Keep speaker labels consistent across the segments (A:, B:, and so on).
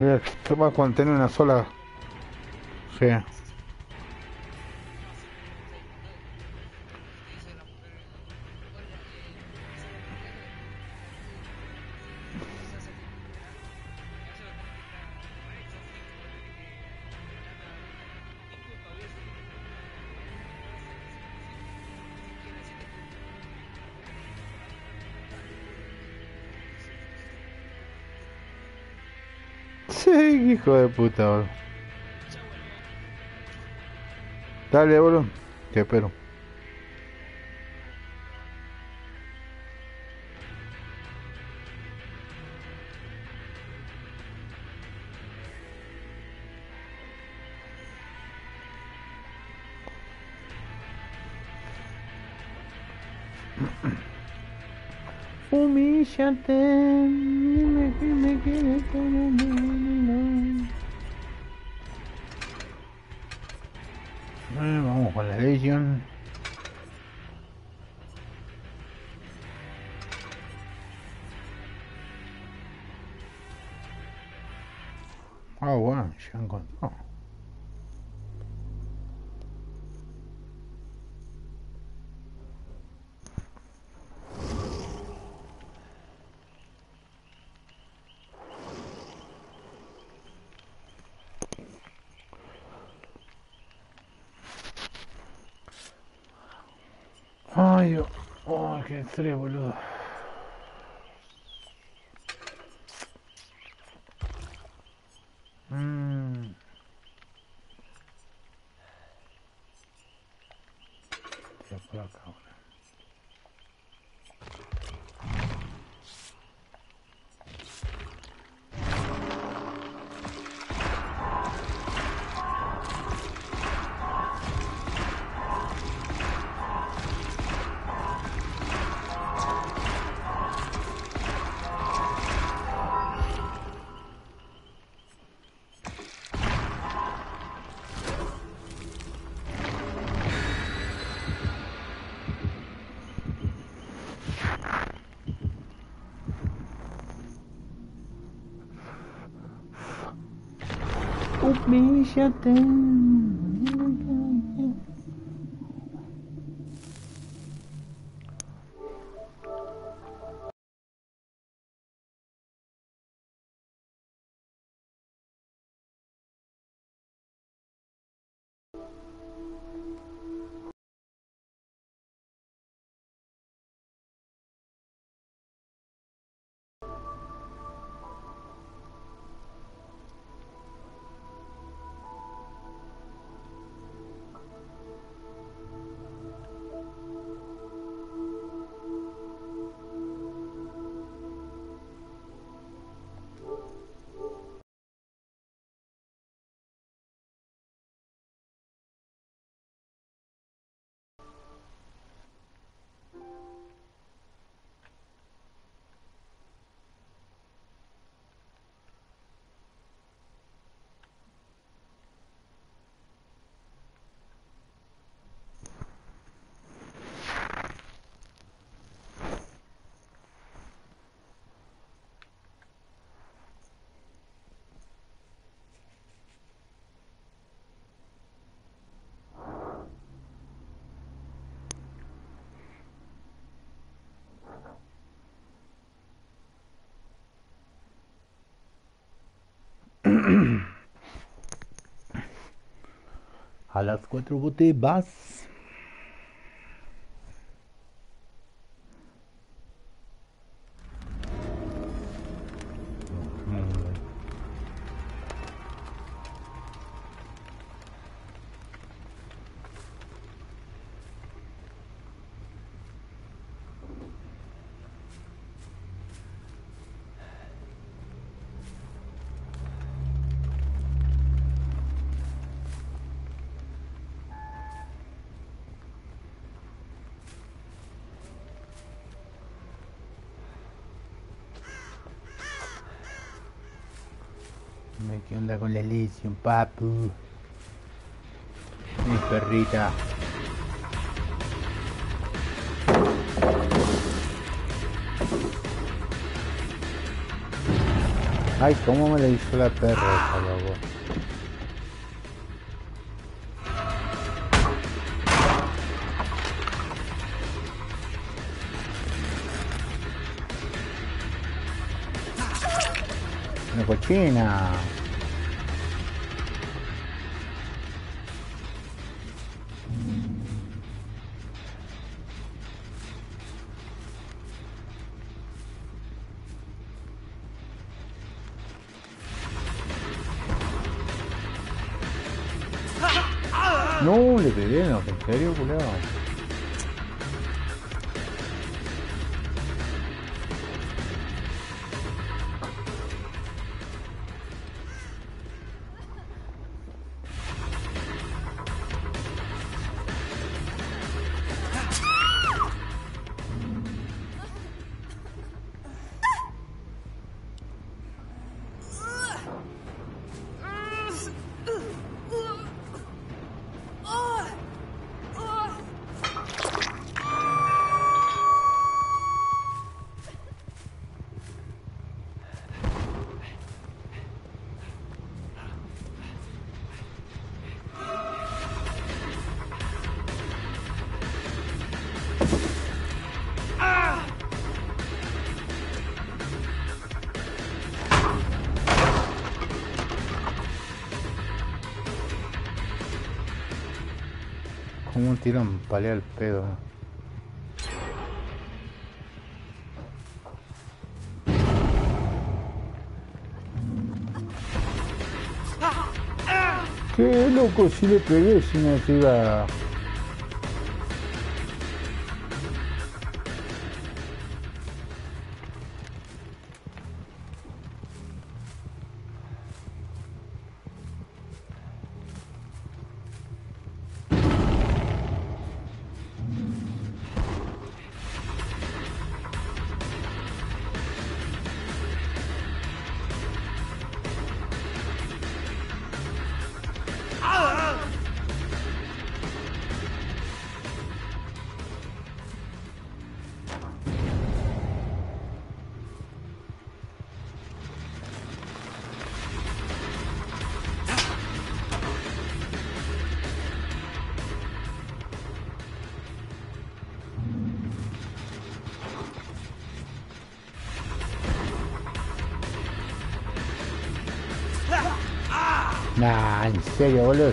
A: Esto va a tener una sola... Sí. Hijo de puta, boludo. Dale, boludo. Te espero. Humíllate, dime que me quieres vamos la. Oh, já tem. A las cuatro vas. ¿Qué Legion, papu? Mi perrita. Ay, cómo me la hizo la perra esa, loco. Una cochina. No, le pegué, en serio, culiao. Un tiro en palea al pedo. Qué loco, si le pegué, si no se iba... serio, boludo,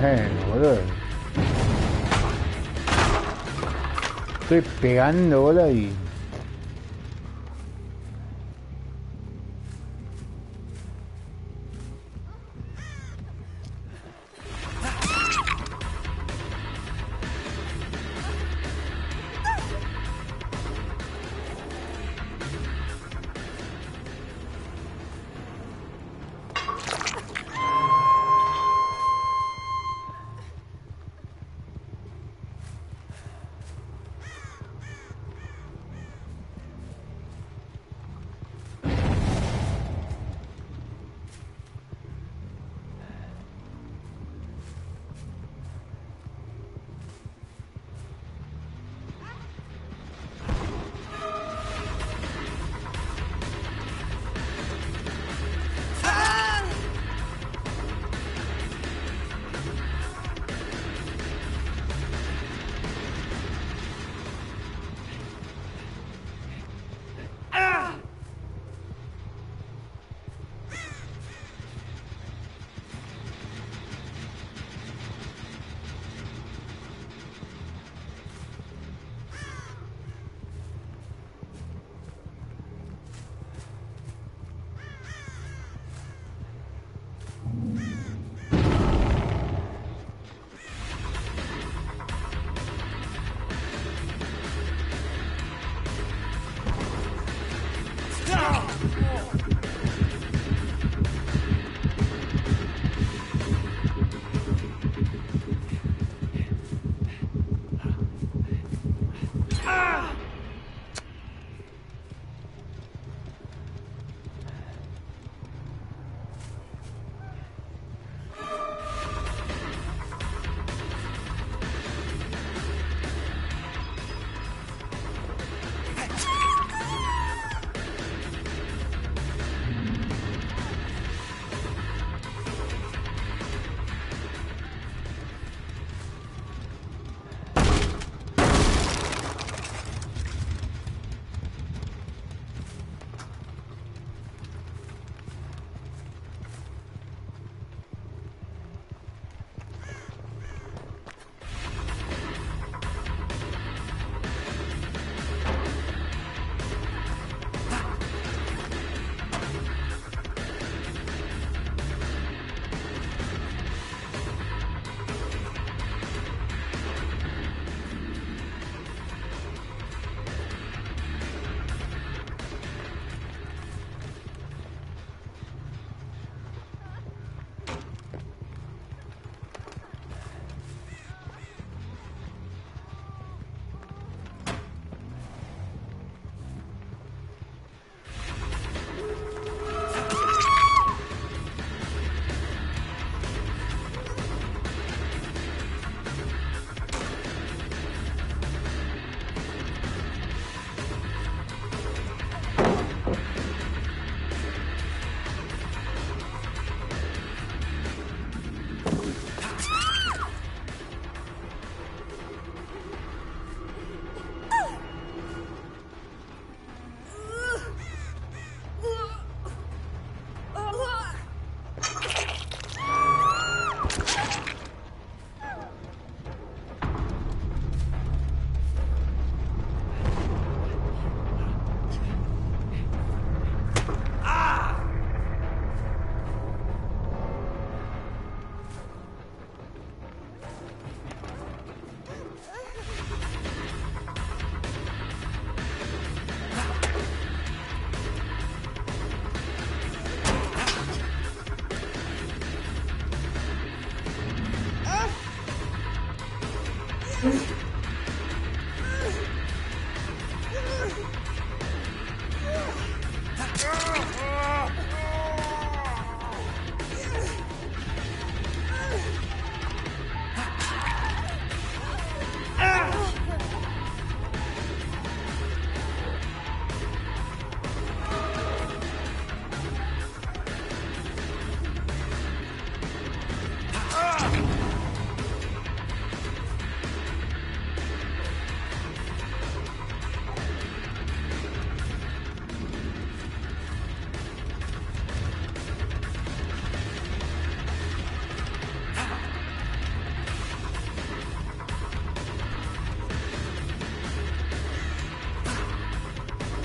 A: bueno, boludo. Estoy pegando, boludo, y...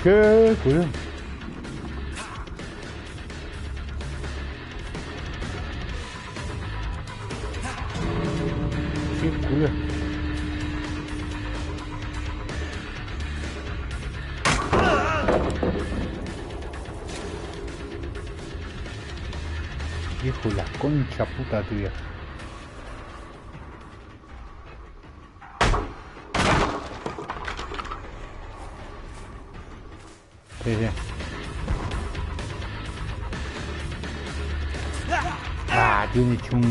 A: ¿Qué? Cuidado. Sí, cuidado. Hijo la concha puta tuya.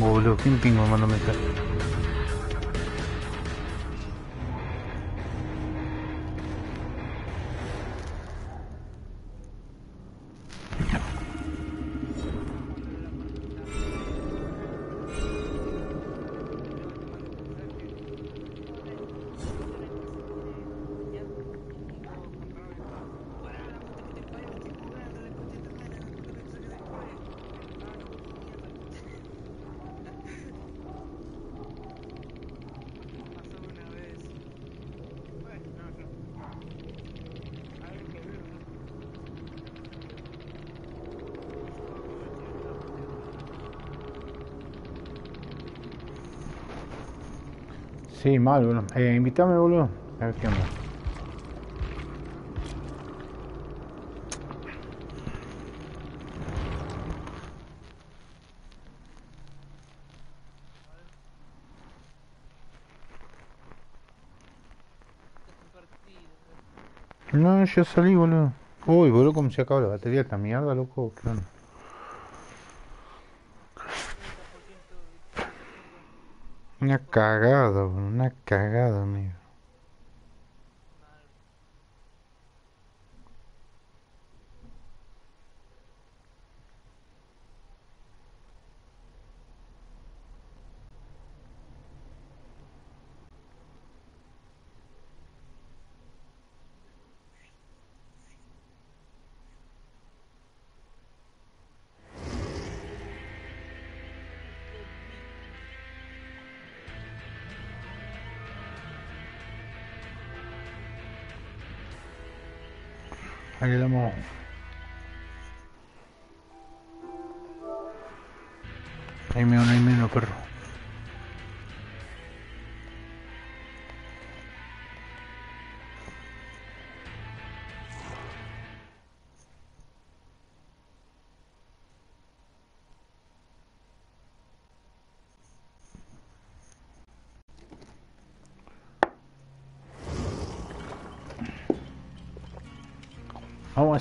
A: Boludo. ¿Quién pingo me mandó mensaje? Sí, mal, boludo. Eh, invítame, boludo. A ver qué onda. No, ya salí, boludo. Uy, boludo, cómo se acaba la batería esta mierda, loco. ¿Qué onda?
B: 30% de
A: Una cagada. Una cagada, amigo. Ahí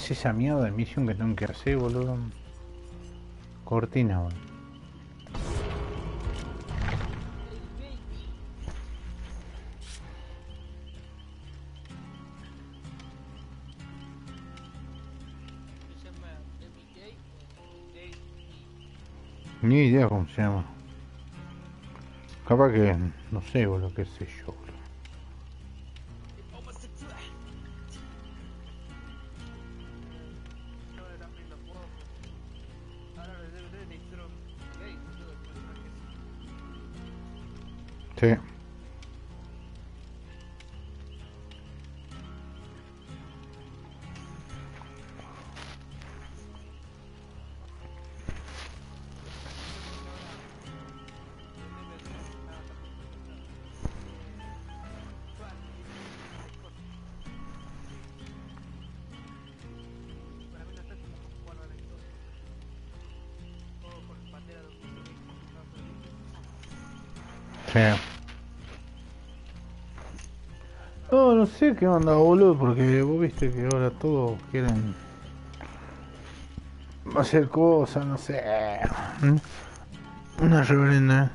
A: Hacer esa mierda de misión que tengo que hacer, boludo. Cortina, boludo. Ni idea cómo se llama. Capaz que, no sé, boludo, qué sé yo, sé qué onda, boludo, porque vos viste que ahora todos quieren hacer cosas, no sé. ¿Mm? Una reverenda.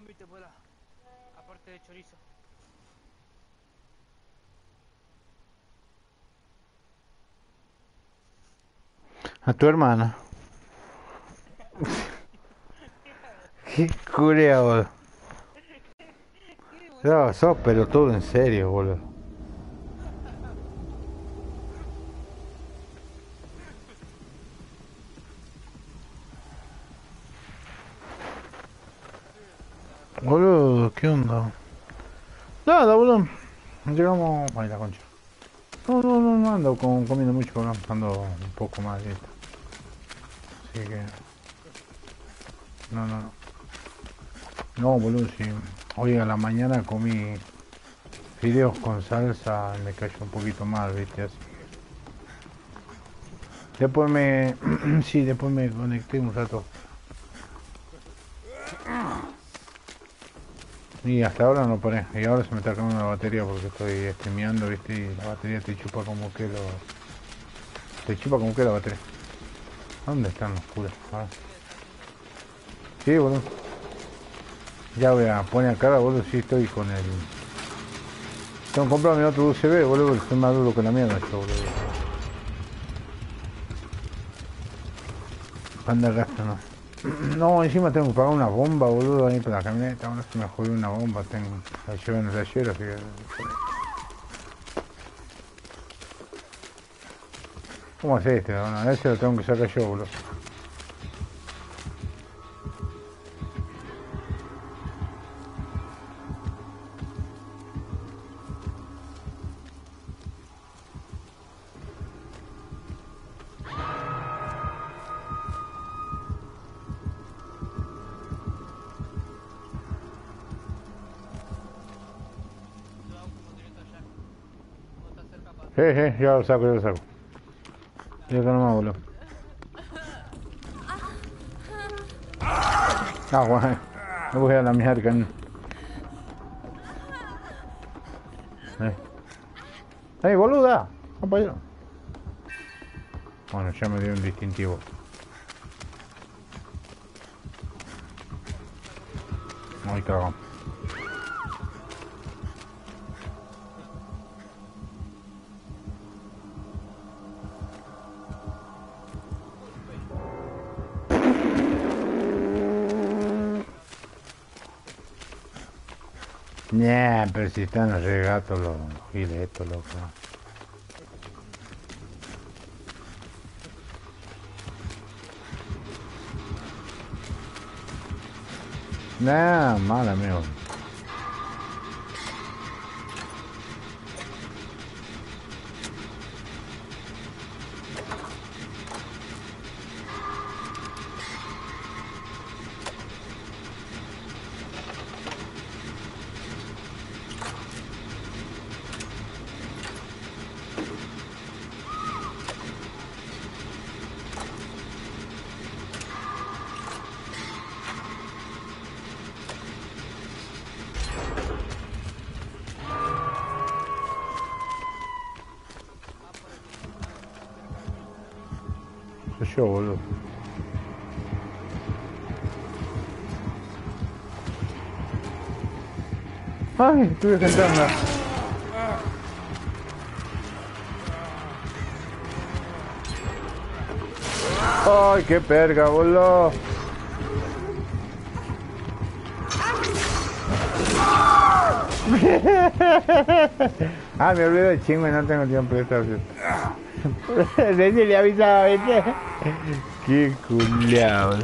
B: ¿Y qué comiste, abuela? Aparte de chorizo.
A: A tu hermana. Qué.
B: ¿Qué, boludo?
A: No, sos pelotudo en serio, boludo. Boludo, ¿qué onda? Nada, boludo. Llegamos. Ay, la concha. No, no, no, no ando com- comiendo mucho, boludo. Ando un poco mal, ¿viste? Así que. No, no, no. No, boludo, sí. Hoy a la mañana comí fideos con salsa me cayó un poquito mal, ¿viste? Así. Después me... sí, después me conecté un rato. Y hasta ahora no paré. Y ahora se me está acabando la batería porque estoy streameando, ¿viste? Y la batería te chupa como que lo... Te chupa como que la batería. ¿Dónde están los culos? Ah. Sí, boludo. Ya voy a poner cara, boludo, si estoy con el... Tengo que comprarme otro USB, boludo, estoy más duro que la mierda yo, boludo. Anda gasto, no. No, encima tengo que pagar una bomba, boludo, ahí para la camioneta. Ahora se me jodió una bomba, tengo... La llevo en el taller, así que... ¿Cómo es este? Bueno, ese lo tengo que sacar yo, boludo. Ya lo saco, ya lo saco. Ya está nomás, boludo. Ah, bueno. Me voy a la mierda. ¿no? Eh. ¡Ey, boluda! Compañero. Bueno, ya me dio un distintivo. Muy cagón. Nah, pero si están regatos los giles estos, loco. Nah, mal amigo. Estuve cantando. Ay, qué perga, boludo. ah, me olvido de chingo y no tengo tiempo de estar. Le avisaba, ¿viste? Qué culiao,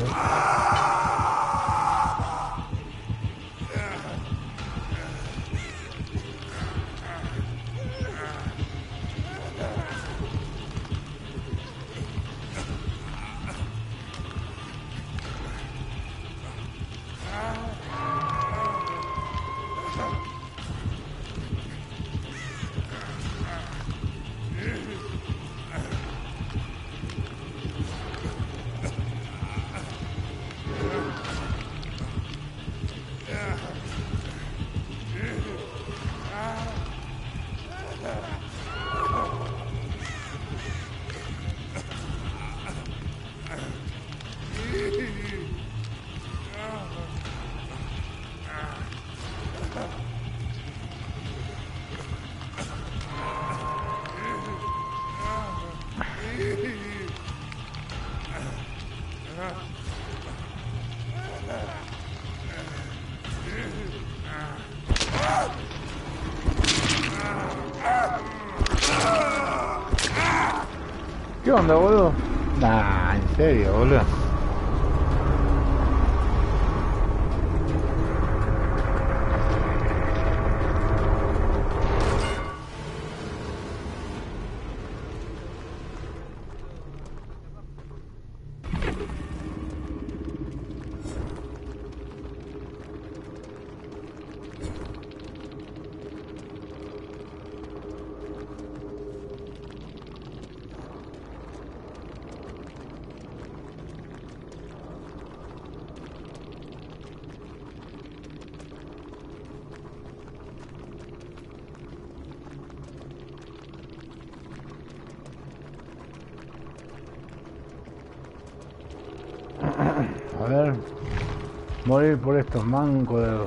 A: Morir por estos mancos de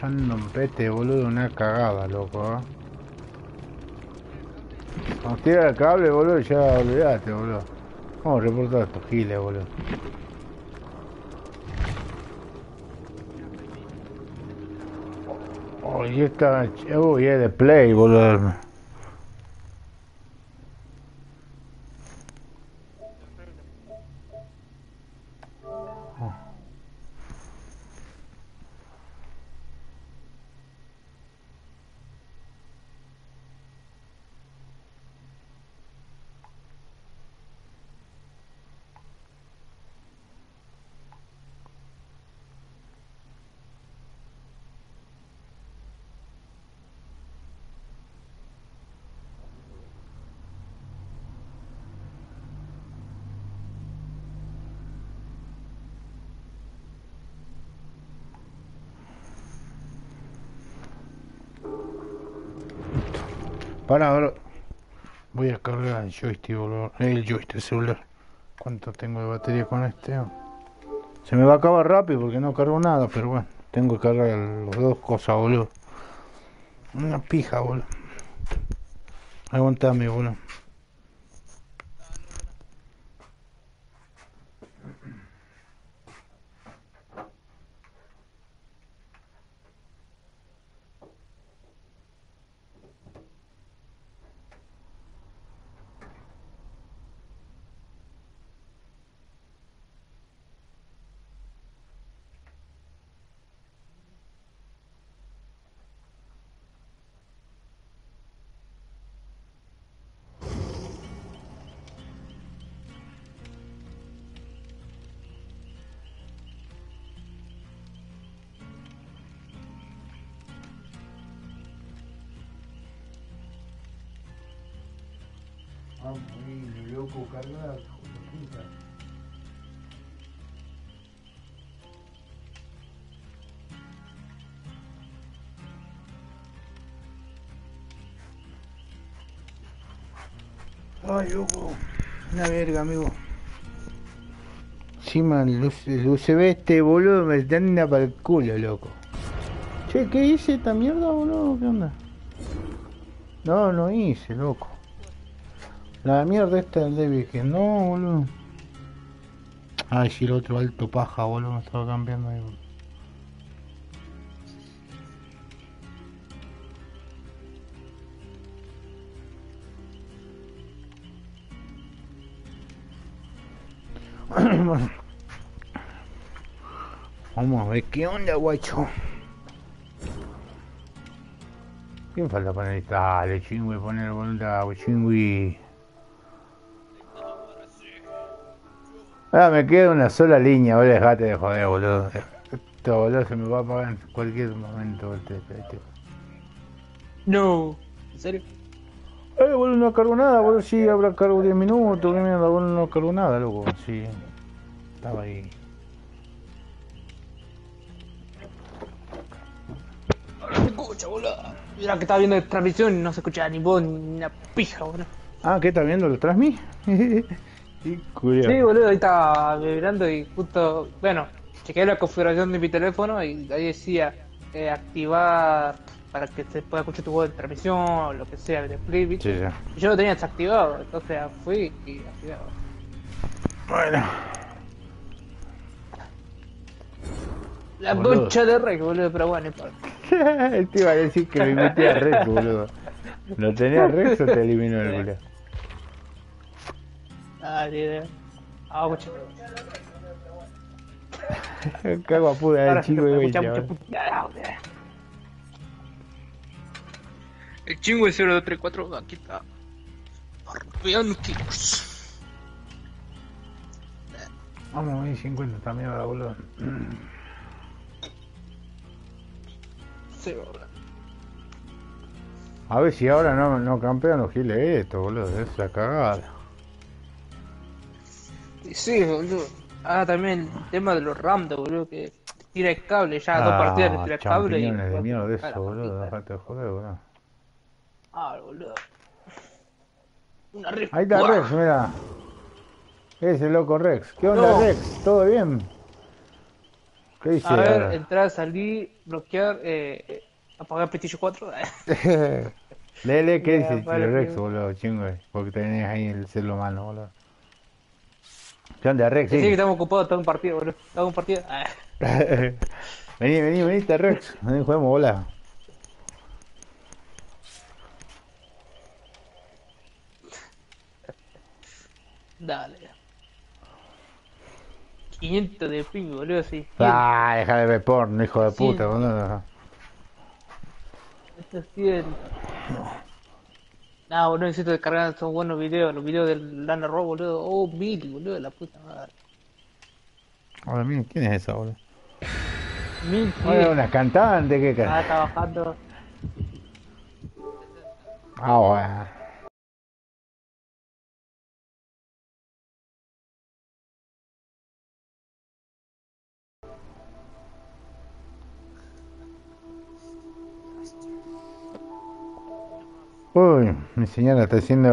A: random pete, boludo, una cagada, loco, ¿eh? Nos tira el cable, boludo, ya olvidate, boludo. Vamos a reportar estos giles, boludo. Oh, y esta... Uy, es de play, boludo. Ahora voy a cargar el joystick, boludo. El joystick celular. ¿Cuánto tengo de batería con este? Se me va a acabar rápido porque no cargo nada, pero bueno, tengo que cargar las dos cosas, boludo. Una pija, boludo. Aguantame, boludo. Loco. Una verga, amigo. el, US- el USB este boludo me anda para el culo, loco. Che, ¿qué hice esta mierda, boludo? ¿Qué onda? No, no hice, loco. La mierda esta del débil que no, boludo. Ay, si el otro alto paja, boludo, me estaba cambiando ahí. boludo. Vamos a ver qué onda, guacho. ¿Quién falta poner? Dale, chingüe, poner voluntad, chingüe. Ah, me queda una sola línea, boludo, dejate de joder, boludo. Esto, boludo, se me va a apagar en cualquier momento. Este.
B: No. ¿En serio?
A: Eh, boludo, no cargo nada, boludo, sí, habrá cargo 10 minutos, qué mierda, boludo, no cargo nada, loco, sí. Estaba ahí.
B: Escucha, boludo. Mira que estaba viendo la transmisión y no se escuchaba ni voz ni una pija, boludo.
A: Ah, ¿qué estás viendo? ¿Lo tras mí? Sí, curioso.
B: Sí, boludo, ahí estaba vibrando y justo, bueno, chequeé la configuración de mi teléfono y ahí decía eh, activar para que se pueda escuchar tu voz de transmisión o lo que sea de Flip.
A: Sí, sí.
B: Y Yo lo tenía desactivado, entonces fui y activado.
A: Bueno.
B: La
A: Boludo.
B: concha de rey, boludo, pero bueno, no importa.
A: Te iba a decir que me metí a Rex, boludo. ¿Lo tenía Rex o te eliminó el culo?
B: Ah, ni idea. Ah, escucha.
A: Cago a puta
B: Ahora
A: el
B: te
A: de Bella.
B: boludo. El chingo de 0234, aquí está. Rompeando kilos.
A: Vamos a ver 50 esta mierda, boludo.
B: Sí.
A: A ver si ahora no, no campean los giles esto, boludo. Es la cagada.
B: Y sí, boludo. Ah, también el tema de los random, boludo, que tira el cable, ya dos partidas que tira el cable y...
A: Ah, de mierda de
B: Ah, la
A: eso, boludo. Dejate de joder, boludo.
B: Ah, boludo. Una re...
A: Ahí está
B: ¡Buah!
A: Rex, mira. Ese loco Rex. ¿Qué onda,
B: No.
A: Rex? ¿Todo bien? ¿Qué dice
B: A ver,
A: ahora?
B: entrar, salir, bloquear, eh, eh, apagar PlayStation 4.
A: Lele, ¿qué dice Rex, boludo? Chingo, eh, porque tenés ahí el celular mano, boludo. ¿Qué onda, Rex?
B: Sí, que estamos ocupados todo un partido, boludo. Todo un partido. Ah.
A: vení, vení, venite, Rex. Vení, juguemos, bola.
B: Dale. 500 de ping, boludo, sí.
A: Ah, deja de ver porno, hijo de puta, boludo.
B: Esto es 100. Nah, boludo, necesito descargar esos buenos videos, los videos del Lana Row, boludo. Oh, mil, boludo, la puta madre.
A: Ahora, miren, ¿quién es esa, boludo?
B: Mil,
A: Ahora, una cantante, ¿qué
B: Ah,
A: cara?
B: está bajando.
A: Ah, bueno. Uy, mi señora está haciendo,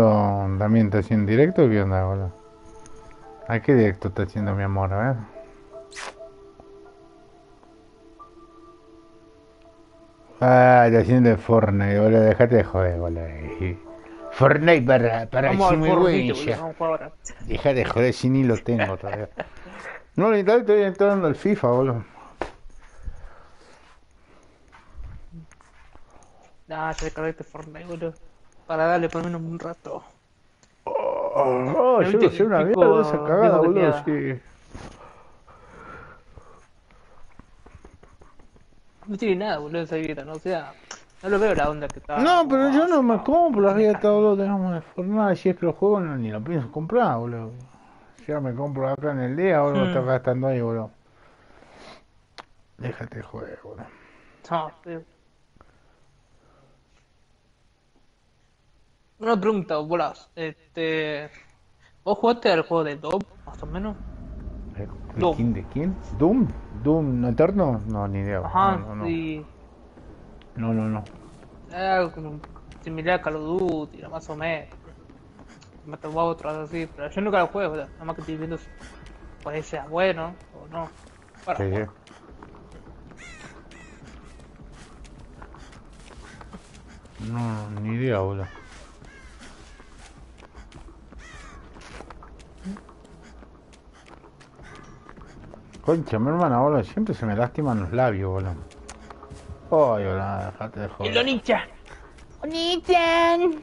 A: también está haciendo directo, ¿qué onda, boludo? ¿A qué directo está haciendo mi amor? A ver. Ah, está haciendo Fortnite, boludo, dejate de joder, boludo. Fortnite para, para
B: Vamos al Fortnite,
A: Chihuahua.
B: boludo, vamos a jugar ahora.
A: Deja de joder si ni lo tengo todavía. No lo instalé, estoy entrando al FIFA, boludo.
B: Ah, ya descargué este Fortnite, boludo. Para darle por lo menos un rato.
A: Oh,
B: ¿No
A: yo no sé una mierda esa cagada, boludo, sí.
B: No tiene nada, boludo, esa vida, ¿no? O sea, no lo veo la onda que está.
A: No, pero yo no me compro las guías boludo, digamos, de Fortnite, si es que los juegos no, ni lo pienso comprar, boludo. Ya me compro acá en el día, boludo,
B: Hmm.
A: está gastando ahí, boludo. Déjate de joder, boludo.
B: No, sí. Una pregunta, bolas. Este. ¿Vos jugaste al juego de Doom, más o menos?
A: ¿De
B: Doom.
A: quién? ¿De quién? ¿Doom? ¿Doom Eterno? No, ni idea.
B: Ajá,
A: no, no,
B: sí.
A: No, no, no.
B: Algo como similar a Call of Duty, más o menos. Me tomaba otras así, pero yo nunca lo juego, nada más que estoy viendo. puede ser bueno o no. Para
A: Sí. No, ni idea, boludo. Concha, mi hermana, boludo, siempre se me lastiman los labios, boludo. Ay, boludo, dejate de
B: El
A: joder.
B: Onichan. Onichan.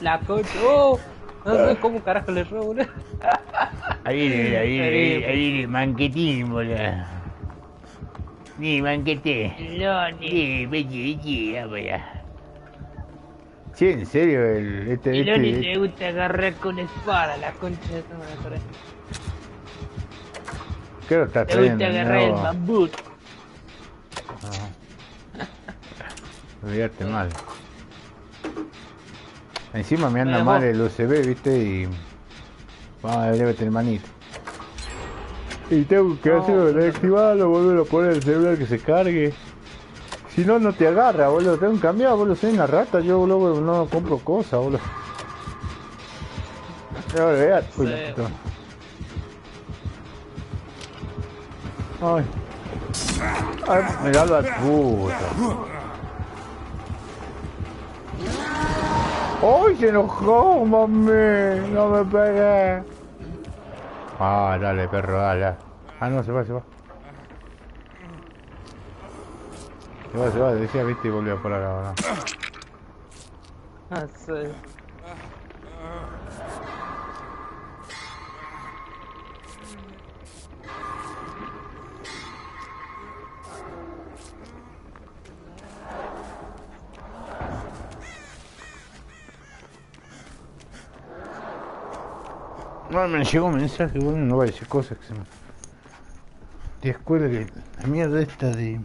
B: La cocha. Oh, no sé cómo carajo le robo, boludo.
A: Ahí viene, ahí
B: viene, ahí
A: ahí viene, manquetín, boludo. Ni manquete.
B: Loni.
A: Sí, vete, vete, allá. Sí, en serio, el, este,
B: El
A: este,
B: le gusta agarrar con espada, la concha de tu madre.
A: ¿qué lo estás
B: Le gusta agarrar el bambú.
A: Olvidarte mal. Encima me anda mal el USB, viste, y... Vamos a ver, el manito. Y tengo que hacerlo, reactivarlo, volver a poner el celular que se cargue. Si no, no te agarra, boludo. Tengo que cambiar, boludo. Soy una rata, yo, boludo, no compro cosas, boludo. Ya, uy, la puta. Ay. Ay, miralo al puto. ¡Ay, se enojó, mami! No me pegué. Ah, dale, perro, dale. Ah, no, se va, se va. Se va, se va, decía, viste, y volvió por acá, ¿no?
B: Ah, sí.
A: No, me llegó un mensaje, bueno, no va a decir cosas que se me... De escuela que... La mierda esta de...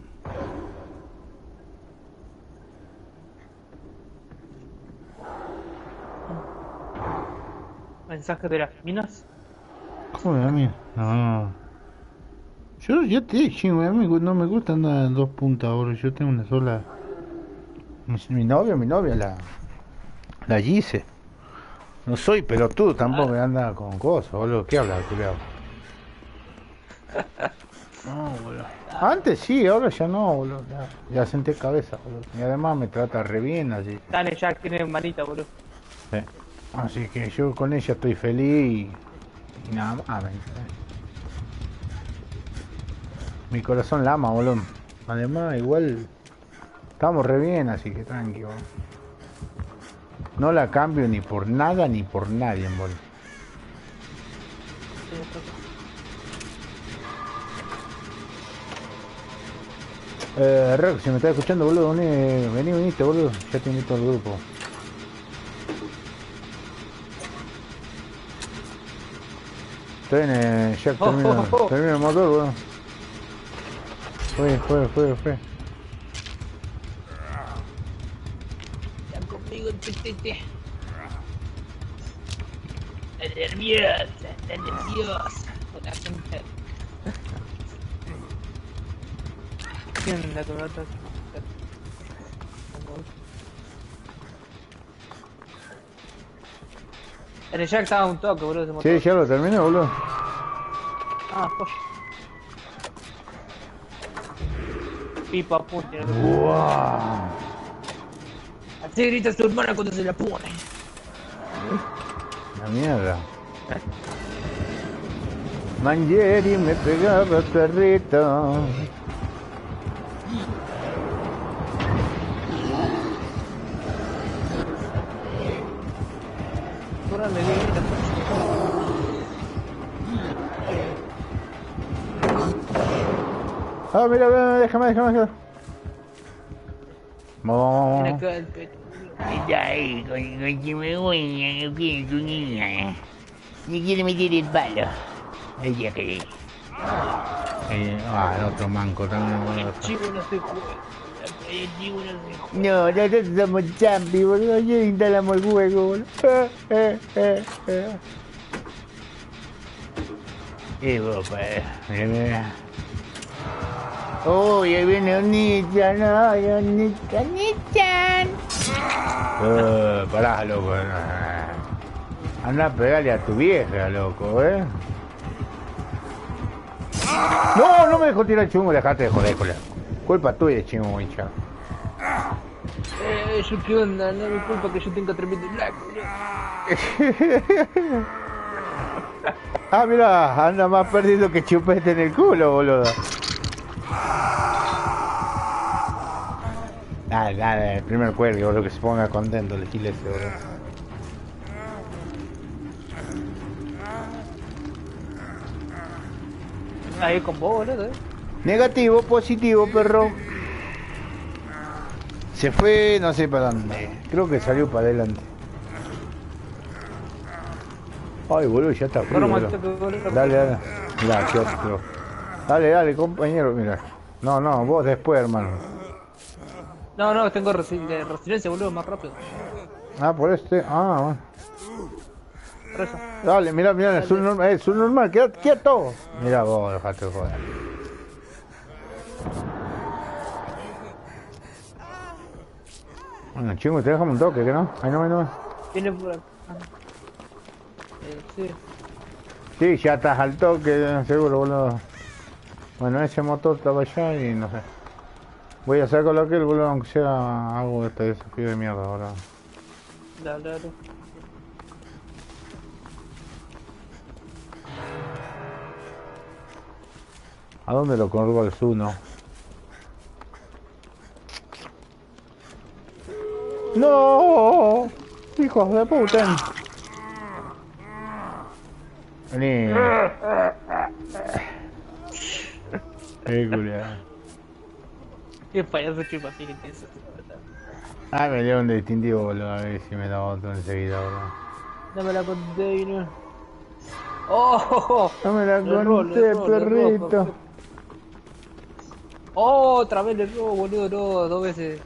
B: Mensaje de las minas.
A: ¿Cómo me da miedo? No. Yo ya te dije, güey, a mí no me gusta andar en dos puntas ahora. Yo tengo una sola. Mi, novia, mi novia, la. La Gise. No soy pelotudo tampoco, que anda con cosas, boludo. ¿Qué habla, culiao? No, boludo. Antes sí, ahora ya no, boludo. Ya, ya senté cabeza, boludo. Y además me trata re bien así.
B: Dale, Jack tiene manita, boludo.
A: Sí. Así que yo con ella estoy feliz y, y nada más. Mi corazón la ama, boludo. Además, igual estamos re bien, así que tranqui, boludo. No la cambio ni por nada ni por nadie, boludo. Eh, Rex, si me estás escuchando, boludo, vení, vení, viniste, boludo. Ya te invito al grupo. Estoy en el Jack
B: Oh,
A: termina,
B: oh, oh.
A: termina el motor, boludo. Fue, fue, fue, fue.
B: Ya conmigo, chiquitete. Está nerviosa, está nerviosa. La concha. ¿Quién la corbata? El Jack estaba un toque, boludo. ese motor.
A: Sí, ya lo terminé, boludo.
B: Ah, pues. Pipa apunte.
A: Wow.
B: Así grita su hermana cuando se la pone.
A: La mierda. Mangieri me pegaba perrito.
B: Me.
A: Ah, mira, mira, déjame, déjame, déjame.
B: Pecho.
C: Está ahí con, con que tiene tu niña. Le quiere meter el palo. Ella cree.
A: Eh, ah, el otro manco también.
B: Chico no se juega. El no
A: nosotros somos champi, boludo. Ayer instalamos el juego, boludo. Eh, eh, eh, eh. Y vos, pues. Mira, mira. Uy, ahí viene Onichan, ay, Onichan, Onichan. Eh, pará, loco. Anda a pegarle a tu vieja, loco, ¿eh? No, no me dejó tirar el chungo, dejate de joder, cola. Culpa tuya, chingo, hincha.
B: Eh, yo qué onda, no me culpa que yo tenga tremendo boludo.
A: Ah, mira, anda más perdido que chupete en el culo, boludo. Dale, dale, el primer cuelgue, boludo, que se ponga contento el chile ese, boludo.
B: Ahí con vos, boludo, eh.
A: Negativo, positivo, perro. Se fue, no sé para dónde. Creo que salió para adelante. Ay, boludo, ya está frío, boludo. Dale, dale. Mirá, qué otro. Dale, dale, compañero, mira. No, no, vos después, hermano.
B: No, no, tengo resi- de resiliencia, boludo, más rápido.
A: Ah, por este. Ah, bueno. Dale, mira, mira, es un normal, es un normal, quieto. Mira vos, dejate de joder. Bueno, chingo, te dejamos un toque, ¿que no? Ahí no, ahí no.
B: Viene por acá. Eh, sí.
A: Sí, ya estás al toque, seguro, boludo. Bueno, ese motor estaba allá y no sé. Voy a hacer con aquel, boludo, aunque sea algo de este desafío de mierda ahora.
B: Dale, dale.
A: ¿A dónde lo colgó el Zuno? ¡No! ¡Hijos de puta! Vení. Qué culiao.
B: Qué payaso chupa que tienes.
A: Ah, me dio un distintivo, boludo, a ver si me da otro enseguida, boludo.
B: Dame la container. ¡Oh!
A: No me la conté, perrito.
B: ¡Oh! Otra vez le robo, boludo, no, dos veces.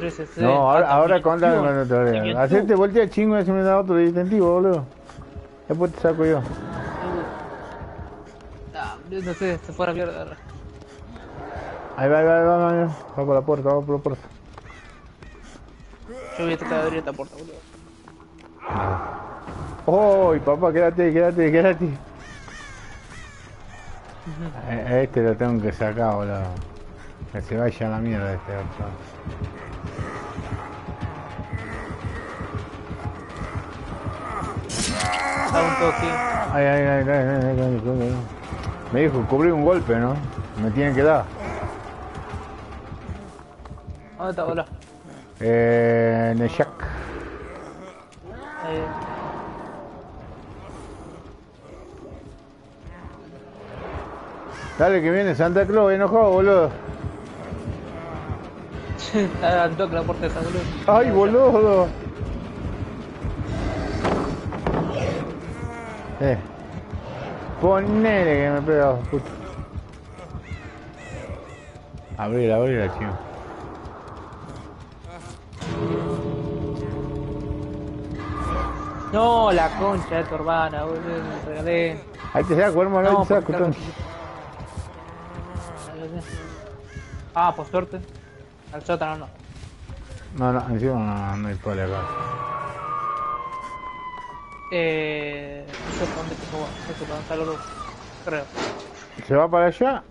B: 360.
A: No, ahora, ahora contame
B: contame
A: cuando te veas. Hacete voltea chingo y si me da otro distintivo, boludo. Después te saco yo.
B: Ah, no sé, se fue a la mierda.
A: Ahí va, ahí va, ahí va, ahí va. Va por la puerta, va por la puerta.
B: Yo voy a tratar de abrir esta puerta, boludo.
A: ¡Oh, papá, quédate, quédate, quédate! A este lo tengo que sacar, boludo. Que se vaya a la mierda este otro. Ay, ay, ay, ay, ay ay ay, Me dijo, cubrí un golpe, ¿no? Me tienen que dar.
B: ¿Dónde está bola?
A: Eh,
B: en.
A: Dale que viene Santa Claus, enojado, boludo.
B: Está al toque la puerta esa, boludo.
A: Ay, boludo. Eh. Ponele que me pega, puto. Abrila, abrila, chico.
B: No, la concha de tu hermana, boludo. Me regalé.
A: Ahí te saco, hermano, ahí te saco.
B: Ah, por suerte. Al sótano no.
A: No, no, encima no, no hay pole acá.
B: Eh. No sé dónde te jugó. No sé dónde. Creo.
A: ¿Se va para allá?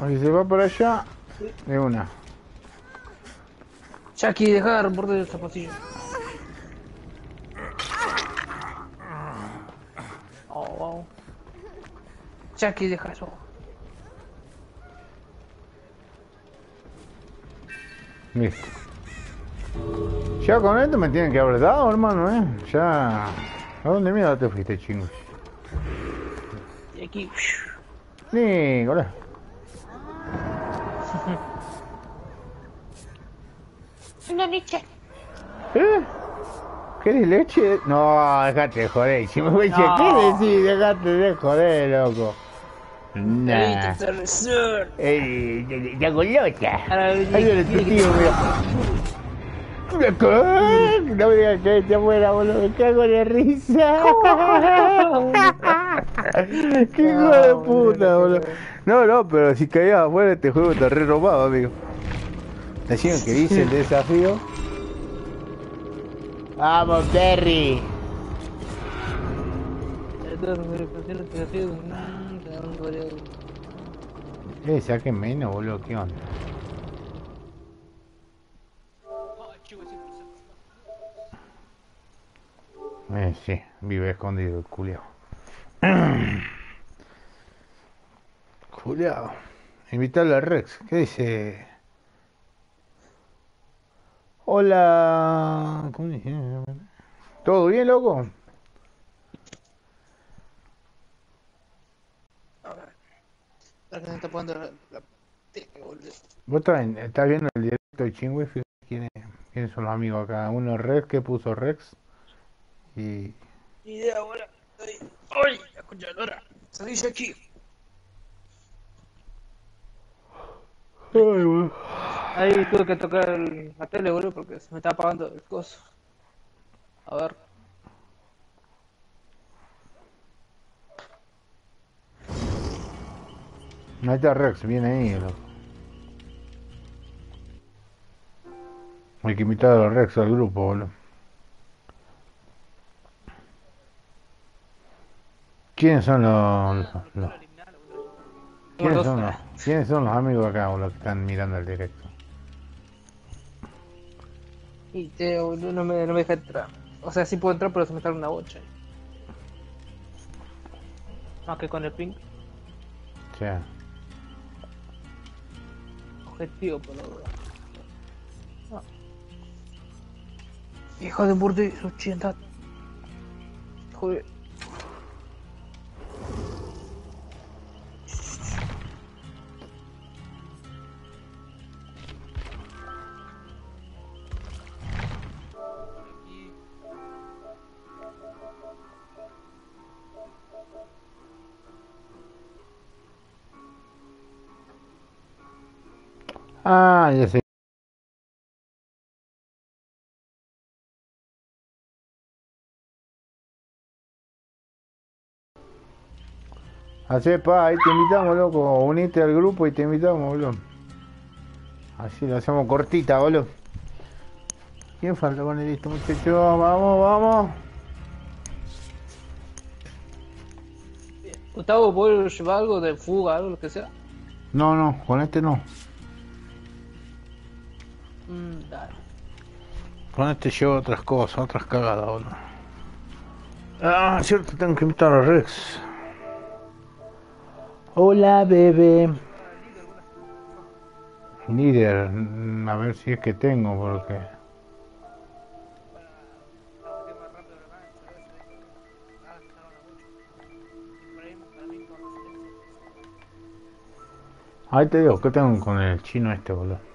A: O si se va para allá, de una.
B: Jackie, deja de borde del zapatillo. Oh, wow. Jackie, deja eso.
A: Listo. Ya con esto me tienen que haber dado, hermano, eh. Ya. ¿A dónde mierda te fuiste, chingo?
B: Y aquí.
A: Nicolás.
C: Una leche.
A: ¿Eh? ¿Querés leche? No, dejate de joder, si me voy a
B: No.
A: ¿qué decís? Dejate de joder, loco. Nah. Golosa.
B: viene-
A: Ahí viene tu tío, mira. ¿Qué? No me digas que te afuera, boludo. Me cago de risa. Qué hijo de puta,
B: boludo,
A: boludo. No, no, pero si caías afuera, este juego te re robado, amigo. Decían que dice el desafío. Vamos, Terry. Eh, saque menos, boludo, ¿qué onda? Eh, sí, vive escondido el culiao. Culiao. Invitarle a Rex. ¿Qué dice? Hola. ¿Cómo dice? ¿Todo bien, loco?
B: La se está poniendo la, la tele, boludo.
A: ¿Vos estás, en- estás viendo el directo de Chingüe? Fíjate ¿Quiénes, quiénes son los amigos acá? Uno es Rex, que puso Rex. Y...
B: Ni idea, ahora. Ay, ay, la concha de la lora. Salí de aquí.
A: Ay, boludo.
B: Ahí tuve que tocar el- la tele, boludo, porque se me estaba apagando el coso. A ver.
A: Ahí está Rex, viene ahí, loco. Hay que invitar a Rex al grupo, boludo. ¿Quiénes son los, los- los- ¿quiénes son los, quiénes son los amigos acá, boludo, que están mirando el directo?
B: Y te, boludo, no me, no me deja entrar. O sea, sí puedo entrar, pero se me sale una bocha. Más que con el ping.
A: Sea,
B: Objetivo, verdad. Ah. Hijo de burde, 80. Joder.
A: ah, ya sé. Así es, pa, ahí te invitamos, loco. Unite al grupo y te invitamos, boludo. Así lo hacemos cortita, boludo. ¿Quién falta con el listo, muchachos? Vamos, vamos.
B: Gustavo, ¿puedo llevar algo de fuga, algo, lo que sea?
A: No, no, con este no.
B: Mmm, dale.
A: Con este llevo otras cosas, otras cagadas, boludo. Ah, cierto, tengo que invitar a Rex. Hola, bebé. Líder, mm, a ver si es que tengo, porque... Ahí te digo, ¿qué tengo con el chino este, boludo?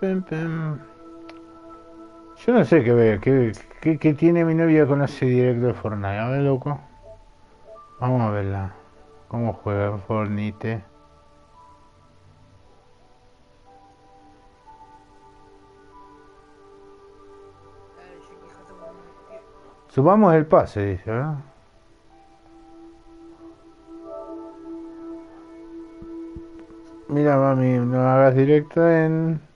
A: Yo no sé qué ve, qué, qué, qué tiene mi novia con ese directo de Fortnite. A ver, loco. Vamos a verla. ¿Cómo juega Fortnite? Subamos el pase, dice, ¿verdad? Mira, mami, no hagas directo en...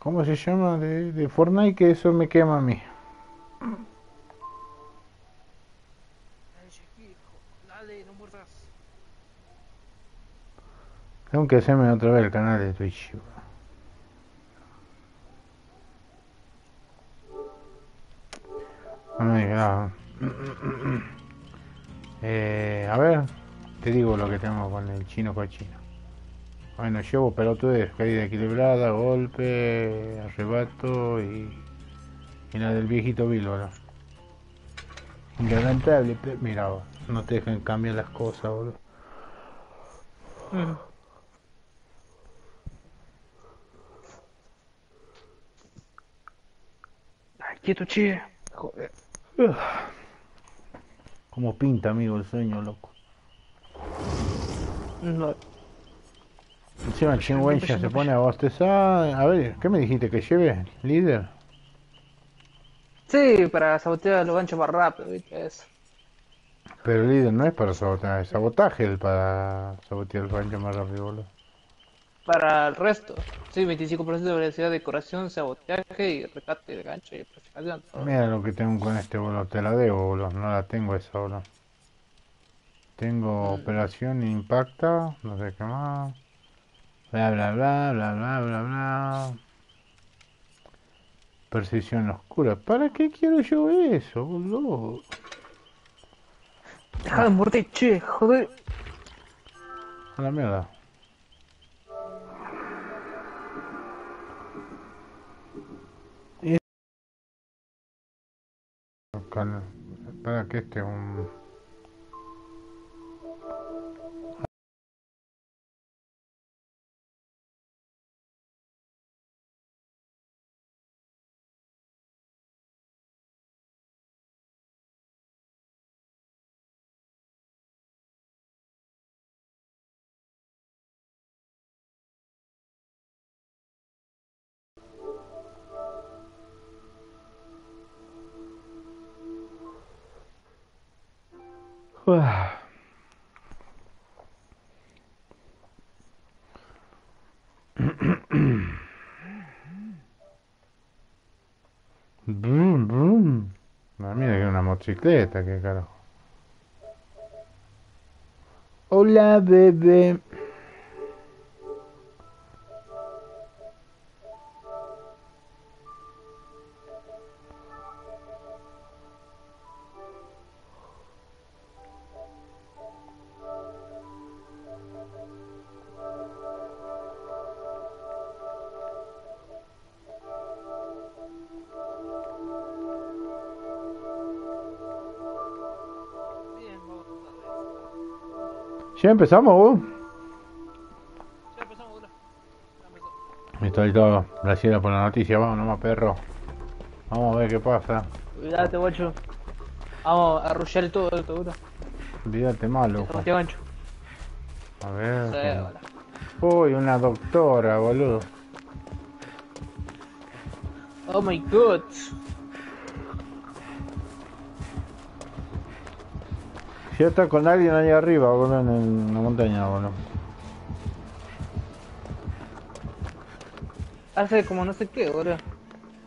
A: ¿Cómo se llama? De, Fortnite, que eso me quema a mí.
B: No.
A: Tengo que hacerme otra vez el canal de Twitch. Ay, claro. Eh, a ver, te digo lo que tengo con el chino cochino. Bueno, llevo pelotudez, caída equilibrada, golpe, arrebato y, y la del viejito Bill, Inquebrantable, pe- mira, vos, no te dejan cambiar las cosas, boludo.
B: Mm. Quieto, che. Joder.
A: Como pinta, amigo, el sueño, loco.
B: No.
A: Encima Chin Wen ya se pone a bostezar. A ver, ¿qué me dijiste? ¿Que lleve? ¿Líder?
B: Sí, para sabotear los ganchos más rápido, ¿viste? Eso.
A: Pero el líder no es para sabotear, es sabotaje el para sabotear el rancho más rápido, boludo.
B: Para el resto, sí, 25% de velocidad de curación, sabotaje y rescate de gancho y todo.
A: Mira lo que tengo con este, boludo. Te la debo, boludo. No la tengo esa, boludo. Tengo
B: Mm.
A: operación impacta, no sé qué más. Bla, bla, bla, bla, bla, bla, bla. Percepción oscura. ¿Para qué quiero yo eso, boludo?
B: Deja de muerte, che, joder.
A: A la mierda. Cal- Para que este un... Uah. Brum, brum. Ma mira è una motocicletta, che carajo. Hola, bebé. ¿Ya empezamos, vos?
B: Ya empezamos, boludo. Ya empezó.
A: Estoy todo Graciela por la noticia, vamos nomás, perro. Vamos a ver qué pasa.
B: Cuidate, guacho. Vamos a arrullar todo esto, boludo.
A: Olvídate más, loco.
B: Gancho.
A: A ver.
B: Sí, hola.
A: Uy, una doctora, boludo.
B: Oh my god.
A: Ya está con alguien ahí arriba, boludo, en, la montaña, boludo.
B: Hace como no sé qué, boludo.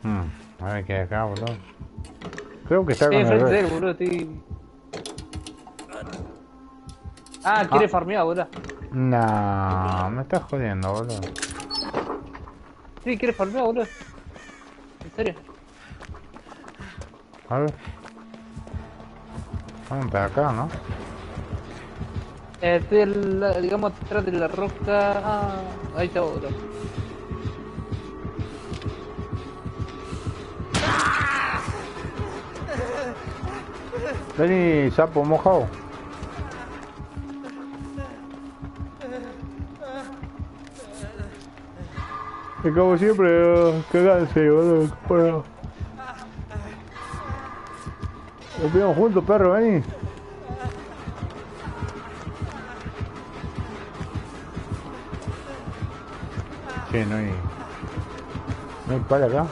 A: Hmm, A ver qué hay acá, boludo. Creo que está
B: Estoy
A: con el...
B: de él, boludo. Estoy... Ah, quiere
A: Ah.
B: farmear, boludo.
A: No, me estás jodiendo, boludo.
B: Sí, quiere farmear, boludo. En serio.
A: A ver. Vamos para acá, ¿no?
B: Eh, estoy, al digamos, atrás de la roca. Ah, ahí está, boludo.
A: Vení, sapo mojado. Y como siempre, cagarse, boludo. Vemos juntos, perro, vení. Sí, no hay... No hay pala acá.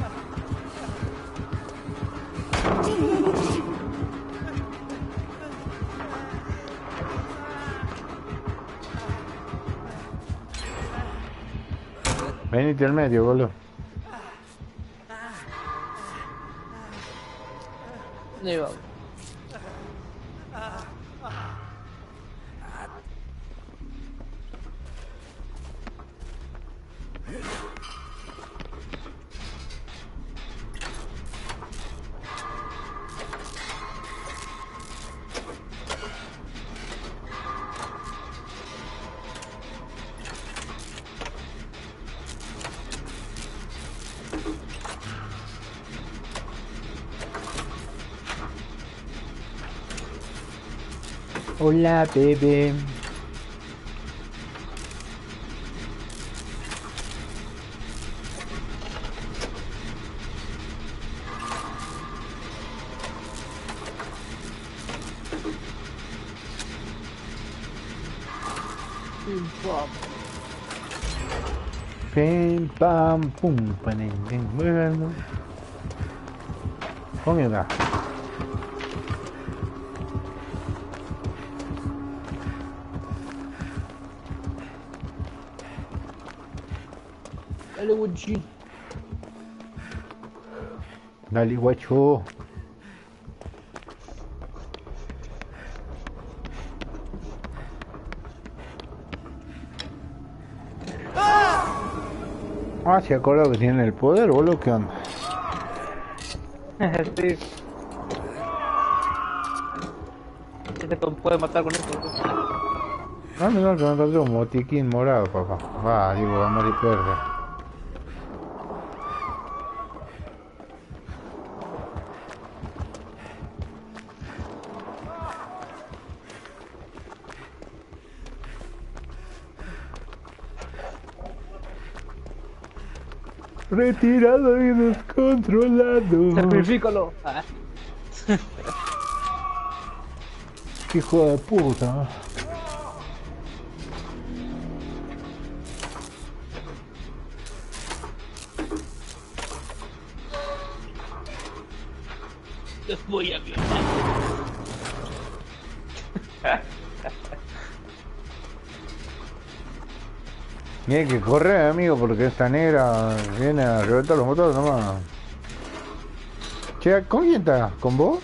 A: Venite al medio, boludo. Hola, bebé.
B: Pim, pam.
A: Pim, pam, pum, panem, pim, bueno. Come acá.
B: Dale, guachín.
A: Dale, guacho. Ah, se acuerda que tiene el poder, boludo, ¿qué onda?
B: sí. Se te puede matar con esto.
A: Ah, mira, que me encontré un botiquín morado, papá. Va, digo, va a morir Retirado y descontrolado.
B: Sacrifícalo. Ah.
A: Qué hijo de puta. Y hay que correr, amigo, porque esta negra viene a reventar los motores nomás. Che, ¿con quién está? ¿Con vos?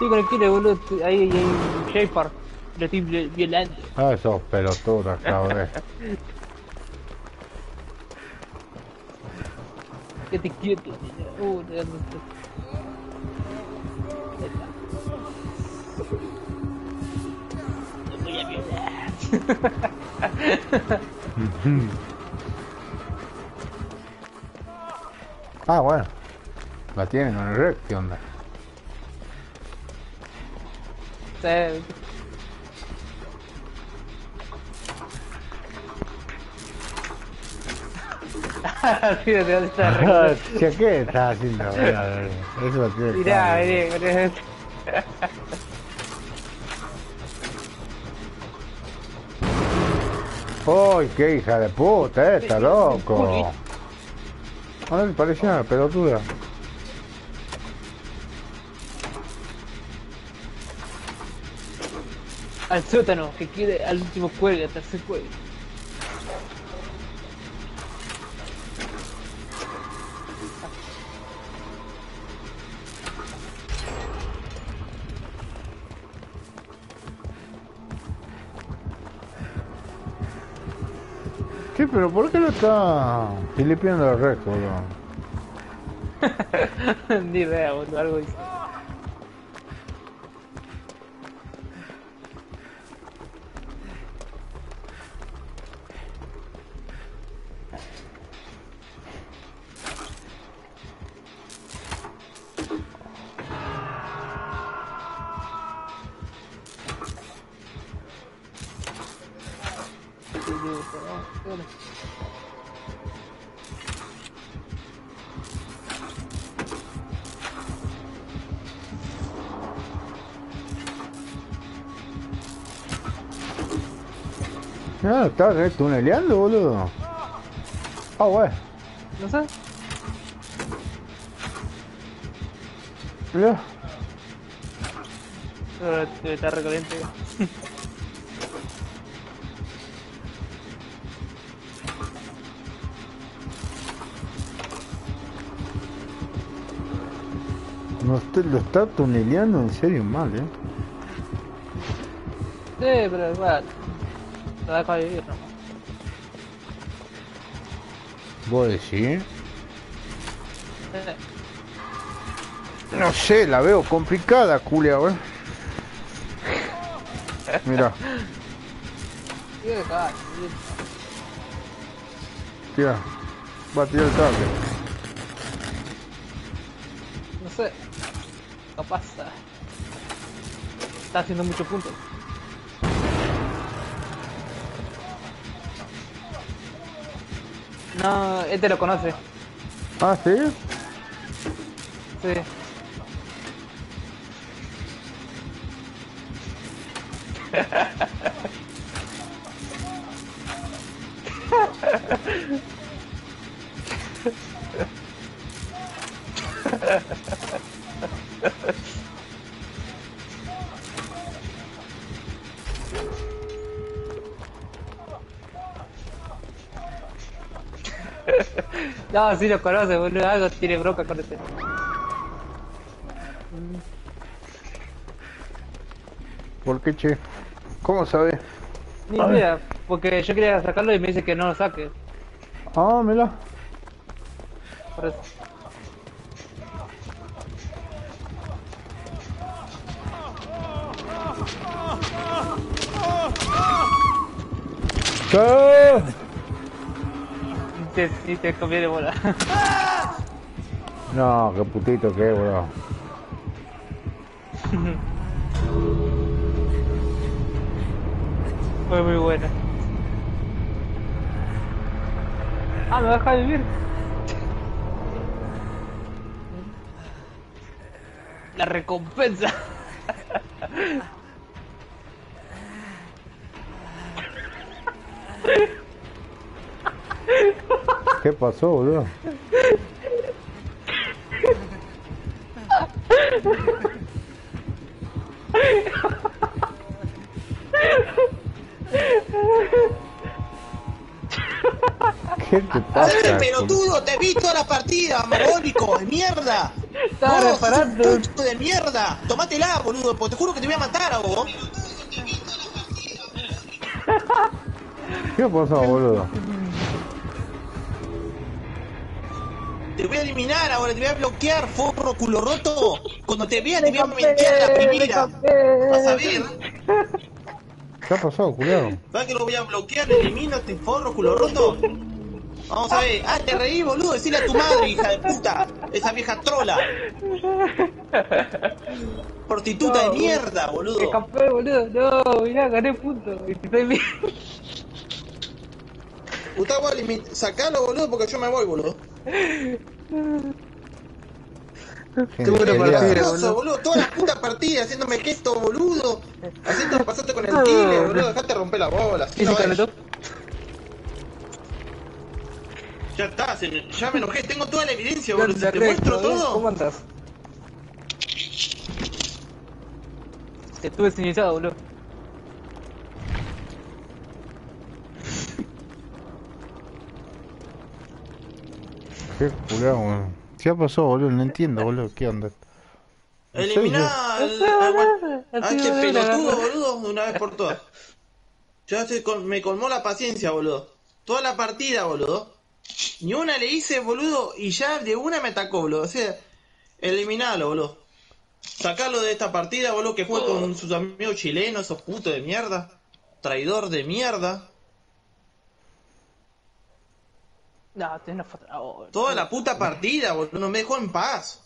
B: Sí, con el killer, boludo. Ahí hay un Shepard. Lo estoy vi- violando.
A: Ah, esos pelotudos, cabrón.
B: Quédate quieto. niña. Uh, te voy a violar.
A: ah, bueno. La tienen con el rec, ¿qué onda?
B: Sí. Dónde está.
A: ¿qué estás haciendo? Eso lo tiene
B: Mirá.
A: ¡Uy, qué hija de puta esta, loco! A ver, parecía una pelotuda.
B: Al sótano, que quede al último cuelgue, tercer cuelgue.
A: ¿Pero por qué lo está filipiando el boludo?
B: Ni idea, algo dice.
A: Ah, está re tuneleando, boludo. Ah, bueno.
B: No sé. Pero debe estar recaliente.
A: No, usted lo está tuneleando en serio mal, eh.
B: Sí, pero igual. Lo deja vivir nomás.
A: ¿Vos decís?
B: Eh,
A: No sé, la veo complicada, culia, wey. Mira, tira. Va a tirar el cable.
B: No sé. Capaz. ah, Está haciendo muchos puntos. No, este lo conoce.
A: Ah, ¿sí?
B: Sí. No, sí lo conoce, boludo. Algo tiene bronca con este.
A: ¿Por qué, che? ¿Cómo sabes?
B: Ni idea, porque yo quería sacarlo y me dice que no lo saque.
A: Ah, mira.
B: Por eso.
A: ¿Qué?
B: Te, ni te conviene bola.
A: No, qué putito que es, bro.
B: Fue muy buena. Ah, me deja vivir. La recompensa.
A: ¿Qué pasó, boludo? ¿Qué te pasa?
D: ¡Eres
A: con-
D: pelotudo! ¡Te vi toda la partida, mogólico! ¡De mierda!
B: Estaba
D: Vos sos
B: reparando.
D: un puto de mierda! Tomátela, boludo, porque te juro que te voy a matar a vos.
A: ¿Qué pasó, boludo?
D: Eliminar ahora, te voy a bloquear, forro culo roto. Cuando te vea, te voy a mentir a la primera. Vas a ver.
A: ¿Qué ha pasado, culiado?
D: ¿Sabes que lo voy a bloquear? Elimino este forro culo roto. Vamos a ver. Ah, te reí, boludo. Decile a tu madre, hija de puta. Esa vieja trola. Prostituta de mierda, boludo.
B: Escapé, boludo. No, mirá, gané punto. Y estoy bien.
D: Gustavo, sacalo, boludo, porque yo me voy, boludo.
A: Gente,
B: buena partida.
D: Asqueroso, boludo. Toda la puta partida haciéndome gesto, boludo. Haciendo pasarte con el tigre, boludo. Dejate romper la bola.
B: ¿Y
D: no
B: se?
D: Ya está, se me- ya me enojé. Tengo toda la evidencia, boludo.
B: te
D: Si te muestro
B: arreglo, ¿eh? ¿Cómo
D: todo.
B: andas? Estuve sinizado, boludo.
A: ¿Qué culiado, boludo? ¿Qué ha pasado, boludo? No entiendo, boludo. ¿Qué onda?
D: Eliminá al, al- a este pelotudo, boludo, de una vez por todas. Ya se col- me colmó la paciencia, boludo. Toda la partida, boludo. Ni una le hice, boludo, y ya de una me atacó, boludo. O sea, eliminalo, boludo. Sacalo de esta partida, boludo, que juega con sus amigos chilenos, esos putos de mierda. Traidor de mierda.
B: No, tenés una foto. Ah, boludo.
D: Toda la puta partida, boludo, no me dejó en paz.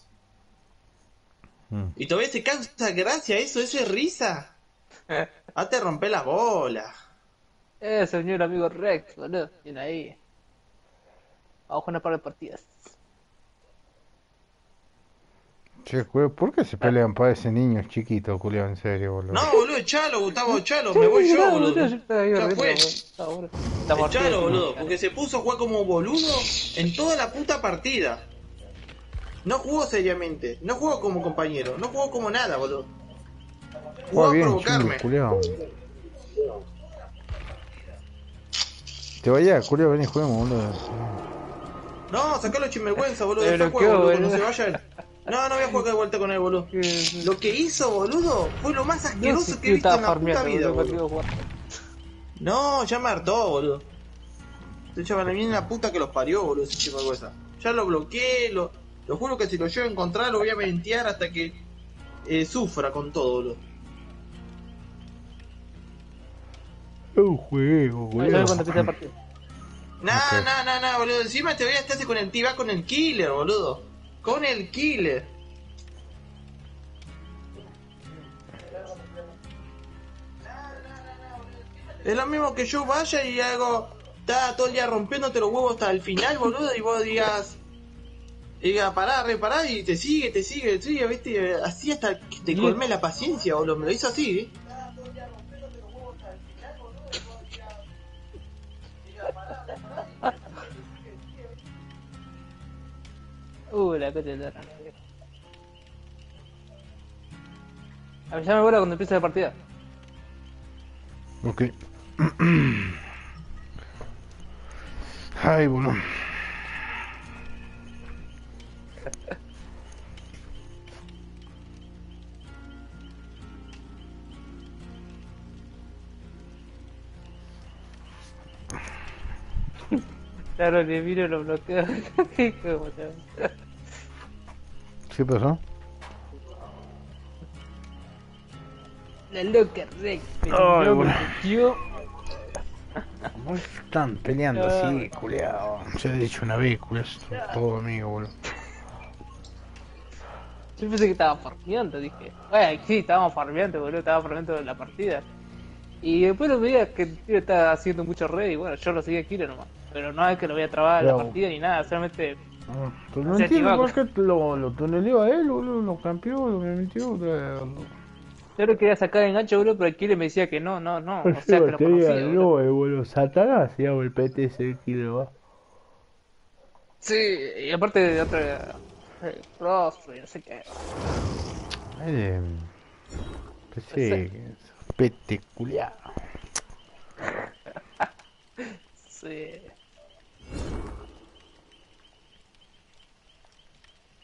A: Mm.
D: Y todavía se causa gracia eso, eso es risa. Hazte romper la bola.
B: Eh, señor amigo Rex, boludo. Viene ahí. Vamos con una par de partidas.
A: Che, culiao, ¿por qué se pelean para ese niño chiquito, culiado? En serio, boludo.
D: No, boludo, echalo, Gustavo, echalo, me voy yo, boludo. Ya fue. Echalo,
B: Echalo,
D: boludo, porque se puso a jugar como boludo en toda la puta partida. No jugó seriamente, no jugó como compañero, no jugó como nada, boludo. Jugó
A: Juega
D: a
A: bien,
D: provocarme.
A: culiao. Te vaya, culiao, ven y juguemos, boludo.
D: No, sacalo sinvergüenza, boludo,
B: bloqueó,
D: juego, boludo, no
B: boludo.
D: se vayan. No, no voy a jugar de vuelta con él, boludo. Lo que hizo, boludo, fue lo más asqueroso que he visto en la puta vida, boludo. No, ya me hartó, boludo. Este chaval a mí en la puta que los parió, boludo, ese sinvergüenza. Ya lo bloqueé, lo, lo juro que si lo llevo a encontrar lo voy a mentear hasta que eh, sufra con todo, boludo.
A: Es un juego.
D: Nah,
A: Ok.
D: nah, nah, nah, boludo. Encima te voy a estar con el T-Va con el killer, boludo. Con el killer. Es lo mismo que yo vaya y hago. Está todo el día rompiéndote los huevos hasta el final, boludo, y vos digas. Diga, pará, repará, y te sigue, te sigue, te sigue, viste, así hasta que te colme la paciencia, boludo, me lo hizo así, ¿eh?
B: Uh, la coche de la rana. Avisame ahora cuando empiece la partida.
A: Ok. Ay, boludo.
B: Claro, le miro lo bloqueo. ¿Cómo se?
A: ¿Qué pasó?
B: La loca Rex. Tío.
A: ¿Cómo están peleando así, culiao? Ya he dicho una vez, culiao, es todo amigo, boludo.
B: Yo pensé que estaba farmeando, dije. Bueno, sí, estábamos farmeando, boludo, estaba farmeando la partida. Y después lo veía que el tío estaba haciendo mucho red y bueno, yo lo seguía Kiro nomás. Pero no es que lo voy a trabar la
A: Pero-
B: partida ni nada, solamente
A: Ah, Pero no entiendo por qué lo, lo tuneleó a él, boludo, lo campeó, lo metió, lo...
B: yo lo quería sacar de enganche, boludo, pero el Kiro me decía que no, no, no, o sea que lo conocía, boludo.
A: no, eh, boludo, Satanás, se llama el PTS el va.
B: Sí, y aparte de otra... eh, Crossfire, no sé qué.
A: Es de... Que sí, pete culiao.
B: Sí.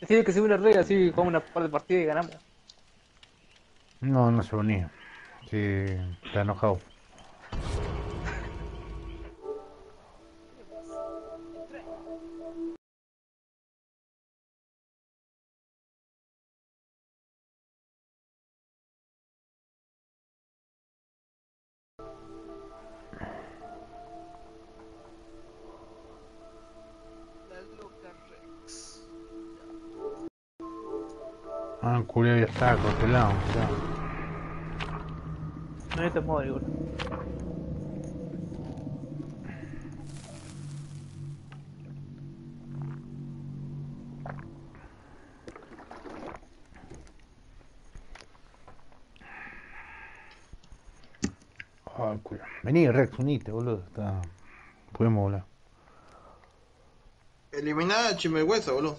B: Que se una regla así como una par de partidas y ganamos.
A: No, no se unía. Sí, está enojado. Congelado, ya.
B: No este modo, boludo.
A: Ah, culiao. Vení, Rex, unite, boludo. Está... Podemos volar.
D: Eliminar a Chimelhueso, boludo.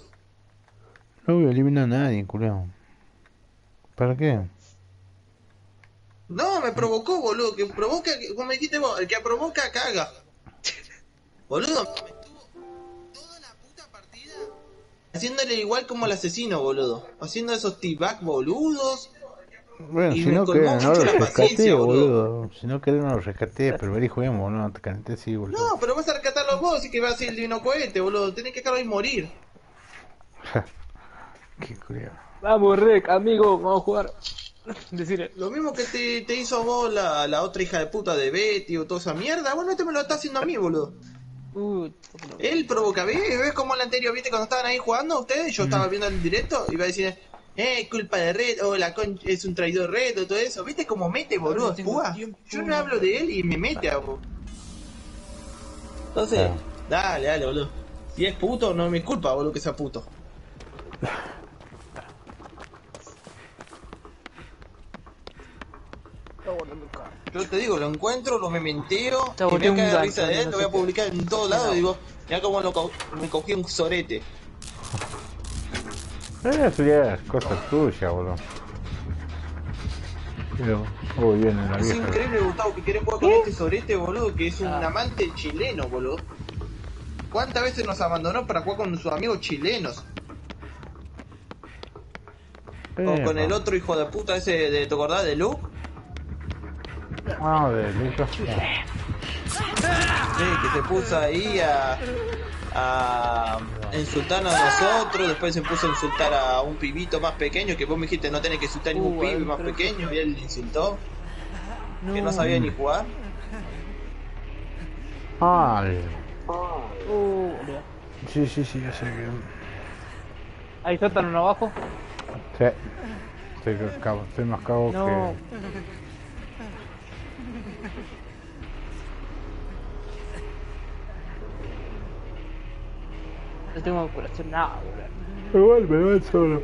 A: No voy a eliminar a nadie, culiao. ¿Para qué?
D: No, me provocó, boludo. Que provoca, como dijiste vos, el que provoca caga. Boludo, me estuvo toda la puta partida haciéndole igual como el asesino, boludo. Haciendo esos t-back boludos.
A: Bueno,
D: Y
A: si
D: me
A: no querés, no
D: mucho
A: lo
D: la
A: rescaté, boludo. Si no querés, no lo rescaté. Pero vení, juguemos, boludo. No te calenté así, boludo.
D: No, pero vas a rescatarlos vos y que va a ser el divino cohete, boludo. Tenés que dejarlo ahí morir.
A: Qué culiao.
B: Vamos, Rec, amigo, vamos a jugar. Decirle,
D: Lo mismo que te, te hizo vos la, la otra hija de puta de Betty o toda esa mierda. Bueno, este me lo está haciendo a mí, boludo.
B: uy,
D: Él provoca, ¿ves? ¿Ves como el anterior, viste, cuando estaban ahí jugando ustedes? Yo estaba viendo el directo y iba a decir, eh, culpa de Red, o la con es un traidor Red, o todo eso. ¿Viste cómo mete, boludo?
B: no tiempo.
D: Yo no hablo de él y me mete a vos. Entonces,
A: Ah.
D: dale, dale, boludo. Si es puto, no es mi culpa, boludo, que sea puto. Yo te digo, lo encuentro, lo mementeo,
B: Te
D: y me
B: un
D: cae de
B: gancho,
D: risa de él,
B: no
D: lo voy a publicar en todos lados y digo, mira cómo lo co- me cogí un sorete.
A: Eh, Eso ya es cosa tuya, boludo. La
D: Es
A: vieja.
D: increíble, Gustavo, que querés jugar con este sorete, boludo, que es un amante chileno, boludo. ¿Cuántas veces nos abandonó para jugar con sus amigos chilenos? O con el otro hijo de puta ese de, ¿te acordás de Luke?
A: Ah, de Lucas.
D: Sí, que se puso ahí a, a insultarnos a nosotros, después se puso a insultar a un pibito más pequeño, que vos me dijiste no tenés que insultar a ningún
B: Uh,
D: pibe más
B: que-
D: pequeño, y él le insultó, que no sabía ni jugar.
A: Ah, el-
B: Uh,
A: sí, sí, sí, ya sé que.
B: Ahí está uno abajo.
A: Sí. Estoy, más cago
B: No. No tengo curación nada, boludo.
A: Igual me van solo.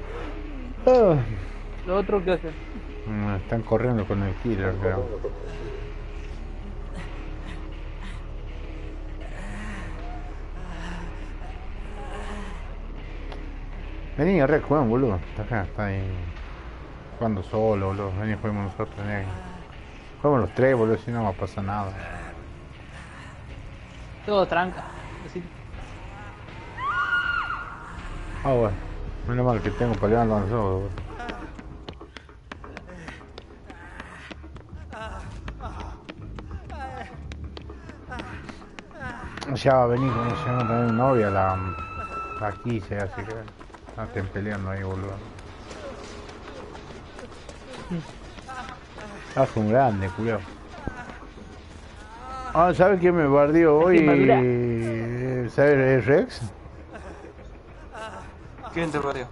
A: Ah.
B: Lo otro que hacen.
A: Mm, Están corriendo con el killer, creo. Vení, Rex, juegan, boludo. Está acá, está ahí. Jugando solo, boludo. Vení, juguemos nosotros, vení. Juguemos los tres, boludo, si no va a pasar nada.
B: Todo tranca.
A: Ah, bueno. Menos mal que tengo peleando nosotros. Ya va a venir, como se llama, también novia, la, la quise, así que no estén peleando ahí, boludo. Ah, es un grande, culiao. Ah, ¿sabes quién me bardeó hoy? ¿Sabes? ¿Es Rex?
D: ¿Quién te barrió?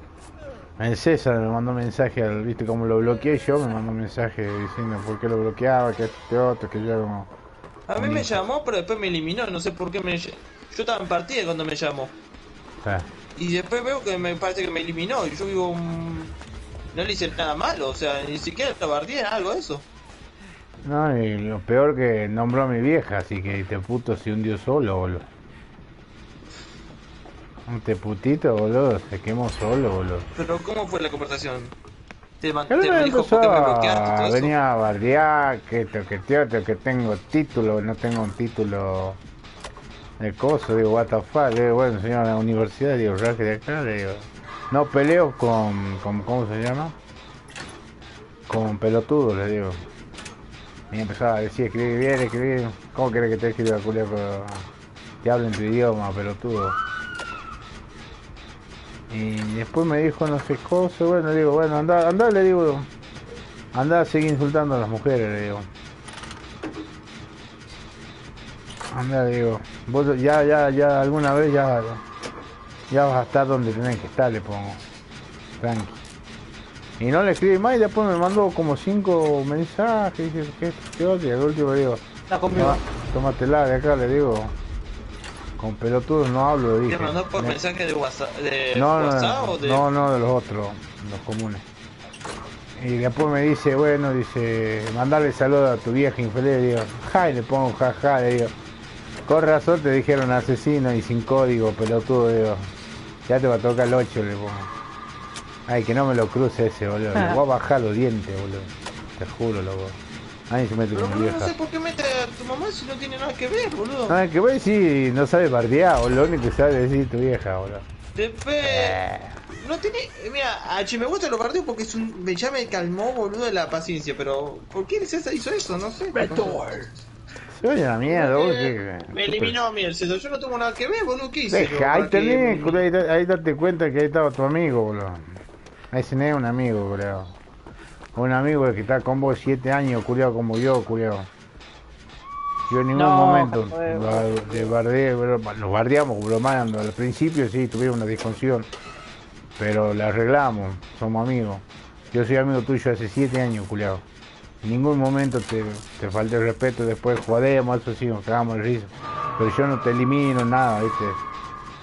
A: El César me mandó mensaje, al, viste cómo lo bloqueé yo, me mandó mensaje diciendo por qué lo bloqueaba, que este otro, que yo como...
D: A mí me llamó, pero después me eliminó, no sé por qué me... Yo estaba en partida cuando me llamó.
A: sea,
D: Y después veo que me parece que me eliminó. Y yo digo... mm, No le hice nada malo, o sea, ni siquiera lo bardeé, algo de eso.
A: no, y lo peor que nombró a mi vieja, así que este puto se hundió solo, boludo. Este putito, boludo, se quemó solo, boludo.
D: Pero ¿cómo fue la conversación? Te, man- te
A: me
D: dijo qué me bloqueaste todo
A: venía a bardear, que esto, que que tengo título, no tengo un título de coso, digo, what the fuck, le digo, bueno, señor, en la universidad, digo, raje de acá, le digo, no peleo con, con, ¿cómo se llama? Con pelotudo, le digo. Y empezaba a decir, escribir bien, escribir, ¿cómo querés que te escriba, culiao? Pero Que hablo en tu idioma, pelotudo. Y después me dijo no sé cosa, bueno, le digo, bueno, anda, anda, le digo, anda a seguir insultando a las mujeres, le digo. Anda, le digo, vos ya, ya, ya, alguna vez ya, ya vas a estar donde tenés que estar, le pongo. Tranqui. Y no le escribí más y después me mandó como cinco mensajes, dije, ¿qué, qué? Y al último le digo,
B: Está conmigo.
A: "Toma- tómatela de acá, le digo. Con pelotudos no hablo,
D: ¿Te
A: dije.
D: mandó por
A: Me-
D: mensaje de WhatsApp, de
A: no,
D: WhatsApp
A: no,
D: o de...?
A: no, no, de los otros, los comunes. Y después me dice, bueno, dice, mandale saludos a tu vieja infeliz, le digo, ja, y le pongo jaja, le digo, con razón te dijeron asesino y sin código, pelotudo, digo, ya te va a tocar el 8, le pongo. Ay, que no me lo cruce ese, boludo, le voy a bajar los dientes, boludo, te juro, loco. Ay, se mete
D: Pero
A: con mi
D: boludo, no
A: vieja.
D: sé por qué mete a tu mamá si no tiene nada que ver, boludo.
A: Es que voy si no sabe bardear, boludo, lo único que sabe decir tu vieja, boludo.
D: Después...
A: Eh.
D: No tiene... Mira, a me gusta lo partido porque es un... me- ya me calmó, boludo, la paciencia, pero... ¿Por qué César hizo eso? No sé.
A: Se oye la mierda, boludo.
D: Eh, Me eliminó a mí el César, yo no tengo nada que ver, boludo, ¿qué hice? yo
A: Deja, ahí
D: que-
A: tenés, culo, ahí, da- ahí date cuenta que ahí estaba tu amigo, boludo. Ahí tenés un amigo, boludo. Un amigo que está con vos siete años, culiado como yo, culiado. Yo en ningún
B: No,
A: momento le bardeé, nos bardeamos bromando. Al principio sí, tuvimos una discusión, pero la arreglamos, somos amigos. Yo soy amigo tuyo hace siete años, culiado. En ningún momento te, te falté el respeto, después jodemos, eso sí, nos cagamos de risa. Pero yo no te elimino nada, ¿viste?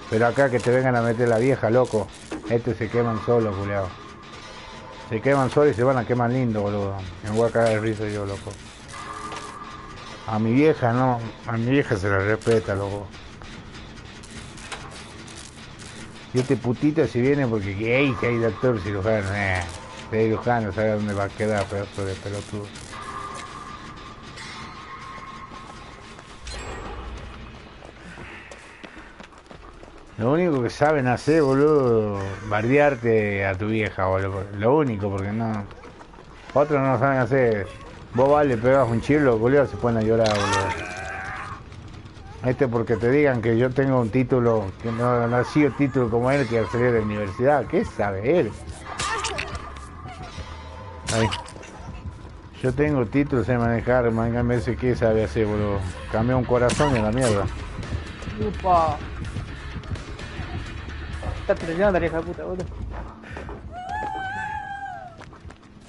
A: Pero acá que te vengan a meter la vieja, loco. Estos se queman solos, culiao. Se queman solos y se van a quemar lindo, boludo. Me voy a cagar de risa yo, loco. A mi vieja no, a mi vieja se la respeta, loco. Y este putito si viene porque que hay, que hay doctor cirujano, eh. De cirujano, sabe dónde va a quedar, pedazo de pelotudo. Lo único que saben hacer, boludo, bardearte a tu vieja, boludo. Lo único, porque no. Otros no saben hacer. Vos vas, le pegas un chilo, boludo, se ponen a llorar, boludo. Este porque te digan que yo tengo un título, que no no sido título como él, que al salir de la universidad. ¿Qué sabe él? Ahí. Yo tengo título, sé manejar, manejar, me dice qué sabe hacer, boludo. Cambió un corazón a la mierda.
B: Upa. Está traicionando la hija puta, boludo.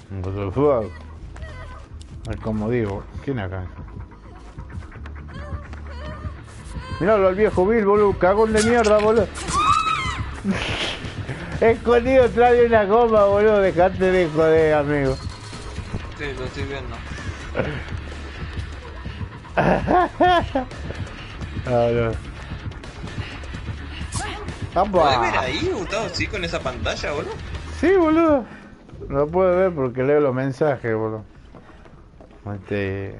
A: What the fuck? Es como digo, ¿quién acá? Miralo al viejo Bill, boludo, cagón de mierda, boludo. Escondido atrás de una goma, boludo, dejate de joder, amigo.
D: Sí, lo estoy viendo.
A: Ah, no.
D: ¿Podés ver
A: ¡Apa!
D: ahí, Gustavo, sí, con esa pantalla, boludo?
A: Sí, boludo. Lo puedo ver porque leo los mensajes, boludo. Este...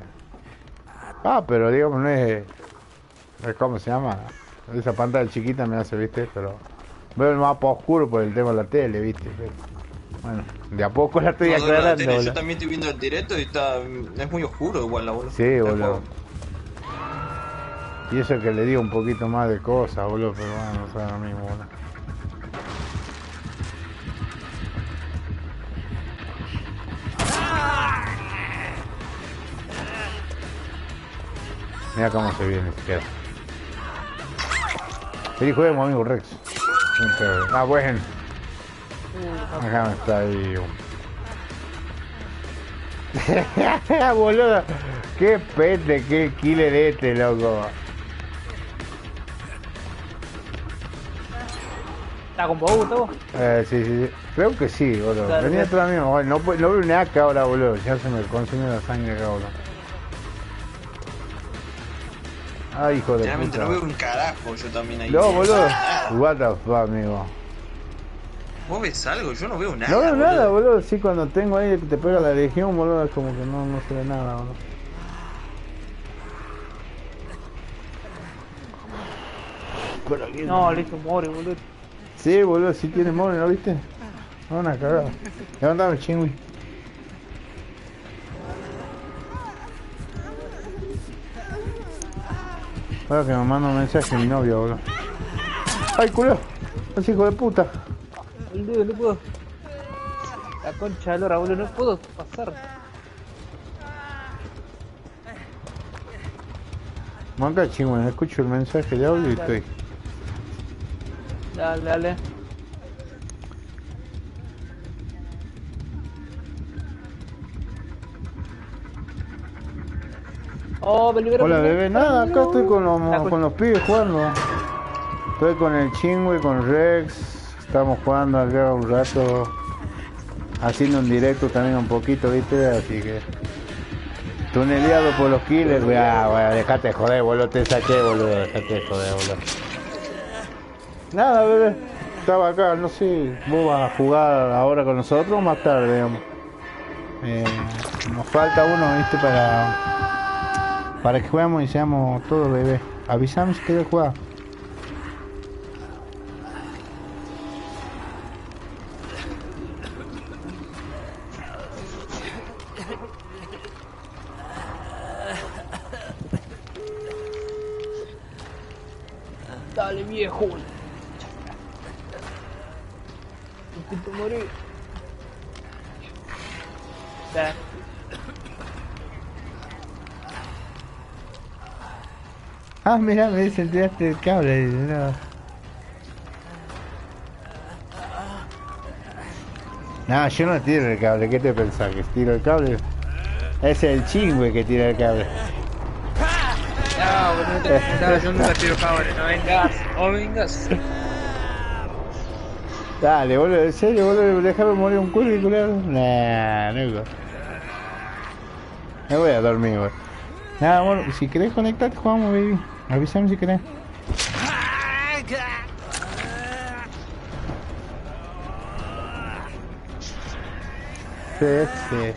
A: Ah, pero digamos, no es... ¿Cómo se llama? Esa pantalla chiquita me hace, viste, pero... Veo el mapa oscuro por el tema de la tele, viste. Bueno, de a poco la estoy
D: No, no, la
A: aclarando,
D: tele, yo también estoy viendo el directo y está es muy oscuro igual la boludo.
A: Sí, boludo. Y eso que le digo un poquito más de cosas, boludo, pero bueno, no sabe lo mismo, boludo. Mira cómo se viene, se queda. Feliz juego, amigo Rex. Ah, bueno. Acá está ahí. boludo. Qué pete, qué killer este, loco.
B: ¿Está con vos, Gustavo?
A: Eh, sí, sí, sí. Creo que sí, boludo.
B: Claro,
A: Venía atrás mío. Bueno, no, no veo ni acá ahora, boludo. Ya se me consumió la sangre acá, boludo. Ay, hijo de
D: Realmente
A: puta.
D: no veo un carajo yo también ahí.
A: No, boludo.
D: Nada.
A: What the fuck, amigo.
D: ¿Vos ves algo? Yo no veo nada.
A: No veo
D: boludo.
A: nada, boludo. Sí, cuando tengo ahí que te pega la legión, boludo, es como que no, no se ve nada, boludo.
B: No, listo, more, boludo.
A: Sí, boludo, sí tiene mole, ¿no viste? No, una cagada. Levantame, chingüi. Ahora que me manda un mensaje mi novia, boludo. ¡Ay, culo! ¡Es hijo de puta!
B: Boludo, no puedo. La concha de lora, boludo, no puedo pasar.
A: Manda, chingüi, escucho el mensaje de audio y estoy.
B: Dale, dale. Oh, me libero.
A: Hola,
B: me
A: bebé. Nada, acá estoy con los, con los pibes jugando. Estoy con el chingüe, con Rex. Estamos jugando acá un rato. Haciendo un directo también un poquito, ¿viste? Así que. Tuneleado por los killers, weá, weá, dejate de joder, boludo, te saqué, boludo, dejate de joder, boludo. Nada, bebé, estaba acá, no sé, vos vas a jugar ahora con nosotros o más tarde, digamos. Eh, nos falta uno, viste, para para que juguemos y seamos todos bebés. Avisame si querés jugar.
B: Dale, viejo. Intento morir. Dale.
A: Ah, mira, me dice, tiraste el cable. No. No, yo no tiro el cable, ¿qué te pensás? ¿Que tiro el cable? Es el chingüe que tira el cable.
B: No, no te no, yo nunca tiro cable, no vengas, no vengas.
A: Dale, boludo, en serio, boludo, déjame morir un culo y culo. Nah, no. Me voy a dormir, boludo. Nada, bueno, si querés conectarte, jugamos, baby. Avísame si querés. Sí, sí.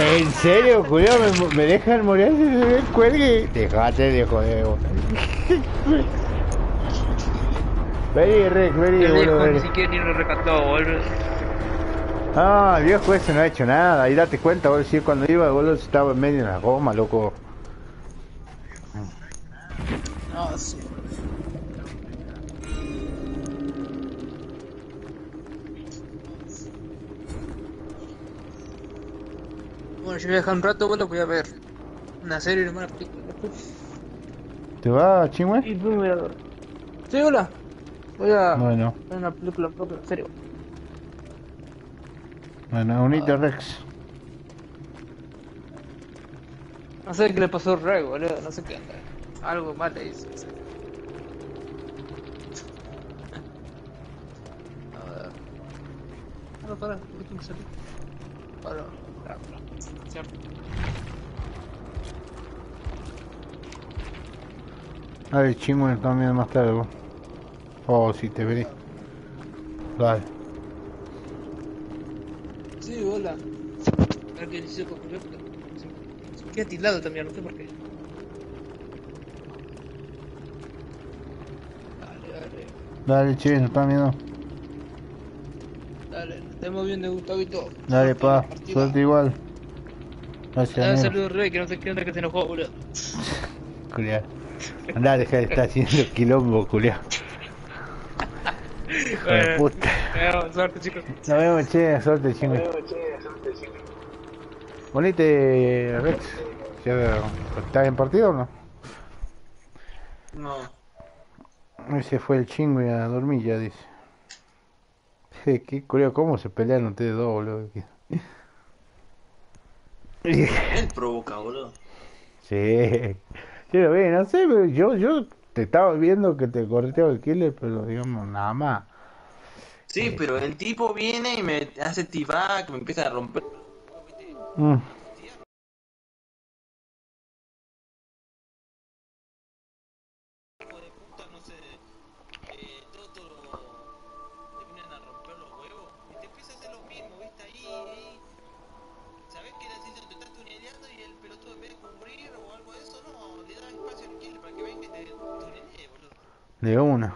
A: ¿En serio, Julio? ¿Me, me dejan morir si se me cuelgue? Dejate de joder. Vení, Rick, vení,
B: El
A: boludo,
B: ni siquiera ni lo recató, boludo.
A: Ah, el viejo ese no ha hecho nada. Y date cuenta, boludo, si cuando iba, boludo, estaba en medio de la goma, loco.
B: No, sí. Bueno, yo voy a dejar un rato, boludo, voy a ver una serie y una película.
A: ¿Te va, chingüe?
B: A dormir. Sí, hola. Voy a
A: Bueno,
B: ver una película propia, en serio.
A: bueno, unite Rex.
B: No sé qué le pasó a Rey, boludo, no sé qué anda. Algo mal le hizo. no sé. A ver. Ah, no, pará, ¿por qué tengo que salir? Pará, pará, pará. Cierto.
A: Dale, chingüe, también más tarde, vos. Oh, si te veré. Dale.
B: Sí, hola. A ver qué dice con me- se me queda tildado también, no sé por qué. Dale,
A: Dale, che, nos están viendo.
B: Dale, nos estamos viendo, Gustavito.
A: Dale, pa, suerte igual.
B: Dale,
A: Gracias, amigo.
B: saludos, Rey, que no sé qué onda que se enojó, boludo.
A: Culiao. Andá, deja de estar haciendo quilombo. Hijo de puta.
B: Eh, suerte, chicos.
A: Nos vemos, che, suerte, chingo. Bonite, Rex. ¿Ya ¿Estás en partido o no?
D: No.
A: Ese fue el chingo y a dormir ya, dice. Je, Qué curioso, ¿cómo se pelean ustedes dos, boludo?
D: Él provoca, boludo.
A: Sí, lo vi, no sé, pero yo, yo te estaba viendo que te correteaba el killer, pero digamos, nada más.
D: Sí, pero el tipo viene y me hace tibac, me empieza a romper.
A: Mm.
D: De
A: una.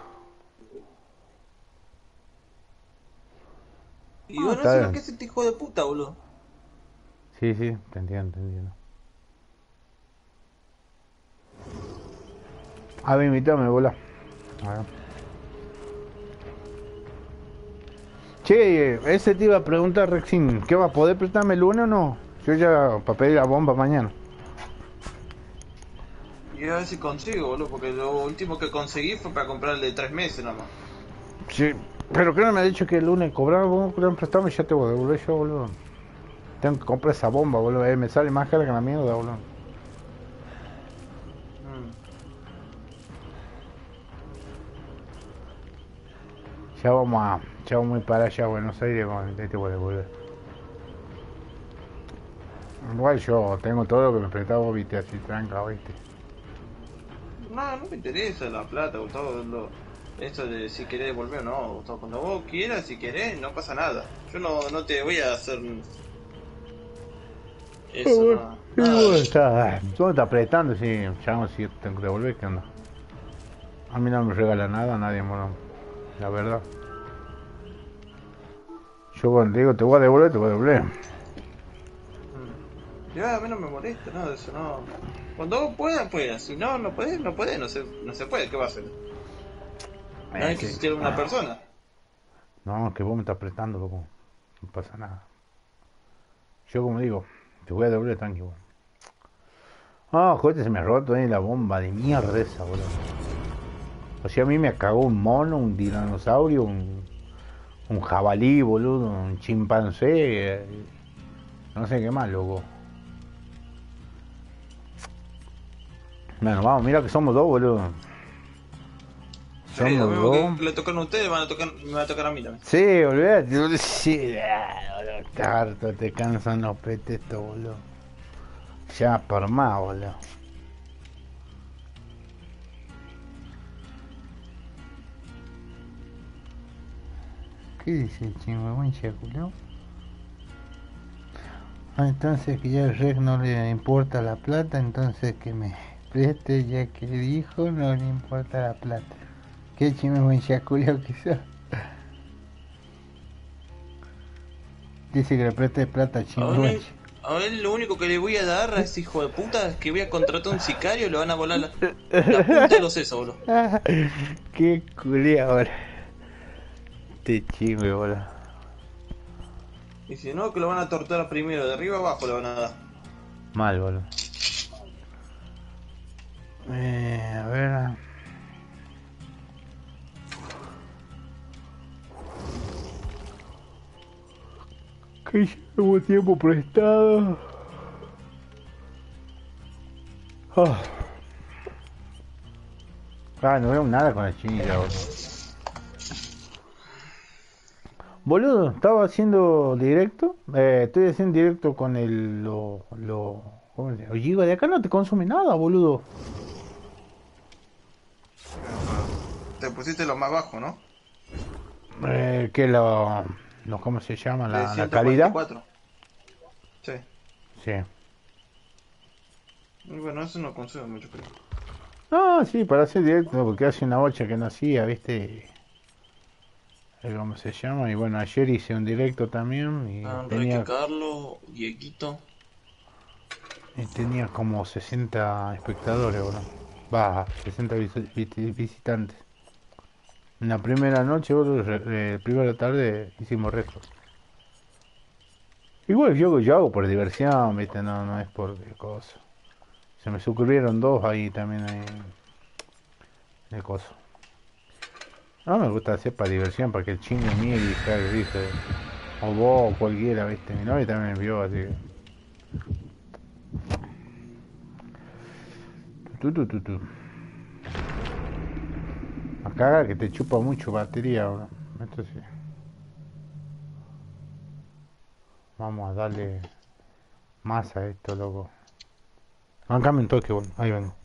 D: Y bueno, eso es lo que es este hijo de puta, boludo.
A: Sí, sí, te entiendo, te entiendo. A ver, invítame, bola. A ver. Che, ese te iba a preguntar, Rexin, ¿qué va a poder prestarme el lunes o no? Yo ya, para pedir la bomba mañana.
D: Y a ver si consigo, boludo, porque lo último que conseguí fue para comprarle tres meses nomás.
A: Sí, pero que me ha dicho que el lunes cobrar, vos un préstamo y ya te voy a devolver yo, boludo. Tengo que comprar esa bomba, boludo. eh, me sale más cara que la mierda, boludo.
D: Mm.
A: Ya vamos a, ya vamos a ir para allá a Buenos Aires, con te voy a devolver. Igual yo tengo todo lo que me prestaba, viste, así tranca, viste.
D: No, no me interesa la plata, Gustavo. Lo, eso de si querés devolver o no, Gustavo. Cuando vos quieras, si querés, no pasa nada. Yo no, no te voy a hacer. Eso, no. Nada.
A: está, todo está apretando, sí, chamo, si tengo que devolver, ¿qué onda? A mí no me regala nada, nadie, bueno, la verdad. Yo cuando digo te voy a devolver, te voy a devolver.
D: Mm. Ya, a mí no me molesta, nada de eso, no. Cuando vos puedas, puedas. Si no, no podés, no podés, no se, no se puede, ¿qué va a hacer? No hay que existir una persona.
A: No, que vos me estás prestando, loco. No pasa nada. Yo como digo, te voy a devolver tranquilo. Ah, joder, se me ha roto ahí la bomba de mierda esa, boludo. O sea, a mí me cagó un mono, un dinosaurio, un, un jabalí, boludo, un chimpancé, eh, no sé qué más, loco. Bueno, vamos, mira que somos dos, boludo.
D: Lo
A: Somos dos.
D: le tocaron a ustedes, van a tocar, me va a tocar a mí también.
A: Sí, olvídate, sí, boludo, te harto, te cansan los petes boludo. Ya por más, boludo. ¿Qué dice el chingüengüencha, culo? Ah, entonces que ya al reg no le importa la plata, entonces que me preste ya que dijo no le importa la plata. ¿Qué chingüengüencha, culo que sos? Dice que le preste plata al
D: A ver,
A: chingüengüencha.
D: a ver, lo único que le voy a dar a ese hijo de puta es que voy a contratar a un sicario y le van a volar la, la punta de los sesos, boludo.
A: Qué culé ahora. Te chingue, boludo.
D: Y si no, que lo van a torturar primero, de arriba abajo le van a dar.
A: Mal, boludo. Eh, a ver. Que llevo tiempo prestado. Ah. Ah, no veo nada con la chinilla, boludo. Boludo, estaba haciendo directo. Eh, estoy haciendo directo con el. Lo, lo, ¿Cómo se llama? Giga de acá no te consume nada, boludo.
D: Te pusiste lo más bajo, ¿no?
A: Eh, que lo, lo. ¿Cómo se llama? La, la calidad.
D: 144. Sí.
A: Sí.
D: Y bueno, eso no consume mucho, creo.
A: No, sí, para hacer directo, porque hace una bocha que no hacía, viste. eh, ¿Cómo se llama? Y bueno, ayer hice un directo también y
D: Ah,
A: tenía,
D: Enrique Carlos, Dieguito.
A: y tenía como 60 espectadores, boludo. Va, 60 vis- vis- visitantes. En la primera noche, boludo, re- eh, primera tarde hicimos récord. Igual yo, yo hago por diversión, viste, no, no es por cosa. Se me suscribieron dos ahí también ahí en el coso. No me gusta hacer para diversión, para que el chingue mío y dice, o vos, cualquiera, viste. Mi novia también me vio, así. Tu, tu, tu, tu. Acá que te chupa mucho batería ahora. Esto sí. Vamos a darle más a esto, loco. Bancame un toque. Ahí vengo.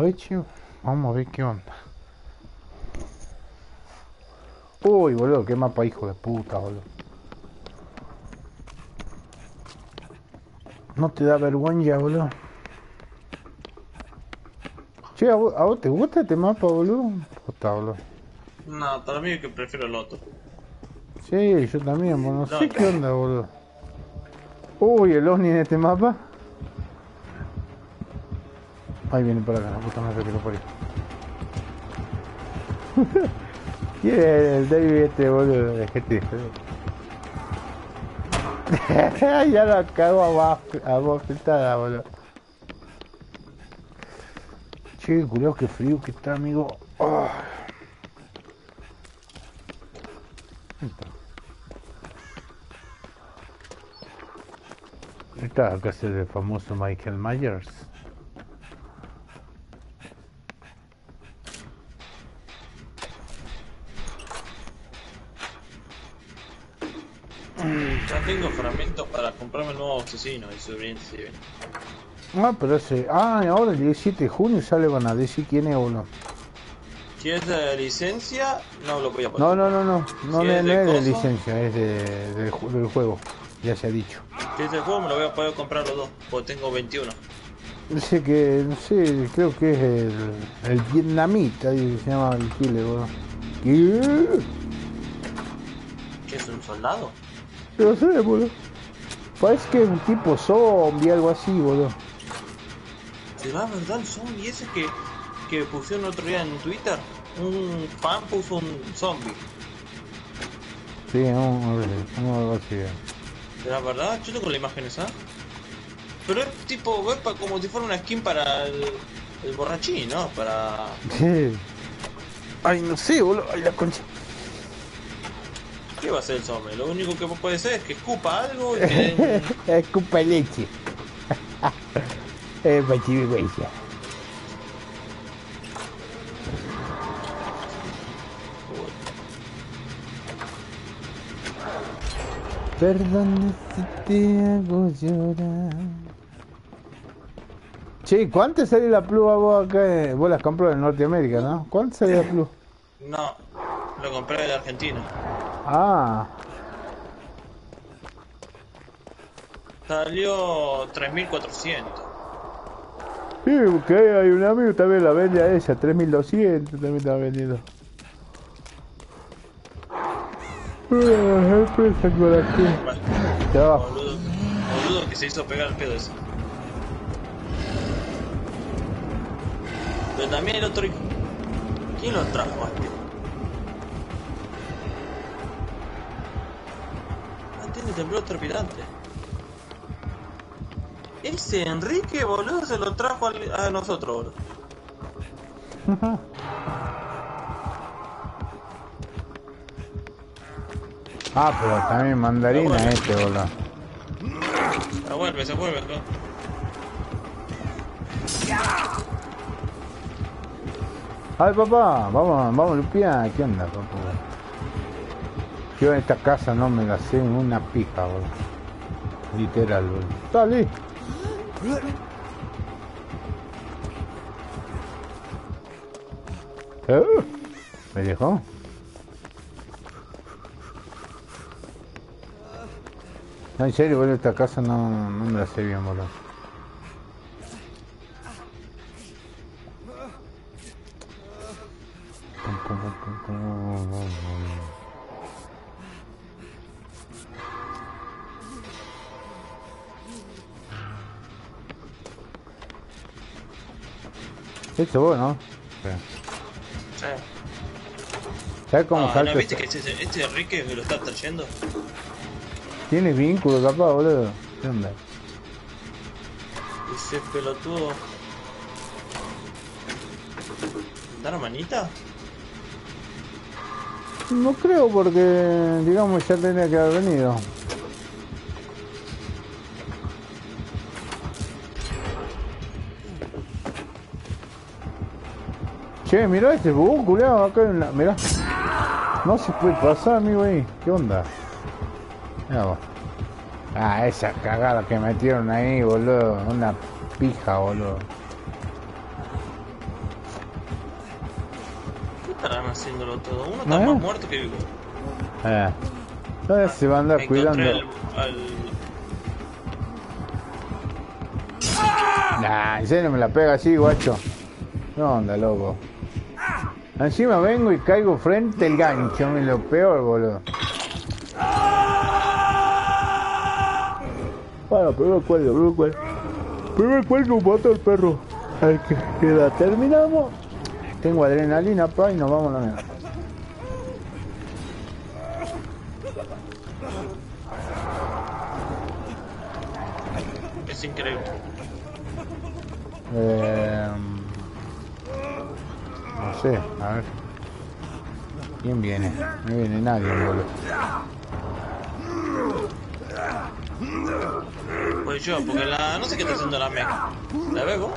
A: A ver, chico. Vamos a ver qué onda. Uy, boludo, qué mapa hijo de puta, boludo. No te da vergüenza, boludo. Che, ¿a vos, a vos te gusta este mapa, boludo? Puta, boludo.
D: No, para mí es que prefiero el otro.
A: Sí, yo también, boludo. No sé
D: No.
A: qué onda, boludo. Uy, el ovni en este mapa. Ahí viene para acá, la puta madre que lo parió. ¿Quién es el David este, boludo? Es que te Ya lo cago a vos, a vos fritada, boludo. Che, culiao, qué frío que está, amigo. Está. Está acá es el famoso Michael Myers.
D: Ya tengo fragmentos para comprarme el nuevo asesino y bien.
A: Ah, pero ese. Ah, ahora el 17 de junio sale van a decir quién es uno.
D: Si es de licencia, no lo voy a poner.
A: No, no, no, no. No,
D: Si
A: no
D: es
A: es
D: de
A: de licencia, es de, del ju- del juego. Ya se ha dicho.
D: Si es de juego, me lo voy a poder comprar los dos, porque tengo 21.
A: Dice que, no sé, creo que es el, el vietnamita, que se llama el killer, boludo. ¿Qué?
D: ¿Qué es un soldado?
A: No sé, boludo. Parece que es un tipo zombie, algo así, boludo.
D: ¿Será verdad el zombie ese que, que pusieron otro día en Twitter? Un fan puso un zombie.
A: Sí, no, no, así.
D: ¿Será verdad? Yo tengo la imagen esa. Pero es tipo, como si fuera una skin para el, el borrachín, ¿no? Para...
A: Sí. Ay, no sé, boludo. Ay, la concha.
D: ¿Qué va a hacer el zombie? Lo único que puede ser es que escupa algo y que...
A: Escupa leche. es para chivergüenza. Perdón si te hago llorar. Che, ¿cuánto sale la plus a vos acá? eh? Vos las compras en Norteamérica, ¿no? ¿Cuánto sale la plus?
D: No, lo compré de Argentina.
A: Ah.
D: Salió 3400.
A: Sí, porque hay un amigo también la vende a esa, 3200 también está vendiendo. Ah, empieza con aquí.
D: Bueno,
A: Ya va.
D: boludo. Boludo que se hizo pegar el pedo ese. Pero también el otro hijo. ¿Quién lo trajo a tiene temblor trepidante. Ese Enrique, boludo, se lo trajo al- a nosotros, boludo.
A: Ah, pero también mandarina este, boludo.
D: Se vuelve, se vuelve.
A: Ay, papá, vamos, vamos, Lupia, ¿qué onda, papá? Yo en esta casa no me la sé en una pija, boludo. Literal, boludo. Dale. Eh, ¿Me dejó? No, en serio, boludo, esta casa no, no me la sé bien, boludo. Pum, pum, pum, pum. Esto vos, ¿no?
D: Sí.
A: ¿Sabes cómo
D: Ah,
A: salta?
D: ¿no viste que este, este Enrique me lo está trayendo?
A: Tiene vínculo, capaz, boludo. ¿Qué onda?
D: Ese pelotudo. ¿Da la manita?
A: No creo porque, digamos, ya tenía que haber venido. Che, mira este bug, culiao, acá hay una... Mirá. No se puede pasar, amigo, ahí. ¿Qué onda? Mirá. Ah, esa cagada que metieron ahí, boludo. Una pija, boludo.
D: ¿Qué estarán haciéndolo todo? Uno está
A: ¿Eh?
D: más muerto que vivo.
A: Eh. Entonces se va a andar cuidando.
D: al, al-
A: Nah, en serio me la pega así, guacho. No onda, loco. Encima vengo y caigo frente al gancho, me lo peor, boludo. Bueno, primero cuelgo, primero cuelgo. Primero cuelgo un botón, perro. A ver qué queda. Terminamos. Tengo adrenalina, pa, y nos vamos a la mierda.
D: Es increíble.
A: Eh, no sé, a ver. ¿Quién viene? No viene nadie, boludo.
D: Pues yo, porque la. No sé qué está haciendo la meca. ¿La ves vos?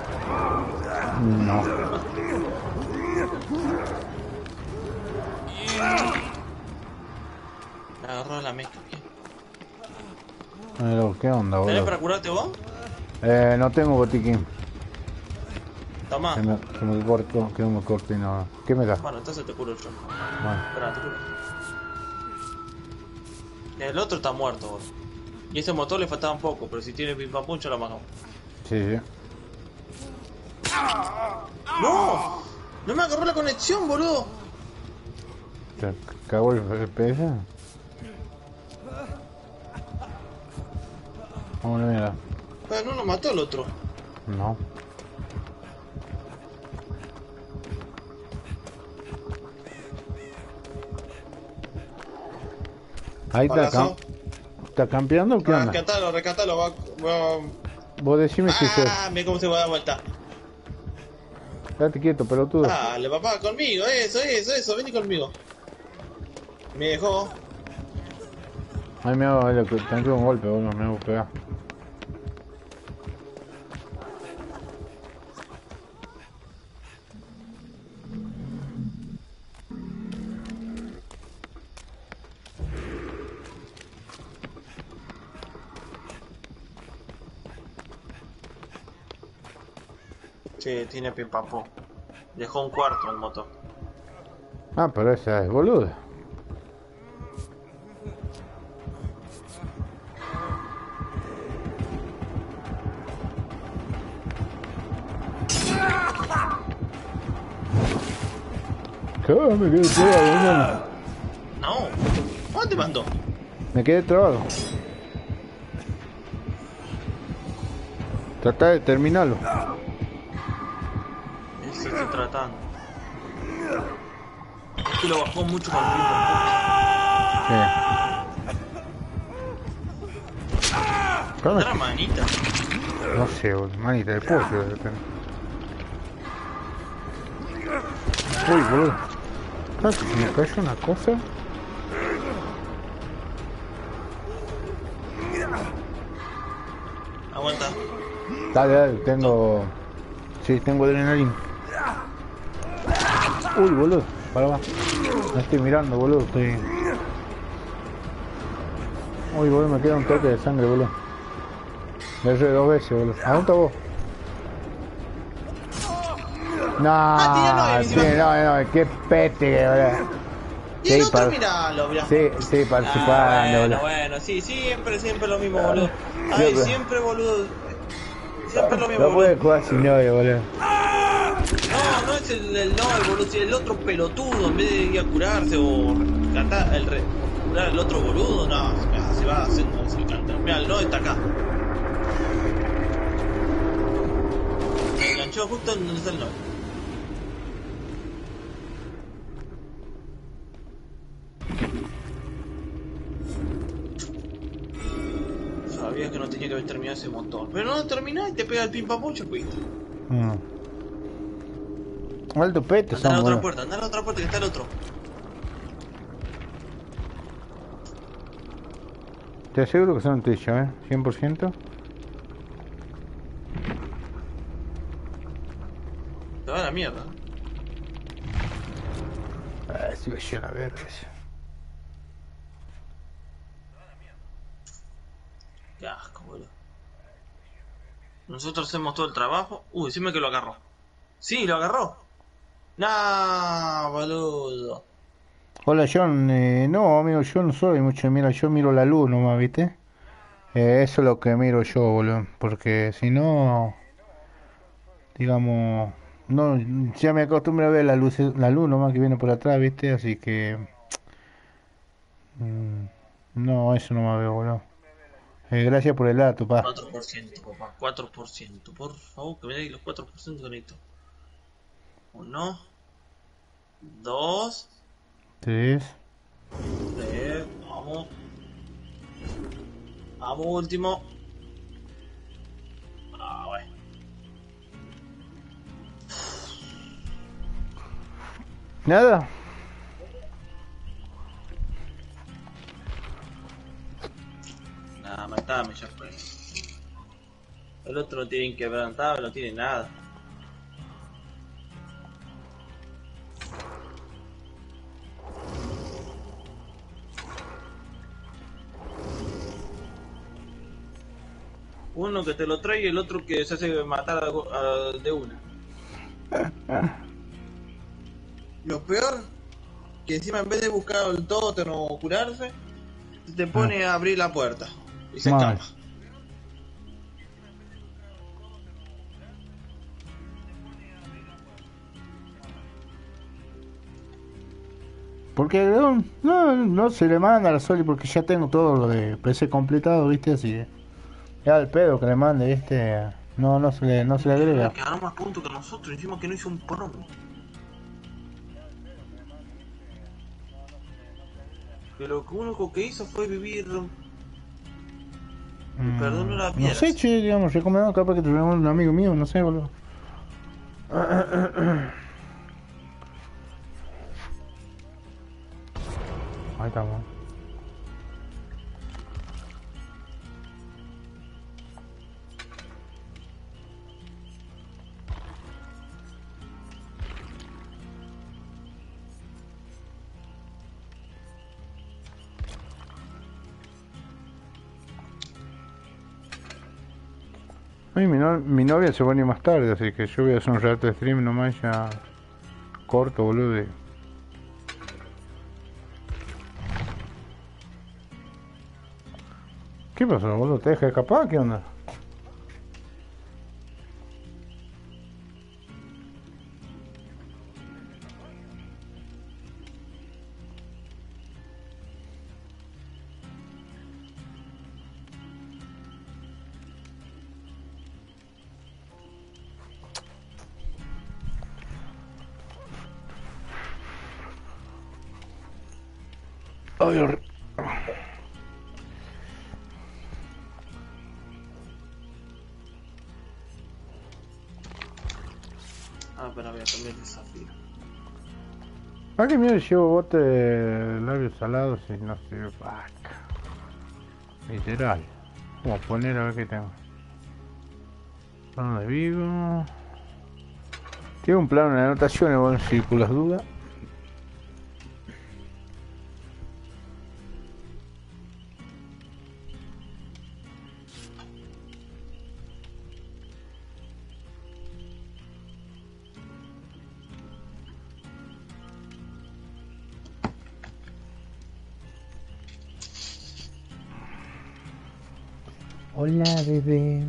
A: No.
D: La agarró la meca. bien.
A: ¿qué onda,
D: ¿Tenés
A: boludo?
D: para curarte vos?
A: Eh, no tengo botiquín.
D: Toma.
A: Que me, que me corto, que no me corte no. ¿Qué me da?
D: Bueno, entonces te curo yo.
A: Bueno,
D: Espera, te curo. El otro está muerto, vos. Y ese motor le faltaba un poco, pero si tiene pim pam pum, yo lo matamos.
A: sí, sí.
D: ¡No! ¡No me agarró la conexión, boludo!
A: ¿Te cagó el FPS? Vamos a.
D: Ah, no lo mató el otro.
A: No. Ahí está, cam- ¿está campeando o qué onda?
D: rescatalo, rescatalo, va, va-
A: Vos decime si se...
D: Ah, mira cómo se va a dar vuelta.
A: Date quieto, pelotudo.
D: Dale, papá, conmigo, eso, eso, eso, vení conmigo. Me dejó.
A: Ay, me hago, le tengo un golpe, boludo, me hago pegar.
D: Sí, tiene pim. Dejó un cuarto en moto.
A: Ah, pero esa es boluda. ¿Cómo me quedé trabado.
D: No. ¿Dónde mandó?
A: Me quedé trabado. Trata de terminarlo.
D: Eso estoy tratando. Es que lo bajó mucho con el tiempo.
A: Sí. ¿Dónde?
D: Otra manita.
A: No sé, boludo. Manita de pollo debe tener. Uy, boludo. ¿Sabes que se me cayó una cosa?
D: Aguanta.
A: Dale, dale, tengo... Sí, tengo adrenalina. Uy, boludo. Para, va. No estoy mirando, boludo. Estoy... Uy, boludo, me queda un toque de sangre, boludo. Me erré dos veces, boludo. ¿A dónde está vos?
D: Ah,
A: No,
D: tiene
A: sí, no, no, qué pete, boludo.
D: Y el
A: Sí,
D: otro, mirá.
A: Sí, sí, participando,
D: Ah, bueno,
A: boludo.
D: bueno, sí, siempre, siempre lo mismo, boludo. Ay, siempre, boludo. Siempre lo mismo,
A: No puede jugar sin novio, boludo.
D: No, no es el, no, el boludo, el otro pelotudo, en vez de ir a curarse o cantar el curar al otro boludo, no, se va- haciendo, se canta. Mira, el no está acá. Se enganchó justo en donde está el no. Sabía que no tenía que haber terminado ese montón. Pero no lo terminás y te pega el pim pam mucho, pues.
A: Mm. Alto pete,
D: Anda a la otra puerta, anda a la otra puerta que está el otro.
A: Te aseguro que son techo, ¿eh? 100%.
D: Te va a la mierda.
A: Ah, sí, yo la verga.
D: Qué asco, boludo. Nosotros hacemos todo el trabajo. Uy, decime que lo agarró. Sí, lo agarró. Nah, boludo.
A: Hola John, eh, no amigo, yo no soy mucho, mira, yo miro la luz nomás, ¿viste? Eh, eso es lo que miro yo, boludo, porque si no, digamos, no, ya me acostumbré a ver la luz, la luz nomás que viene por atrás, ¿viste? Así que, mm, no, eso no me veo, boludo. Eh, gracias por el dato, pa.
D: 4%, papá. 4%. Por favor, que me den los 4% que necesito. Uno. Dos.
A: Tres.
D: Tres. Vamos. Vamos, último. Ah, bueno.
A: Nada.
D: Nada, matame ya fue. El otro no tiene inquebrantable, no tiene nada. Uno que te lo trae y el otro que se hace matar a go- a- de una. Lo peor, que encima en vez de buscar el tótem o curarse, te pone a abrir la puerta y se
A: Mal.
D: escapa.
A: Porque no, no, no se le manda a la Soli porque ya tengo todo lo de PC completado, ¿viste? Así que ya el pedo que le mande, ¿viste? No, no se le, no se le agrega.
D: Que ganó más puntos que nosotros, encima que no hizo un promo. Que lo único que hizo fue vivir.
A: Mm,
D: perdón, no la
A: No
D: vieras.
A: sé, che, digamos, recomendado capaz que tuviéramos un amigo mío, no sé, boludo. Mi, no- mi novia se va a venir más tarde, así que yo voy a hacer un rato de stream nomás ya corto, boludo. ¿Qué pasó, boludo? ¿Te deja escapar? ¿Qué onda? ¿Para qué mierda llevo bote de labios salados y no sé, fuck? Literal. Vamos a poner a ver qué tengo. Plano de Vigo. Tengo un plano de anotaciones, bueno, si por las dudas. Bebé.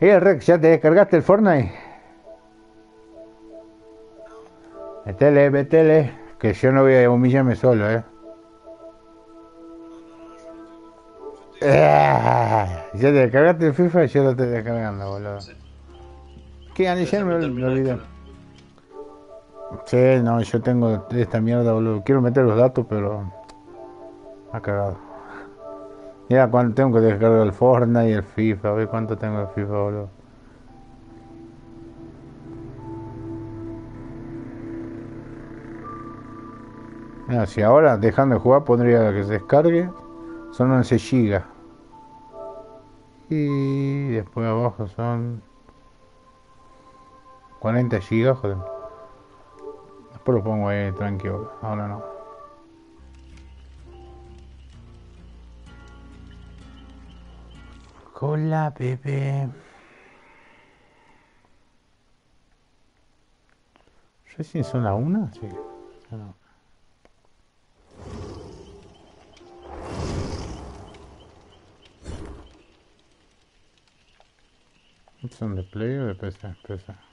A: Eh, Rex, ¿ya te descargaste el Fortnite? Metele, metele, que yo no voy a humillarme solo, eh. Ya te descargaste el FIFA y yo lo estoy descargando, boludo. ¿Qué gané ayer? Me, me olvidé. Sí, no, yo tengo esta mierda, boludo. Quiero meter los datos, pero. Ha cagado. Mira cuánto tengo que descargar el Fortnite y el FIFA. A ver cuánto tengo de FIFA, boludo. Mira, si ahora dejando de jugar pondría que se descargue, son 11 gigas. Y después abajo son 40 gigas, joder. Después lo pongo ahí tranquilo, ahora no. Hola, bebé. ¿Recién son la una? Sí. Ah. ¿Son de Play o de PC? PC.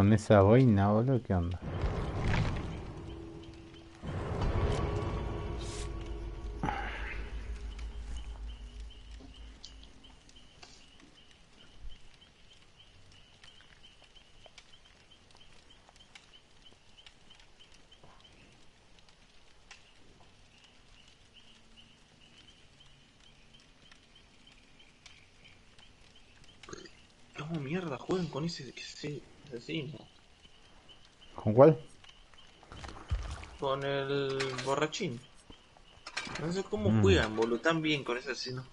A: Con esa boina, boludo, ¿qué onda?
D: ¿Cómo mierda juegan con ese, ese asesino?
A: ¿Con cuál?
D: Con el borrachín. No sé cómo
A: Mm.
D: juegan, boludo, tan bien con ese asesino.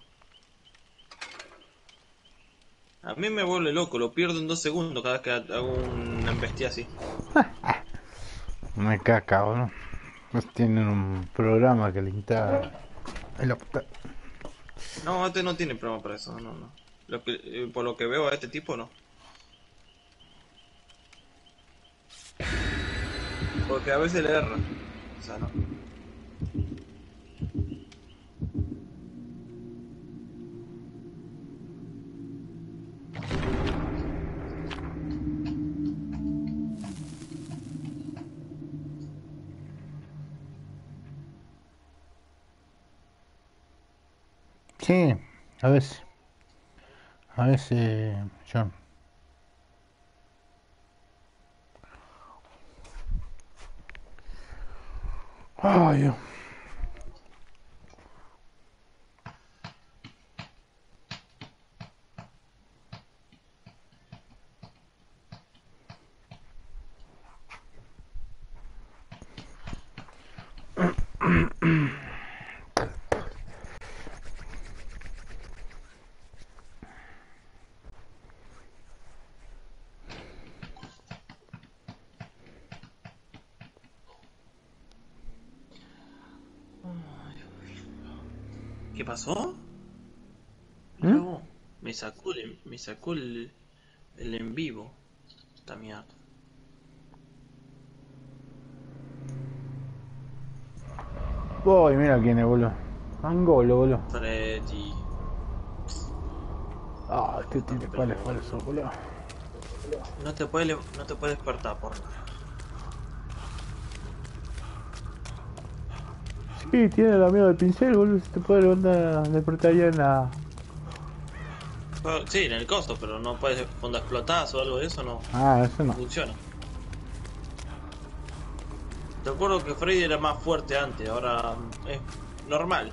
D: A mí me vuelve loco, lo pierdo en dos segundos cada vez que hago una embestida así.
A: Me caca, boludo. Pues tienen un programa que le instala el
D: No, este no tiene problema para eso, no, no. Lo que, eh, por lo que veo a este tipo, no. Porque a veces le erra. O sea, no.
A: Sí, a veces. A veces, John. Ay, Dios.
D: ¿Qué pasó?
A: ¿Mm?
D: Mirá vos, Me sacó el, me sacó el, el en vivo. Esta mierda.
A: Uy, mira quién es, boludo. Angolo, boludo.
D: Freddy.
A: Ah, este tiene pales falso, boludo.
D: No te puede, no te puede despertar por nada.
A: Sí, tiene el amigo del pincel, boludo. Se te puede levantar, despertar ya en la.
D: Sí, en el costo, pero no puedes, cuando explotás o algo de eso, no
A: Ah, eso no.
D: funciona. Te acuerdo que Freddy era más fuerte antes, ahora es normal.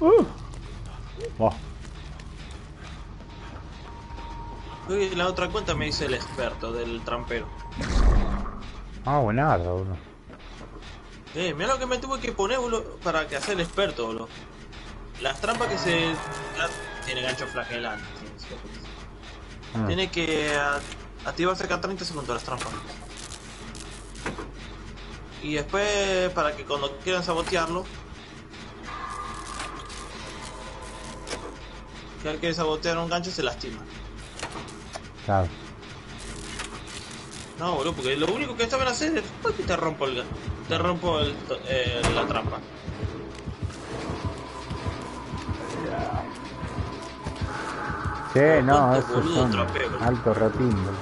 A: Uh.
D: En la otra cuenta me dice el experto del trampero.
A: Ah, buenardo, boludo.
D: Eh, mira lo que me tuve que poner, boludo, para que hacer el experto, boludo. Las trampas que se... Tiene gancho flagelante. tiene-
A: Ah.
D: Tiene que a- activarse cada 30 segundos las trampas. Y después, para que cuando quieran sabotearlo... Que al que sabotear un gancho se lastima.
A: Claro.
D: No, boludo, porque lo único que saben hacer es y te rompo el, te rompo el, eh, la trampa.
A: Sí, no,
D: ¿Cuánto
A: esos
D: boludo
A: son
D: trapeo?
A: alto ratín, boludo.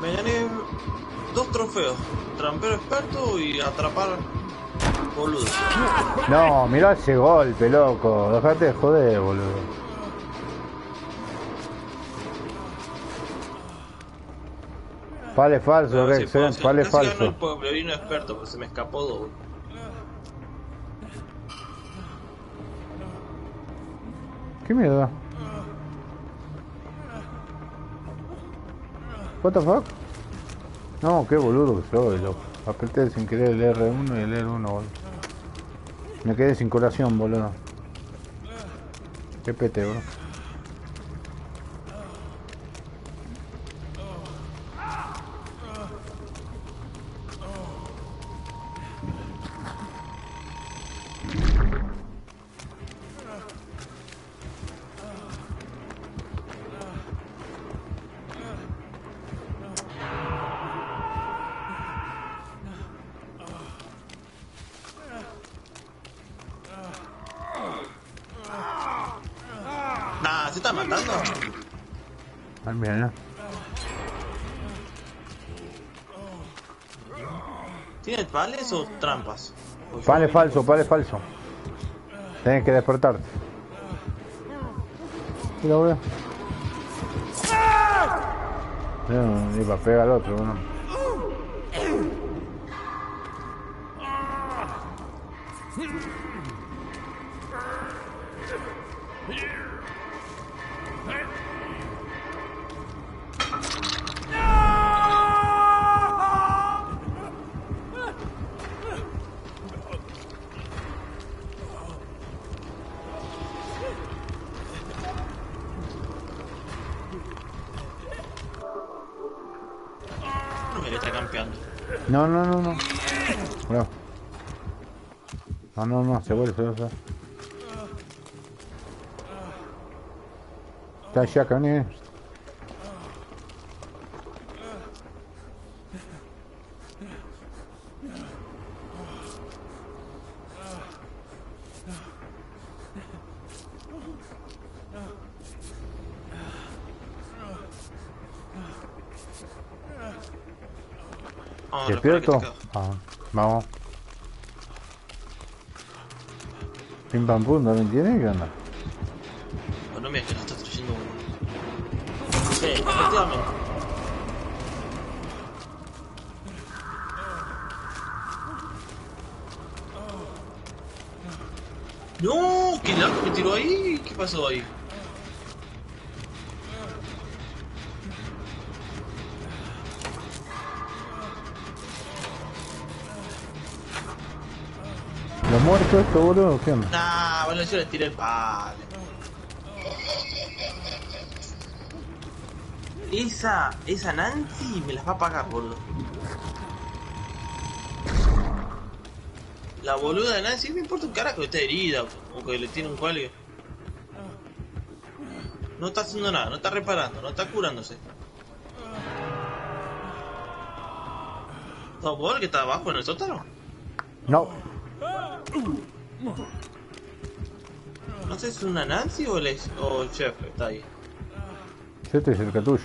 D: Me gané dos trofeos. Trampero experto y atrapar boludo.
A: No, mirá ese golpe, loco. Dejate de joder, boludo. Pale falso,
D: Pero
A: Rex,
D: sí,
A: eh.
D: pues,
A: Pale
D: casi ganó el
A: falso.
D: pueblerino experto, pero se me escapó dos.
A: ¿Qué mierda? What the fuck? No, qué boludo que soy, loco. Apreté sin querer el R1 y el L1, boludo. Me quedé sin curación, boludo. Qué pete, boludo.
D: ¿Tiene pales o trampas?
A: Pale falso, pale falso. Tienes que despertarte. Mira, boludo. No, iba a pegar al otro, boludo.
D: No,
A: no, no, se vuelve, se vuelve. Está allá, cabrón.
D: Vamos,
A: ¿Despierto?
D: espera que te
A: Ah, vamos. Pam pum, ¿no tiene? ¿Qué onda?
D: cago. Bueno, mira que lo está trayendo uno. Sí, efectivamente. No, qué largo me tiró ahí. ¿Qué pasó ahí?
A: Muerto esto, boludo? ¿Qué onda?
D: Nah, bueno, yo le tiré el palo. esa, esa Nancy me las va a pagar, boludo. La boluda de Nancy, me importa un carajo que esté herida o que le tiene un cuelgue. No está haciendo nada, no está reparando, no está curándose. ¿Sos vos el que está abajo en el sótano?
A: No.
D: No sé si es una Nancy o el, o el chef está ahí.
A: Yo estoy cerca tuyo.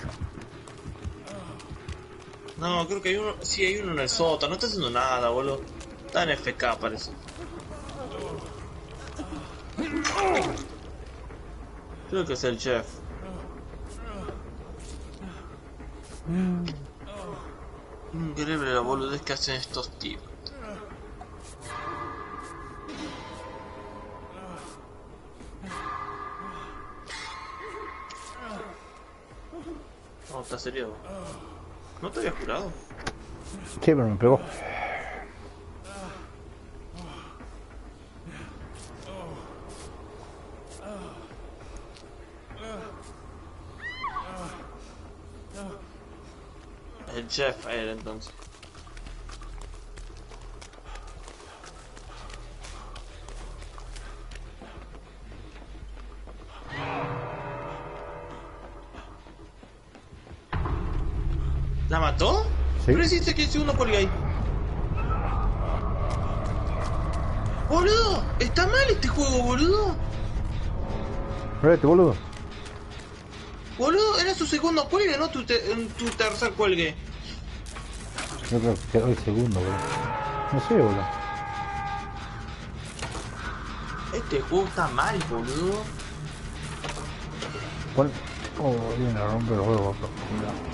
D: No, creo que hay uno. Sí, hay uno en el sótano. No está haciendo nada, boludo. Está en FK, parece. Creo que es el chef. Increíble la boludez que hacen estos tipos. Serio. ¿No te habías curado?
A: Sí, pero me pegó.
D: El chef era entonces.
A: Sí.
D: Pero hiciste que el segundo por ahí. Boludo, está mal este juego, boludo.
A: Vete, boludo.
D: Boludo, era su segundo cuelgue, no tu, te- tu tercer cuelgue.
A: Yo creo que quedó el segundo, boludo. No sé, boludo.
D: Este juego está mal, boludo.
A: Pon... Oh, viene a romper el juego, bro.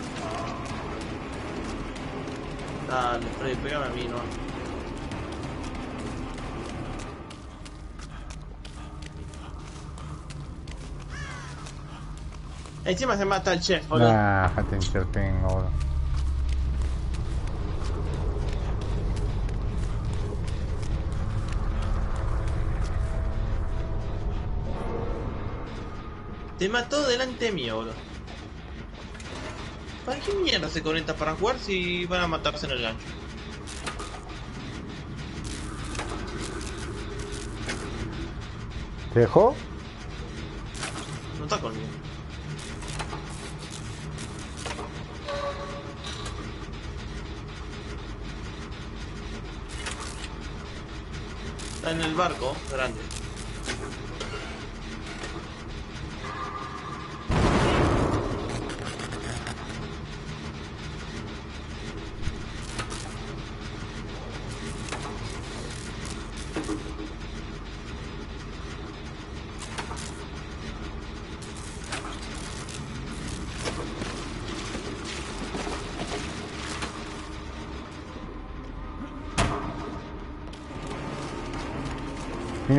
D: Dale, Freddy, pégame a mí, no. Encima se mata el chef, boludo.
A: Nah, te intervengo, boludo.
D: Te mató delante mío, boludo. ¿Para qué mierda se conecta para jugar si van a matarse en el gancho?
A: ¿Te dejó?
D: No está conmigo. Está en el barco, grande.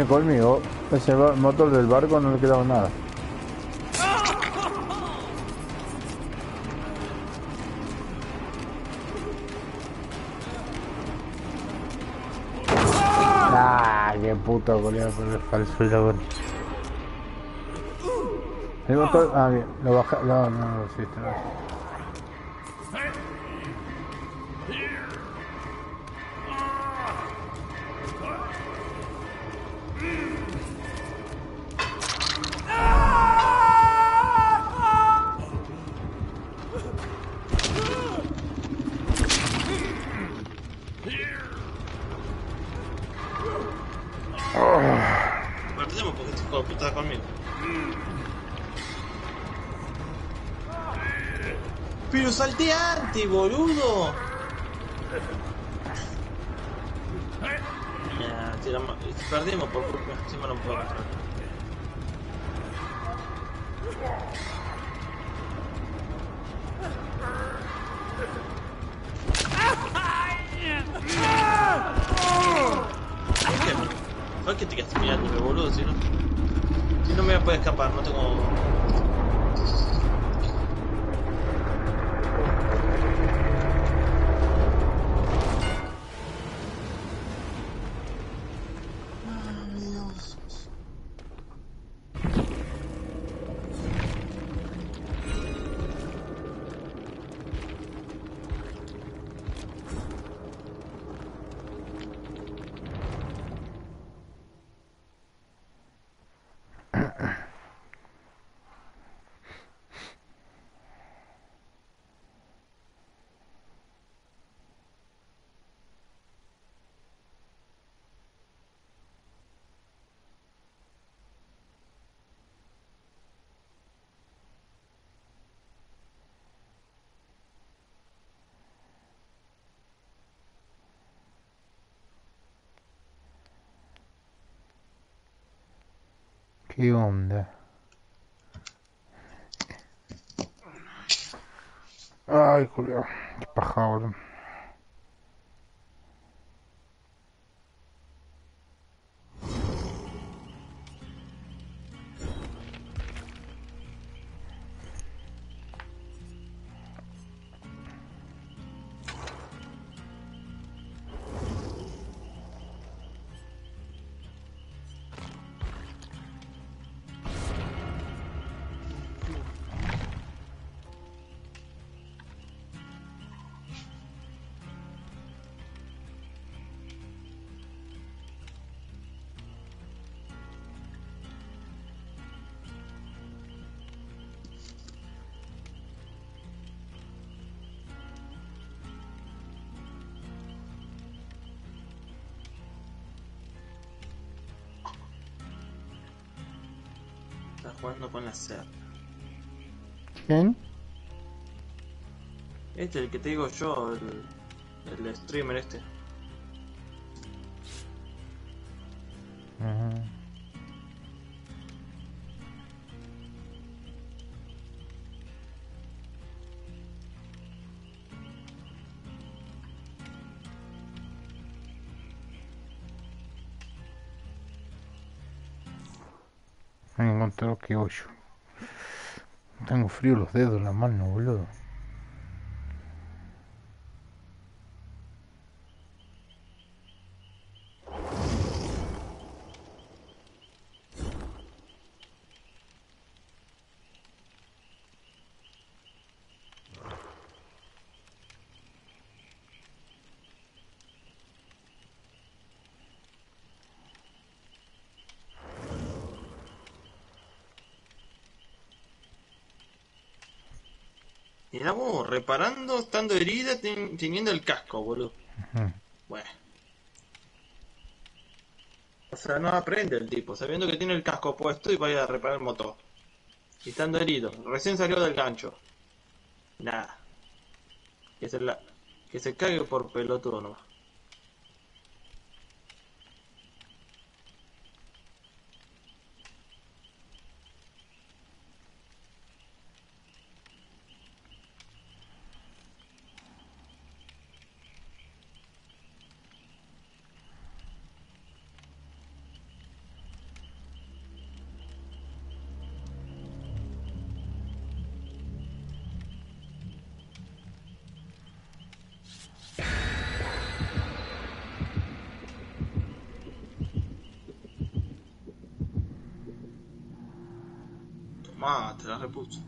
A: Conmigo. Ese motor del barco no le quedaba nada. Ah, qué puto colega por el falso y la buena. El motor, ah, bien, lo baja, no, no, no, sí, está
D: ¿Por qué te quedaste mirándome, boludo? Si no, si no me voy a poder escapar, no tengo.
A: ¿Qué onda? Ay, Julio, qué paja, boludo.
D: SER.
A: ¿Quién?
D: Este, el que te digo yo, el, el streamer este.
A: Me encontré que hoyo. Tengo frío los dedos en la mano, boludo.
D: Mirá vos, reparando, ten- teniendo el casco, boludo. Bueno. O sea, no aprende el tipo, sabiendo que tiene el casco puesto y vaya a reparar el motor. Y estando herido, recién salió del gancho. Nada. Que se, la... que se cague por pelotudo nomás. repulsed.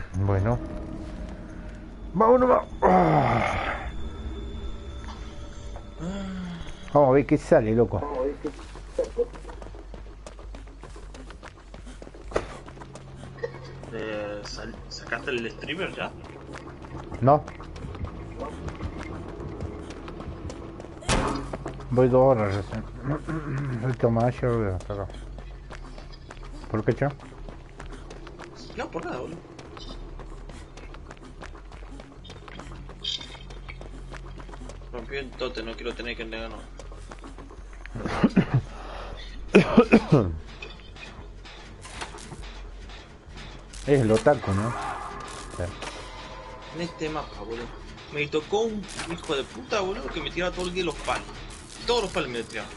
A: Bueno. Vámonos, va. Ah. Vamos a ver qué sale, loco.
D: Eh, ¿Sacaste el streamer ya?
A: No. Voy dos horas recién. El tomate yo lo voy a sacar. ¿Por qué, chao?
D: No, por nada, boludo. Rompí el tote, no quiero tener que negar no.
A: Es el otaku, ¿no?
D: En este mapa, boludo. Me tocó un hijo de puta, boludo, que me tiraba todo el día los palos. Todos los palos me los tiraba.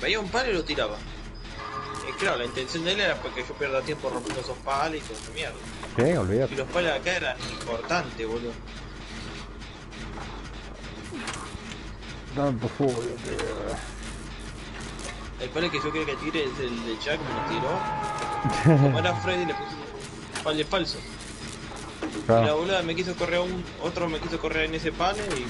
D: Veía un palo y lo tiraba. Y claro, la intención de él era porque yo pierda tiempo rompiendo esos palos y todo esa mierda.
A: Sí,
D: Y
A: olvídate.
D: los palos de acá eran importantes, boludo.
A: Fútbol,
D: El palo que yo quería que tire es el de Jack, me lo tiró. Como era Freddy, le puse un palo falso. Y la boluda me quiso correr a un. Otro me quiso correr en ese palo y.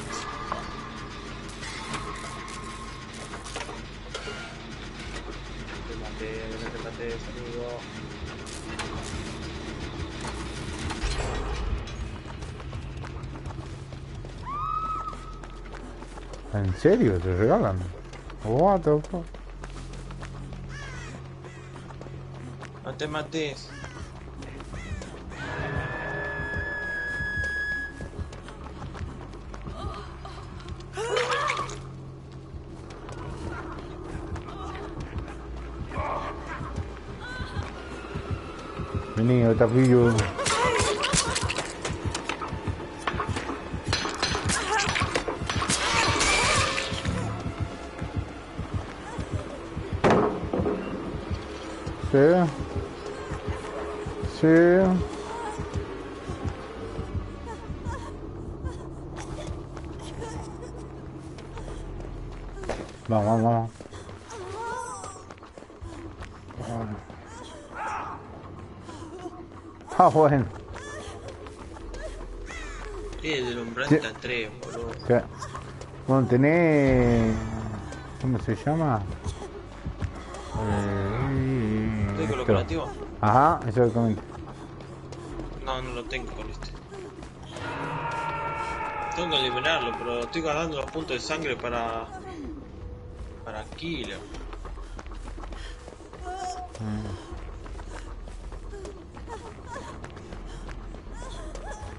A: ¿En serio? ¿Te regalan? What the fuck?
D: No te mates.
A: Vení, ahorita pillo. Ah, bueno.
D: Eh, del umbral
A: Sí.
D: está 3, boludo.
A: Bueno, tenés... ¿Cómo se llama? Eh,
D: ¿Estoy con lo operativo?
A: Ajá, exactamente.
D: No, no lo tengo con este. Tengo que eliminarlo, pero estoy ganando los puntos de sangre para. para Killer.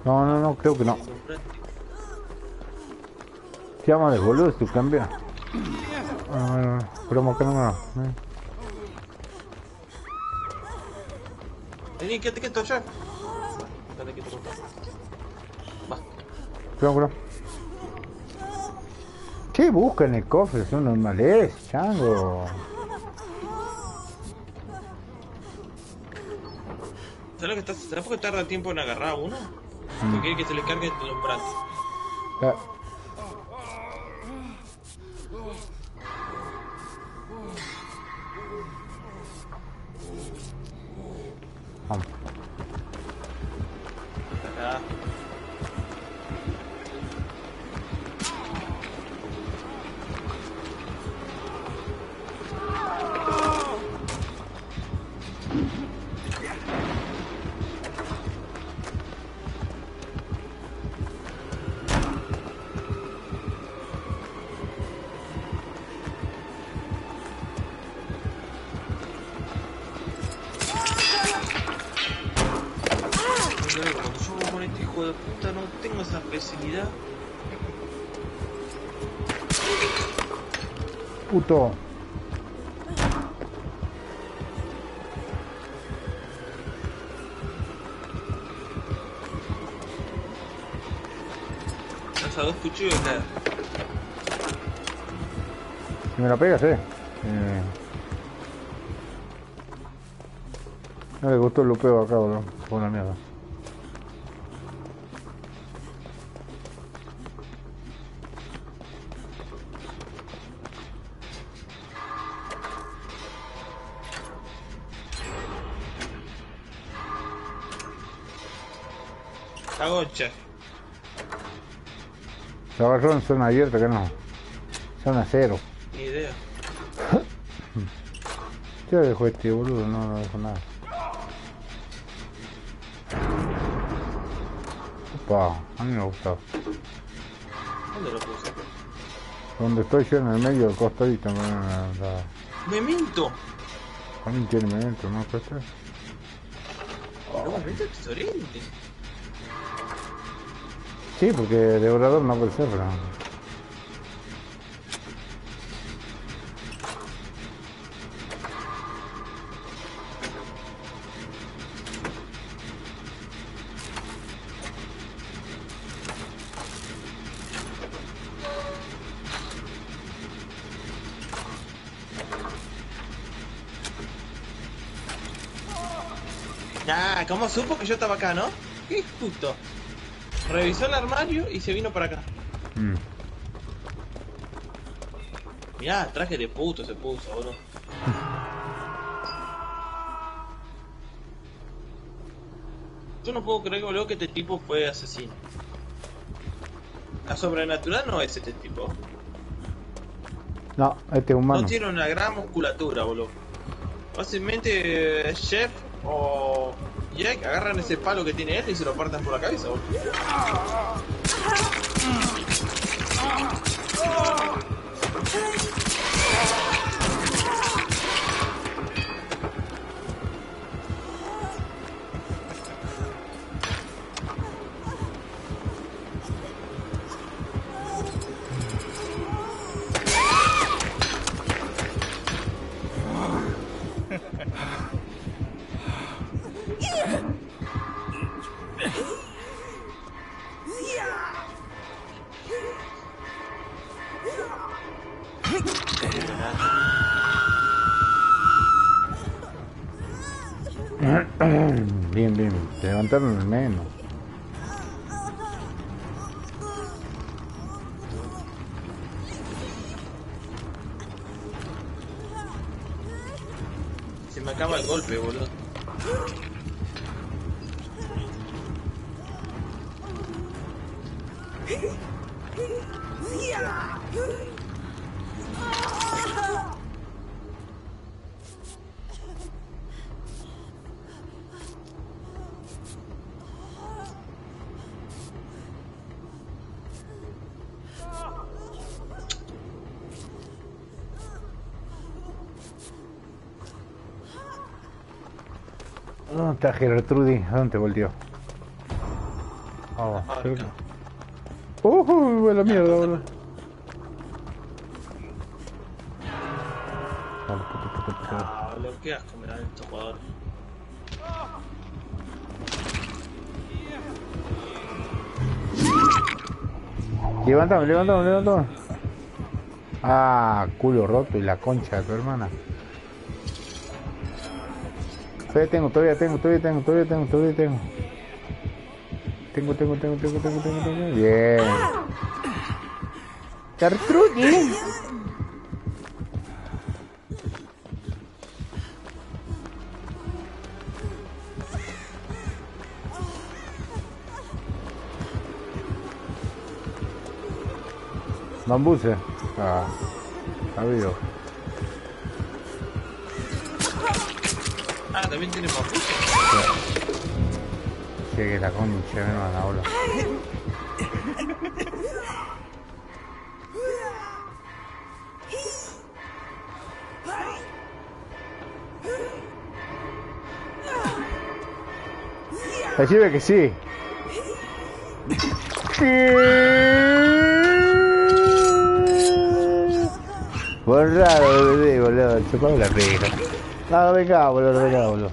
A: No, no, no, creo que no. Llámale, boludo, si cambia. Ah, bueno, pero que no. Eh.
D: Vení, quédate quieto, chef. Quédate quieto. Va.
A: Cuidado, cuidado. ¿Qué busca en el cofre? Son normales, chango.
D: ¿Sabes lo que está? ¿Sabes por qué tarda tiempo en agarrar a uno? Porque quiere que se le cargue umbral.
A: Ya. Vamos.
D: Acá.
A: La pegas, eh. eh. No le gustó el lupeo acá, boludo. Fue una mierda.
D: Cagocha.
A: Se agarró en zona abierta, que no. Zona cero.
D: Ni idea.
A: ¿Qué dejó este boludo? No, no dejó nada. Opa, a mí me gusta.
D: ¿Dónde lo puse?
A: Donde estoy yo en el medio del costadito.
D: ¡Me minto!
A: También tiene movimiento, ¿no? ¿Puede ser?
D: No, me minto excelente.
A: Sí, porque devorador no puede ser, pero...
D: Ah, ¿cómo supo que yo estaba acá, no? Qué justo. Revisó el armario y se vino para acá.
A: Mm.
D: Mirá, traje de puto se puso, boludo. Yo no puedo creer, boludo, que este tipo fue asesino. La sobrenatural no es este tipo.
A: No, este es humano.
D: No tiene una gran musculatura, boludo. Fácilmente eh, Chef o Agarran ese palo que tiene él y se lo partan por la cabeza.
A: El menos.
D: Se me acaba el golpe, boludo.
A: ¿Dónde está Gertrudis? ¿A dónde volteó? Ah, cerca.
D: acá.
A: ¡Uh! la mierda, boludo.
D: Ah, boludo, qué asco me dan estos jugadores.
A: Levantame, levantame, levantame. Ah, culo roto y la concha de tu hermana. Todavía tengo, todavía tengo, todavía tengo, todavía tengo, todavía tengo. Tengo, tengo, tengo, tengo, tengo, tengo, tengo. Bien. Gertrudis. Bambuse. Ah.
D: Ah, también tiene papucha.
A: Llegue la concha, de la. Decime que sí. Borrado, bebé, boludo. Chupame la pija. No, venga, boludo, venga, boludo.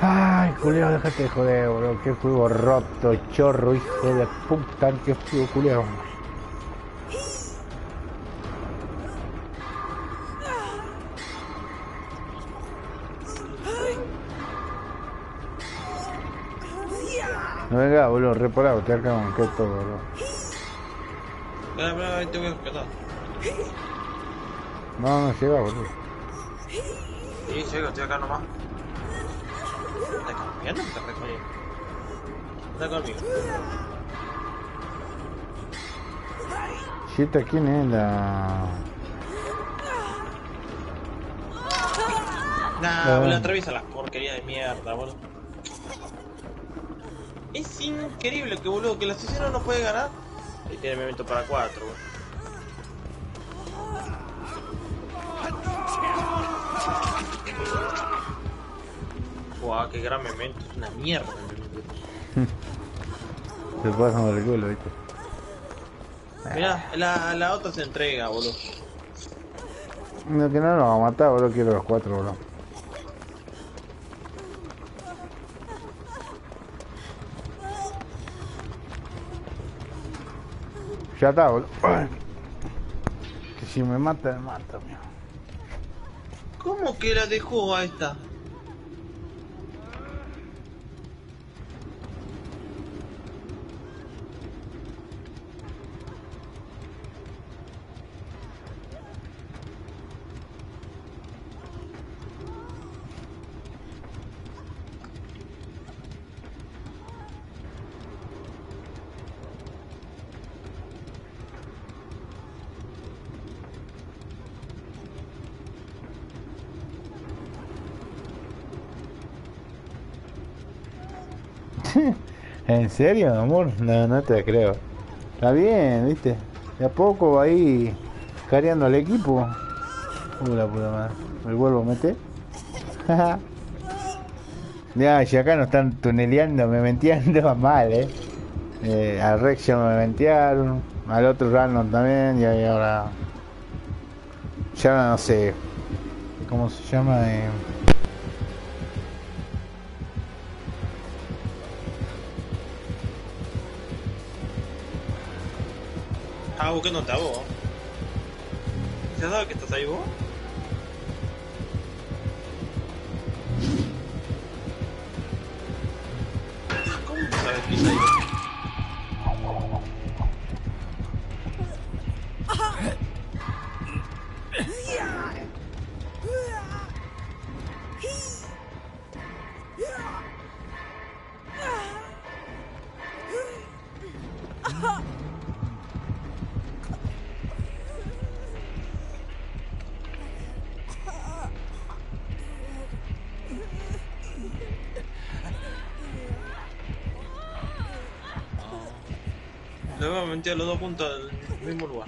A: Ay, Julio, déjate de joder, boludo. Qué juego roto, chorro, hijo de puta. Qué juego, Julio. No venga, boludo, reparado, te acá con que todo, boludo.
D: Espera, espera, ahí te voy a rescatar.
A: No, no llega, boludo.
D: Sí, llego, estoy acá nomás. ¿Estás confiando? ¿Estás conmigo? Está conmigo.
A: Chita, ¿quién es la...?
D: Nah,
A: Ah.
D: boludo, atraviesa las porquerías de mierda, boludo. Es increíble que, boludo, que el asesino no puede ganar. Ahí tiene memento para cuatro, boludo. Buah, qué gran memento, es una mierda el.
A: Se pasan del culo, ¿viste?
D: Mirá, la, la otra se entrega, boludo.
A: No, que no nos va a matar, boludo. Quiero los cuatro, boludo. Ya está, boludo. Que si me mata, me mata, mío.
D: ¿Cómo que la dejó a esta?
A: ¿En serio, amor? No, no te creo. Está bien, viste. De a poco ahí careando al equipo. Uh, la puta madre. ¿Me vuelvo a meter? ya, si acá no están tuneleando, me menteando mal, eh. eh al Rex ya me mentearon. Al otro random también. Y ahora. Ya no sé. ¿Cómo se llama? Eh,
D: Ah, buscándote a vos. ¿Ya sabes que estás ahí vos? ¿Cómo los dos puntos del mismo lugar.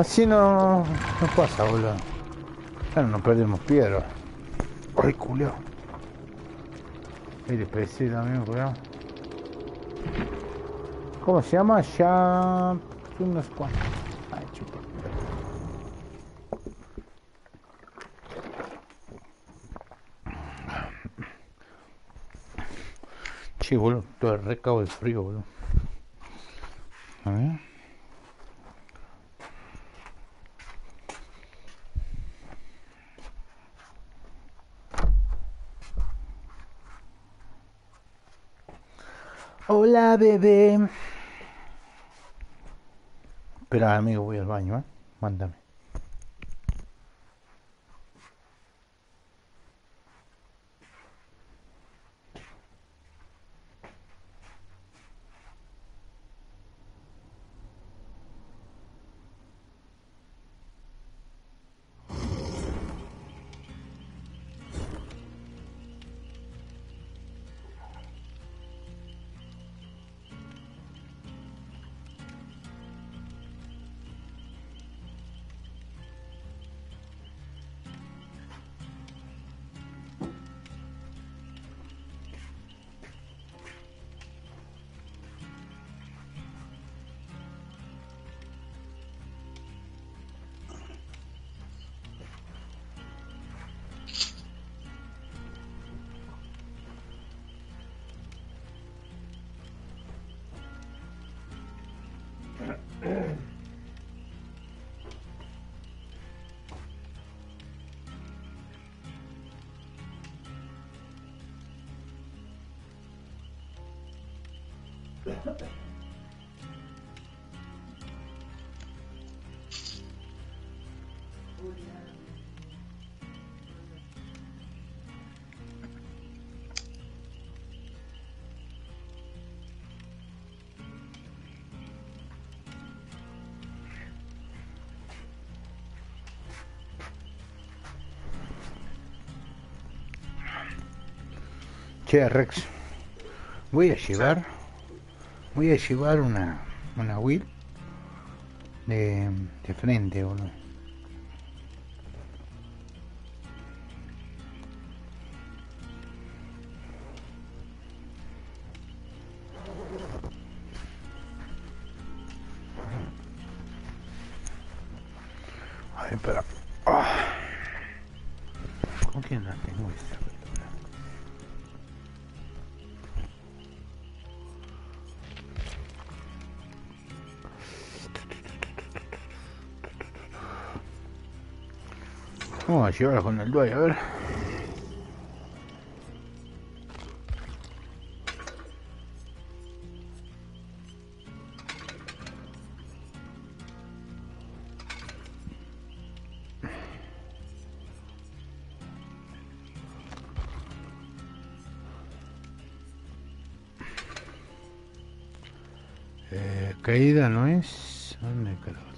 A: Así no, no pasa, boludo. Claro, no perdemos piedra. Ay, culeo. Mire, PC también, cuidado. ¿Cómo se llama? Ya... Unos cuantos. Ay, chupa. Che, boludo, todo el recabo de frío, boludo. Bebé. Espera, amigo, voy al baño, ¿eh? Mándame. Che, Rex, voy a llevar, voy a llevar una, una wheel de, de frente, boludo. Vamos a llevarla con el dueño, a ver. Eh, caída no es. ¿Dónde quedó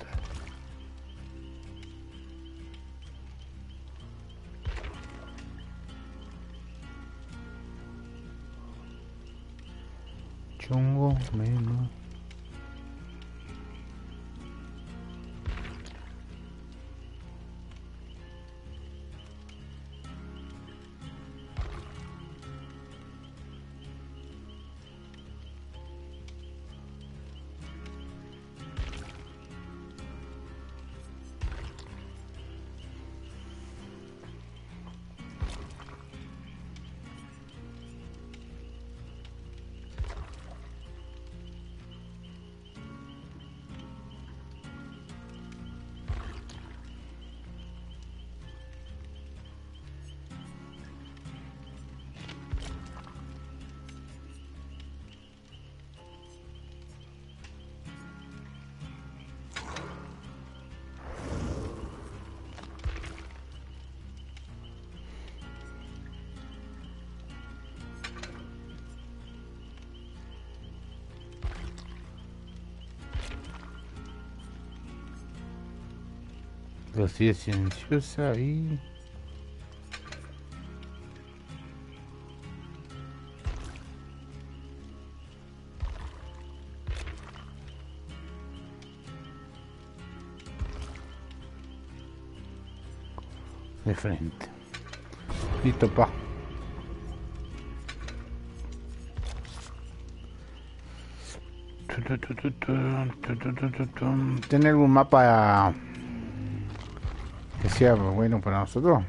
A: Velocidad silenciosa y... De frente. Listo, pa. ¿Tiene algún mapa que sea bueno para nosotros?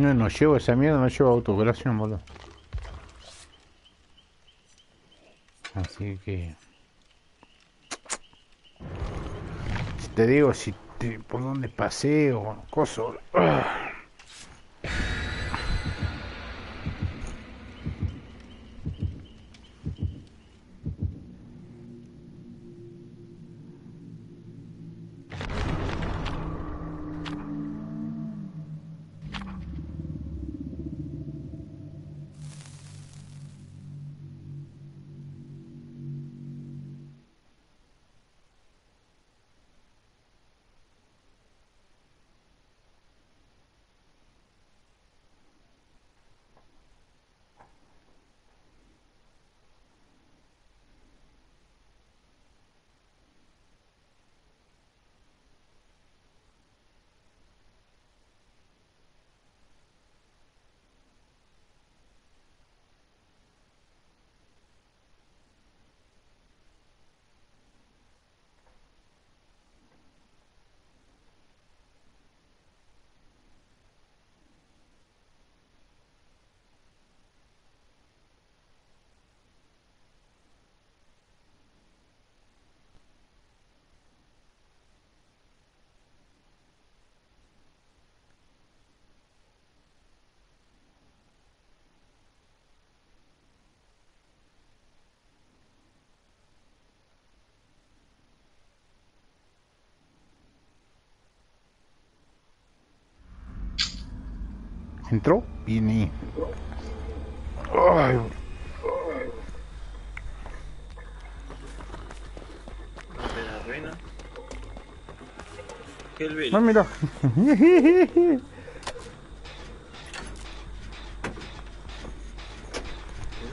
A: No, no llevo esa mierda, no llevo autocuración, boludo. Así que... Si te digo si te, por dónde pasé o cosas... Entró, viene. Ay,
D: Rompe la ruina. ¿Qué el
A: no,
D: velo?
A: mira.
D: ¿De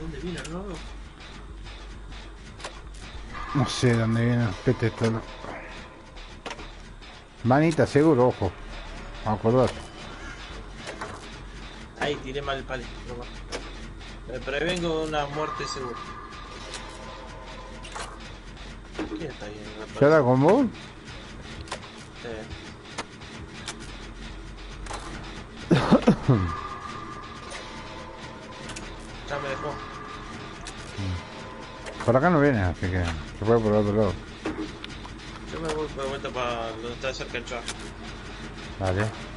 D: dónde viene el nuevo?
A: No sé dónde viene el pete. Manita, seguro, ojo. Acordate.
D: Ahí tiré mal el palo. Me prevengo una muerte segura. ¿Quién está ahí en la
A: ¿Ya era con vos?
D: Eh, Ya me dejó.
A: Por acá no viene, así que se fue por otro lado.
D: Yo me voy de vuelta para donde está cerca el chat.
A: Vale.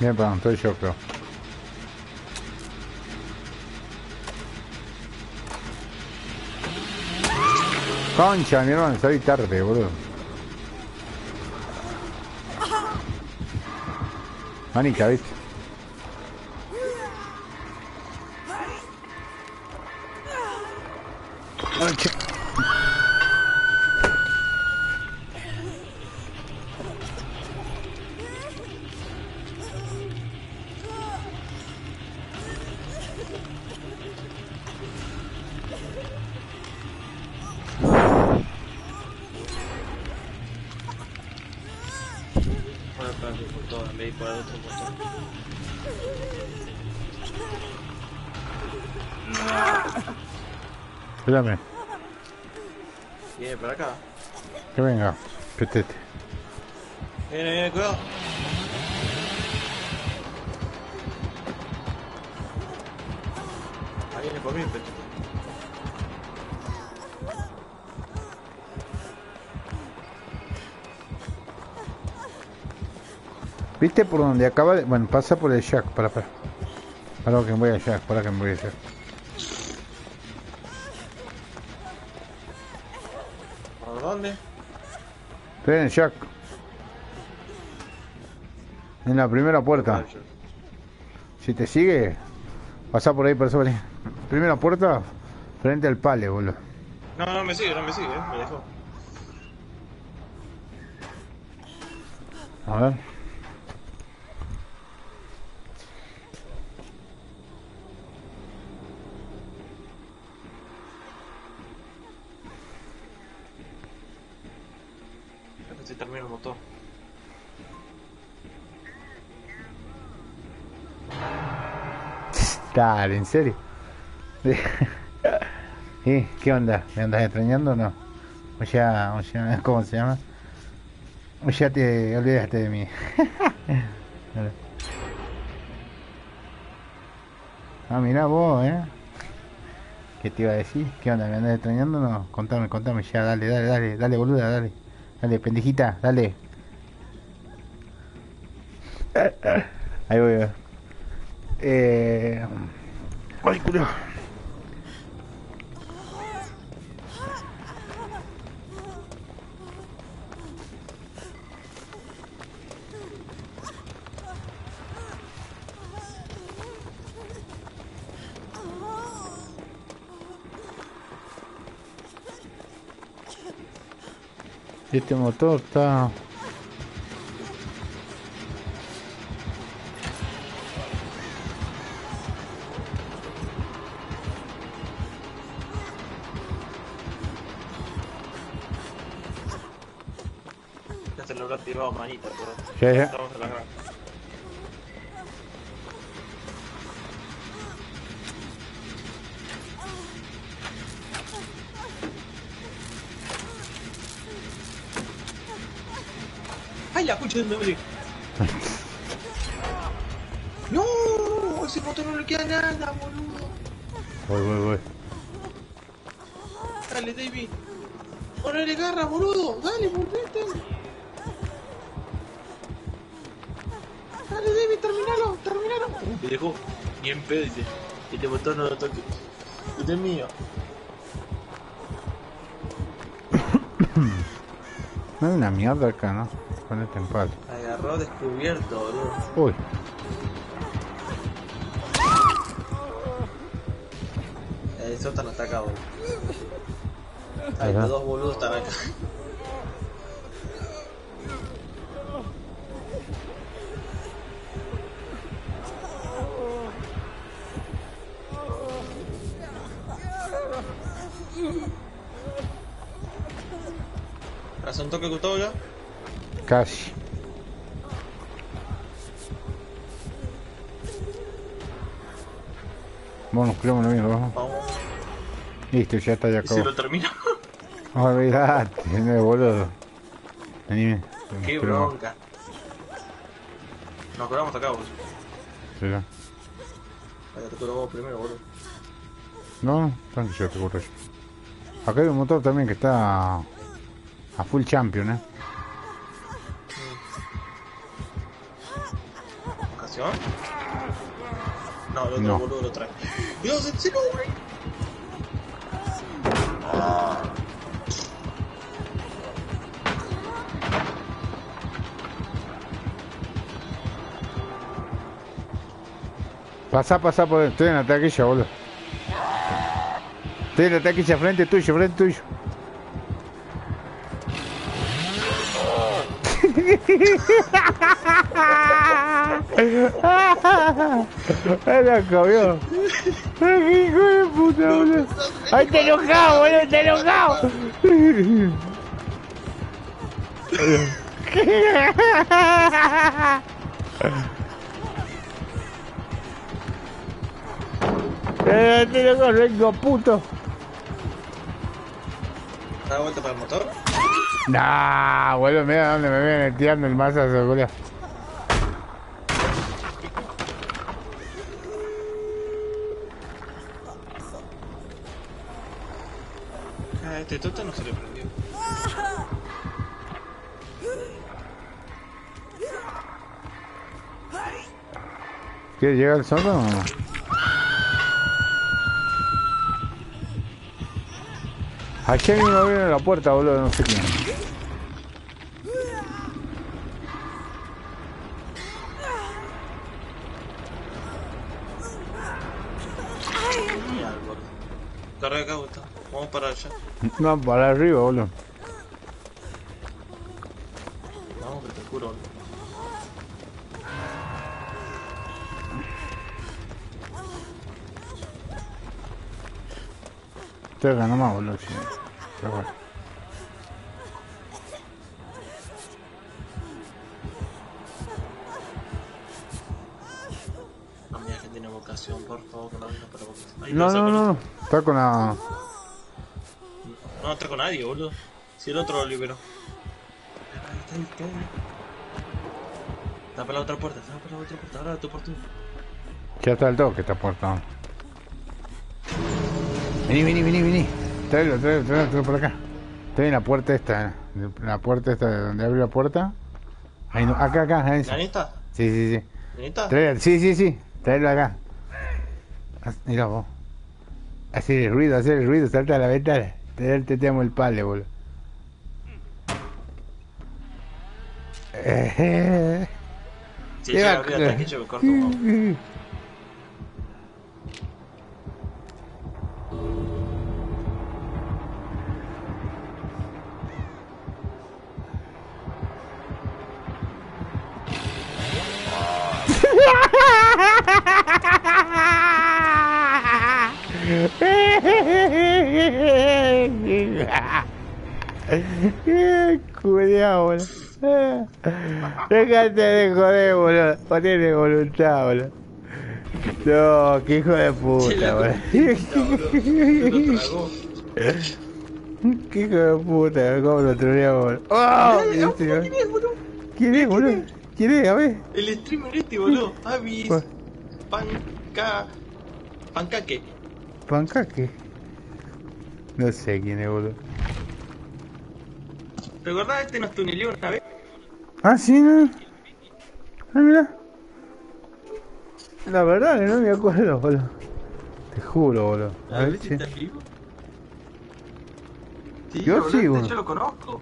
A: Bien, perdón, estoy yo creo. Concha, mi hermano, salí tarde, boludo. Manita, ¿viste? Espérame,
D: Viene para acá.
A: que venga, petete.
D: Viene, viene, cuidado. Ahí viene por mí, pero.
A: ¿Viste por donde acaba de.? Bueno, pasa por el Jack, para, para. Para que me voy a Jack, para que me voy a Jack.
D: ¿Por dónde?
A: Estoy en el Jack. En la primera puerta. Si te sigue, pasa por ahí, por sobre. Primera puerta, frente al pale, boludo.
D: No, no me sigue, no me sigue, eh. me dejó.
A: A ver. Dale, ¿en serio? ¿Eh? ¿Qué onda? ¿Me andas extrañando o no? O ya, o ya, ¿cómo se llama? O ya te olvidaste de mí. Ah, mirá vos, ¿eh? ¿Qué te iba a decir? ¿Qué onda? ¿Me andas extrañando o no? Contame, contame ya, dale, dale, dale, dale, boluda, dale. Dale, pendejita, dale. Ahí voy Este motor está...
D: habrá tirado manita, pero.
A: Ya, ya.
D: Estamos en la gran. ¡Ay, la concha de mi madre! Este botón no lo toque. Este es mío.
A: No hay una mierda acá, ¿no? Ponete en paz.
D: Agarró descubierto, boludo.
A: Uy.
D: El sótano está acá, boludo.
A: Ajá.
D: los dos boludos están acá. ¿Hace un toque Gustavo ya?
A: Casi. Bueno, cuidémonos bien, vamos.
D: Vamos.
A: Listo, ya está, ya
D: ¿Y si
A: acabó.
D: lo termino?
A: Olvidate, no, boludo. Vení, ven.
D: Qué bronca. Nos curamos acá, boludo.
A: Sí, ya.
D: Vaya, te curo vos primero, boludo.
A: No, no, tranqui, yo te cubro yo. Acá hay un motor también que está a full champion, eh.
D: ¿Ocasión? No, el otro
A: No.
D: boludo lo trae. Dios, en serio, güey.
A: Pasá, pasá por Estoy en la taquilla, boludo. Estoy en la taquilla frente tuyo, frente tuyo. Era comió. ¡Qué hijo de puta, boludo! ¡Ay, te enojado, boludo! ¡Te enojado! ¡Eh, te enojado, vengo, puto!
D: ¿Da vuelta para el motor?
A: Nah, boludo, mira dónde me viene tirando el mazazo, boludo.
D: Ah, este toto no se le prendió.
A: ¿Quieres llegar al sótano o no? Allá hay uno viene a la puerta, boludo, no sé quién. No, para arriba, boludo.
D: Vamos que te curo, boludo.
A: Acá nomás, boludo, sí. Pero bueno.
D: No, mira que tiene vocación, por favor, que no
A: No, no. Está con la...
D: No trajo nadie, boludo. Si el otro lo liberó. Está, para la otra puerta, está para la otra puerta. Ahora tu oportunidad.
A: Ya está el toque, esta puerta. Vení, vení, vení, vení. Tráelo, tráelo, tráelo, tráelo por acá. Estoy en la puerta esta, eh. la puerta esta, de donde abre la puerta. Ahí no, acá, acá, ahí. Sí,
D: ¿Ganita?
A: sí, sí.
D: ¿Ganita?
A: Tráelo, sí, sí, sí. Tráelo acá. Mira vos. Hacer el ruido, hacer el ruido, salta a la ventana. Te, te, te amo el palo, boludo. Eh,
D: yo me corto un
A: Cuidado, boludo. Déjate de joder, boludo. Tiene voluntad, boludo. No, qué hijo de puta, boludo. Qué hijo de puta, cómo lo troleamos, boludo. ¡Oh!
D: ¿Quién es, boludo?
A: ¿Quién es, boludo? ¿Quién es? A ver.
D: El streamer este, boludo. Avis. Panca. Pancaque.
A: ¿Pancaque? No sé quién es, boludo.
D: ¿Recordás este nos tunelió una vez?
A: Ah, sí, no. Ah, mira. La verdad que no me acuerdo, boludo. Te juro, boludo. A ver
D: si está vivo. Sí,
A: Yo
D: boludo,
A: sí,
D: este
A: boludo.
D: yo lo conozco.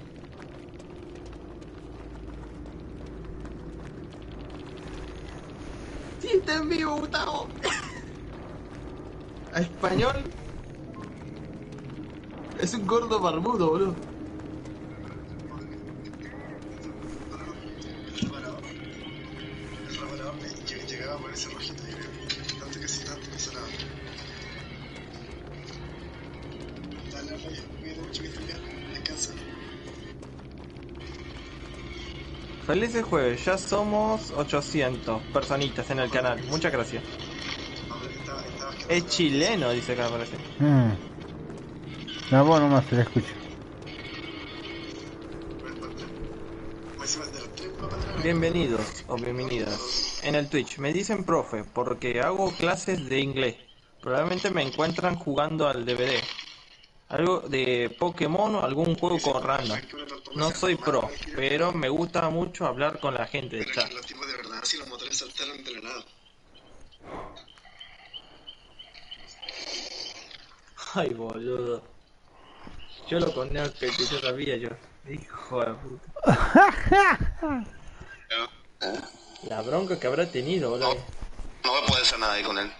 D: Sí, está en vivo, Gustavo. Español. Es un gordo barbudo, boludo. Felices jueves, ya somos 800 personitas en el canal. Muchas gracias.
E: Ahora que estaba, estabas que
D: Es chileno, dice acá parece.
A: Mm. La voz nomás se la
E: atrás.
D: Bienvenidos o bienvenidas en el Twitch. Me dicen profe porque hago clases de inglés. Probablemente me encuentran jugando al DVD. Algo de Pokémon o algún juego con random. No soy pro, pero me gusta mucho hablar con la gente del chat.
E: los tipos de verdad, si los motores saltaron de la nada.
D: Ay, boludo. Yo lo conozco, que yo sabía yo. Hijo de puta. La bronca que habrá tenido, boludo.
E: No va a poder hacer nada ahí con él.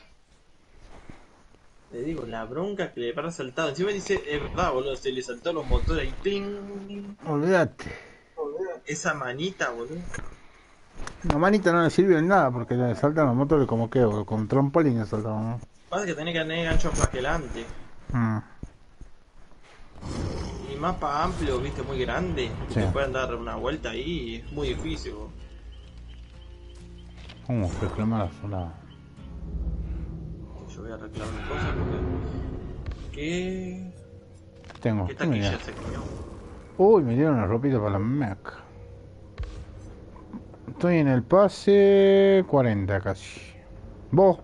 D: Le digo, la bronca que le habrá saltado. Encima dice, es verdad, boludo, se le saltó los motores ahí. ¡ting!
A: Olvídate.
D: Esa manita, boludo.
A: La manita no le sirvió en nada porque le saltan los motores como que, boludo, con trampolín le saltaban, ¿no?
D: Pasa que tenés que tener gancho flagelante.
A: Mm.
D: Y mapa amplio, viste, muy grande.
A: Sí.
D: Se pueden dar una vuelta ahí es muy difícil.
A: ¿Cómo fue reclamar sonaba?
D: Yo voy a reclamar una cosa porque... ¿Qué?
A: Tengo.
D: ¿Qué
A: ¿qué me
D: taquilla
A: dieron?
D: se comió?
A: Uy, me dieron una ropita para la Mac. Estoy en el pase 40 casi. ¿Vos?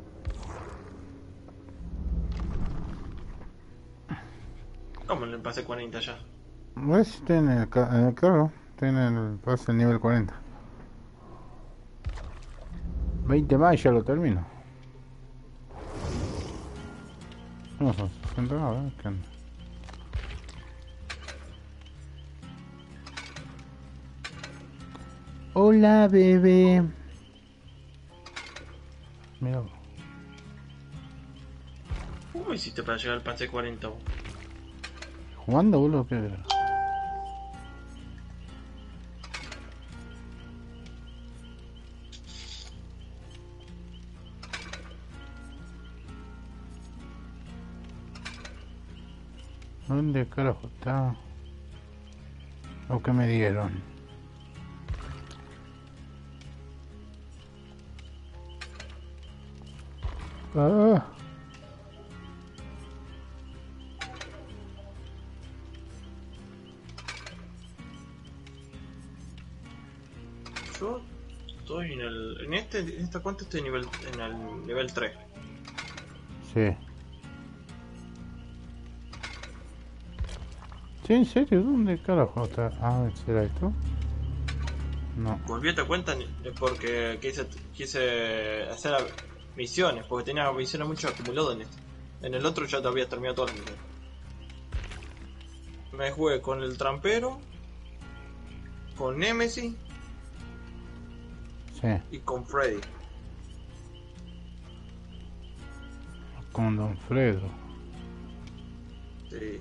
D: ¿Cómo le pasé 40 ya?
A: ¿Ves? Estoy en el, en el- claro, en el pase nivel 40. 20 más y ya lo termino. No son 60 nada, ¿eh? Hola, bebé. Mira,
D: ¿Cómo hiciste para llegar al pase 40 vos?
A: Jugando, boludo, ¿qué? ¿Dónde carajo está? ¿O qué me dieron? Ah.
D: Yo estoy en el. En este. En esta cuenta estoy nivel, en el nivel 3.
A: Sí. ¿Sí, en serio? ¿Dónde carajo está? Ah, ¿será esto? No.
D: Volví a esta cuenta porque quise, quise hacer misiones, porque tenía misiones mucho acumulado en este. En el otro ya te había terminado todas las misiones. Me jugué con el trampero, con Nemesis
A: Sí,
D: y con Freddy.
A: con Don Fredo.
D: Sí.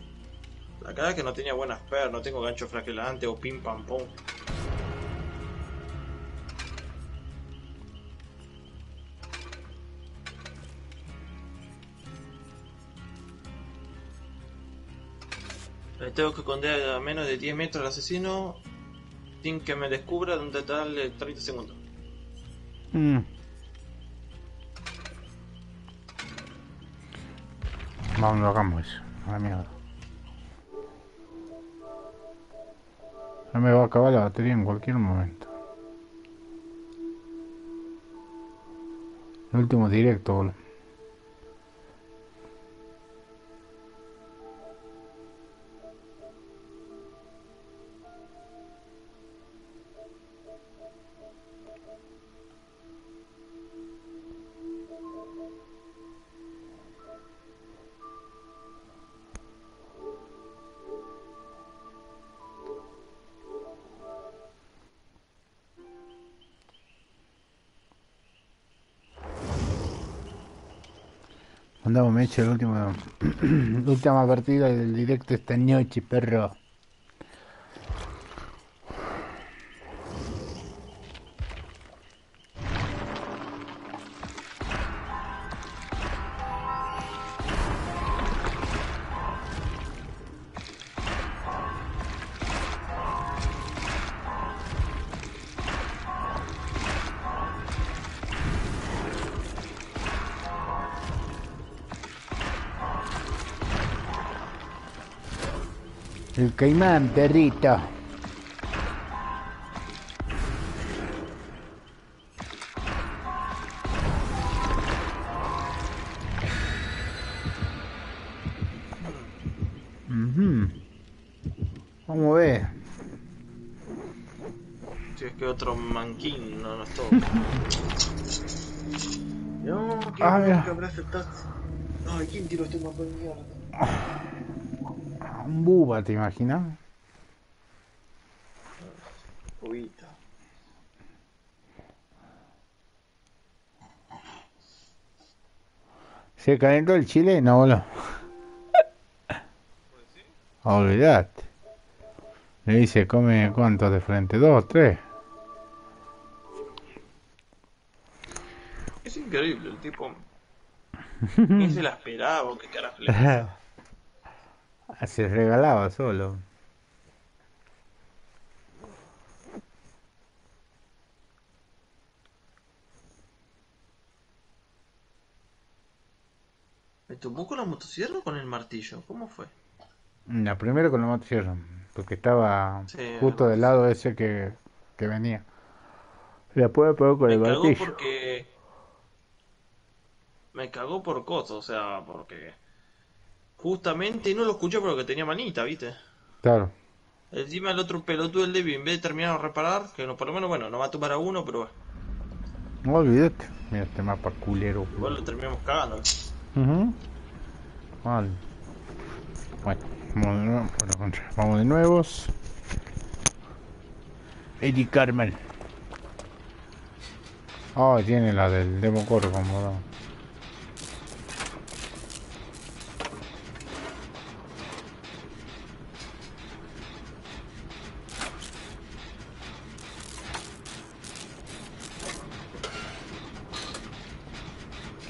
D: La cara es que no tenía buenas per, no tengo gancho fraquelante o pim pam pum. Le tengo que esconder a menos de 10 metros al asesino sin que me descubra en un total de 30 segundos.
A: Mm. Vamos, no hagamos eso. A la mierda. Se me va a acabar la batería en cualquier momento. El último directo, boludo. El último, última partida del directo esta noche, perro. El caimán, perrito. Ujú. Vamos a ver.
D: Si es que otro manquín no nos toca. no, qué
A: Ah,
D: bueno
A: mira.
D: que habrá aceptado. Ay, ¿quién tiró este mapa de mierda?
A: Un buba, ¿te imaginas?
D: Ubita.
A: Se calentó el chile, no boludo. Olvidate. Le dice, come cuántos de frente, dos, tres.
D: Es increíble, el tipo. Ni se la esperaba, o qué carajo.
A: Se regalaba solo.
D: ¿Me tumbó con la motosierra o con el martillo? ¿Cómo fue?
A: La primera con la motosierra, porque estaba
D: Sí,
A: justo del lado ese que, que venía. Después pegó con
D: Me
A: el
D: cagó
A: martillo.
D: porque. Me cagó por cosas, o sea, porque. Justamente no lo escuché porque tenía manita, ¿viste?
A: Claro.
D: Encima el otro pelotudo, el Debbie, en vez de terminar de reparar, que no, por lo menos, bueno, no va a tomar a uno, pero
A: No olvidate. Mira este mapa culero.
D: igual lo terminamos cagando.
A: Ujú. Vale. Bueno, vamos de nuevo. por la contra. Vamos de nuevos. Eddie Carmel. Oh, tiene la del Demo Core como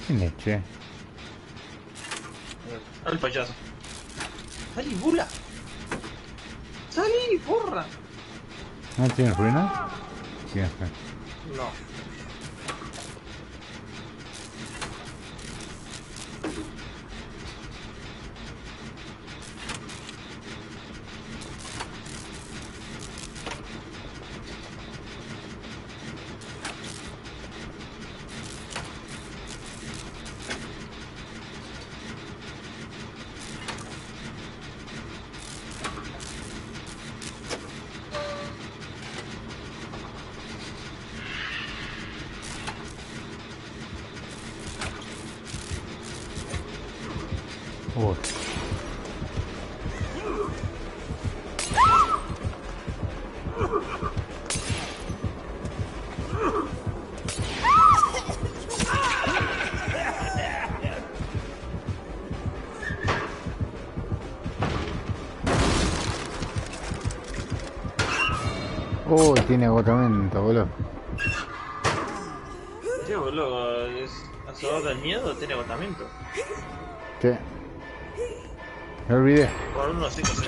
A: ¿Quién che?
D: Al payaso. ¡Salí, bula! ¡Salí, porra!
A: ¿No tiene ruina? Tiene fe.
D: No.
A: Tiene agotamiento, boludo.
D: Sí, boludo, es asador del miedo, tiene agotamiento.
A: Sí. Me olvidé.
D: Por uno sí, sí.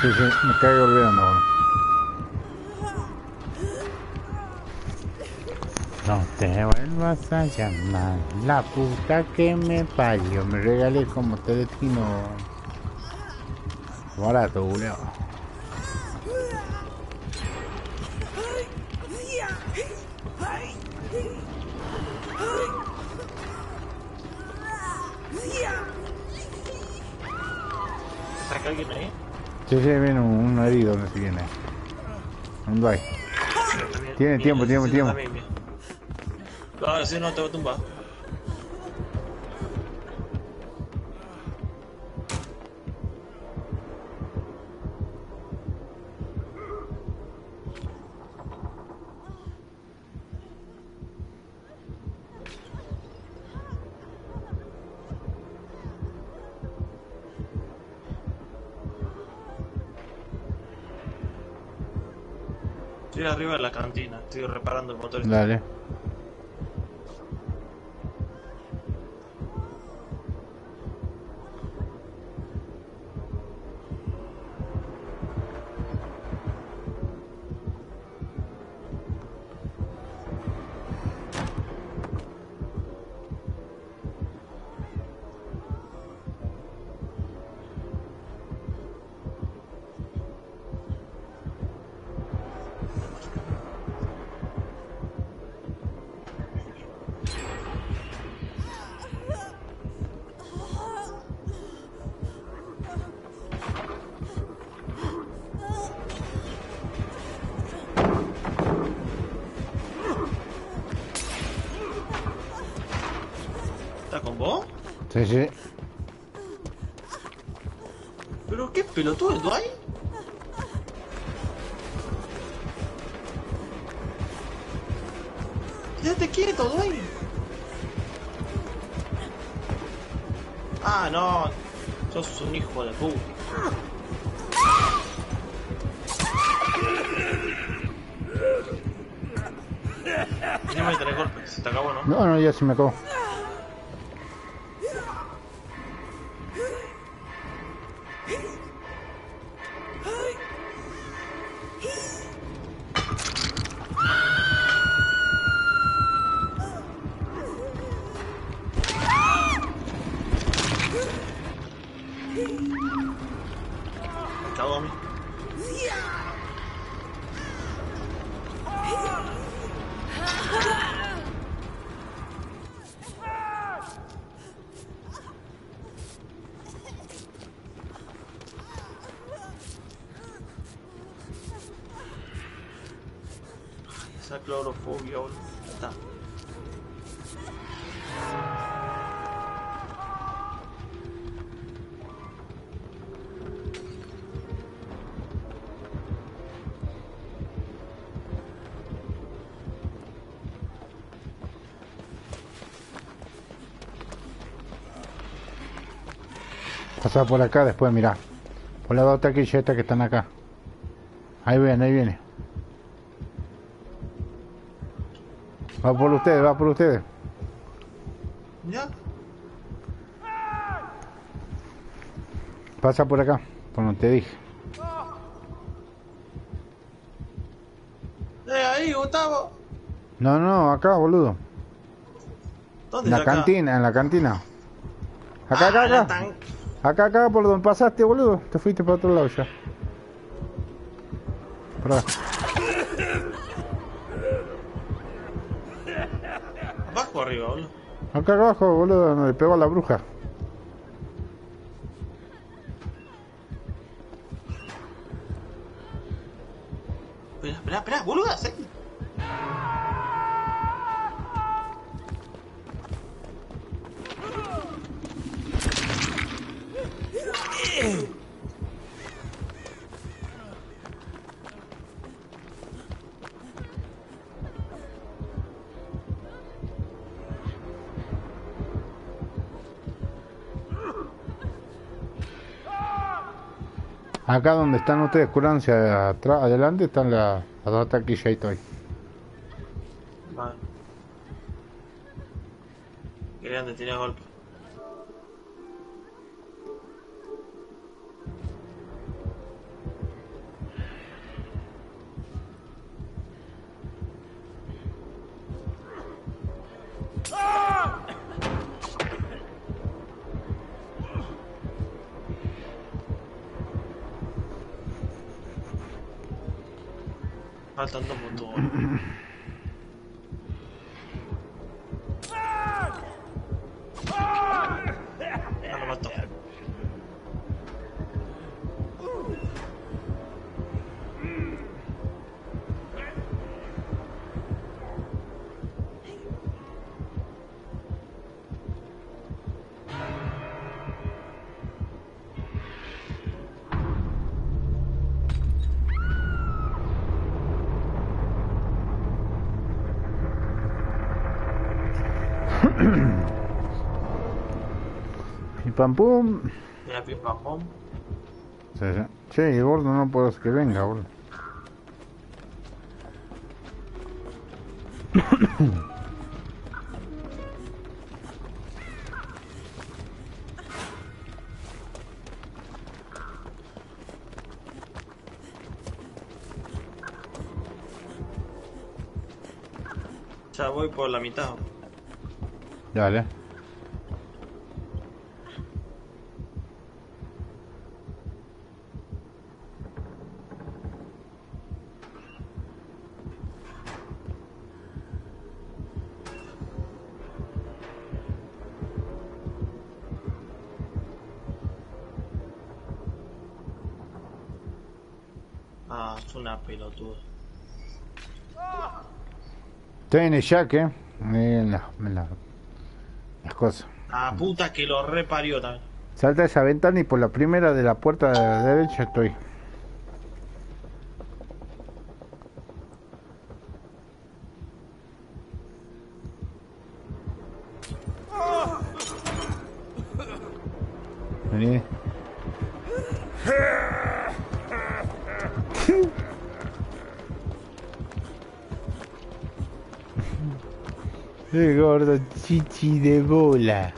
A: Sí, sí, me caigo olvidando, boludo. No te vuelvas a llamar la puta que me parió. Me regalé como teletino barato, boludo. Sí, viene un, un herido, no sé quién es. Un Dwight. Tiene tiempo,
D: sí,
A: tiempo.
D: bien. Ah, si no te va a tumbar. Arriba de la cantina, estoy reparando el motor.
A: Dale. Sí.
D: ¿Pero qué pelotudo el Dwight? Quédate quieto, Dwight. Ah, no. Sos un hijo de puta. Ya me trae golpes, se te acabó, ¿no?
A: No, no, ya se me acabó.
D: Me a mí. Esa clorofobia, boludo. Ya está.
A: Pasa por acá, después mirá. Por la dos taquilletas que están acá. Ahí viene, ahí viene. Va por ustedes, va por ustedes.
D: ¿Ya?
A: Pasa por acá, por donde te dije.
D: Eh, ahí, Gustavo.
A: No, no, acá, boludo.
D: ¿Dónde
A: En la
D: acá?
A: cantina, en la cantina. Acá,
D: Ah,
A: acá,
D: la
A: acá. Acá, acá, por donde pasaste, boludo. Te fuiste para otro lado ya. Por acá.
D: Abajo arriba, boludo.
A: Acá abajo, boludo, donde le pegó a la bruja. Acá donde están ustedes curándose atrás, adelante están las las dos taquillas ahí.
D: Faltan
A: pam pum.
D: Mira, pim pam pum.
A: Sí, sí. Che, el gordo no puedo que venga, boludo.
D: Ya voy por la mitad.
A: Dale.
D: Ah, es una pelotuda.
A: Estoy en el jack, eh. En la- en la- las cosas.
D: Ah, puta que lo reparió también.
A: Salta esa ventana y por la primera de la puerta de la derecha estoy. Chichi de bola.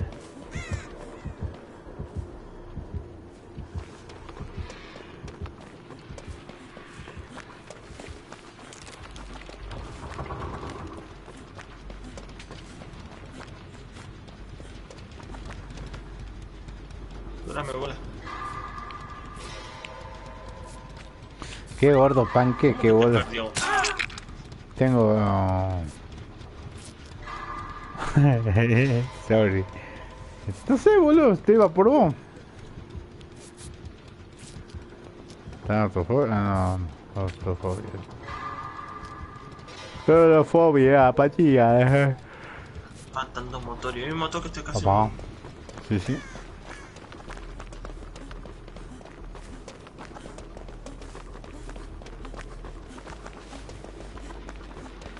A: Qué gordo panque, qué.
D: Perdió.
A: Tengo. Sorry. No sé, boludo, te iba por vos. Tanatofobia. No, no. Autofobia. Autofobia, apatía. eh.
D: Faltan dos motores. Y mi motor que estoy casi.
A: Papá. Sí, sí.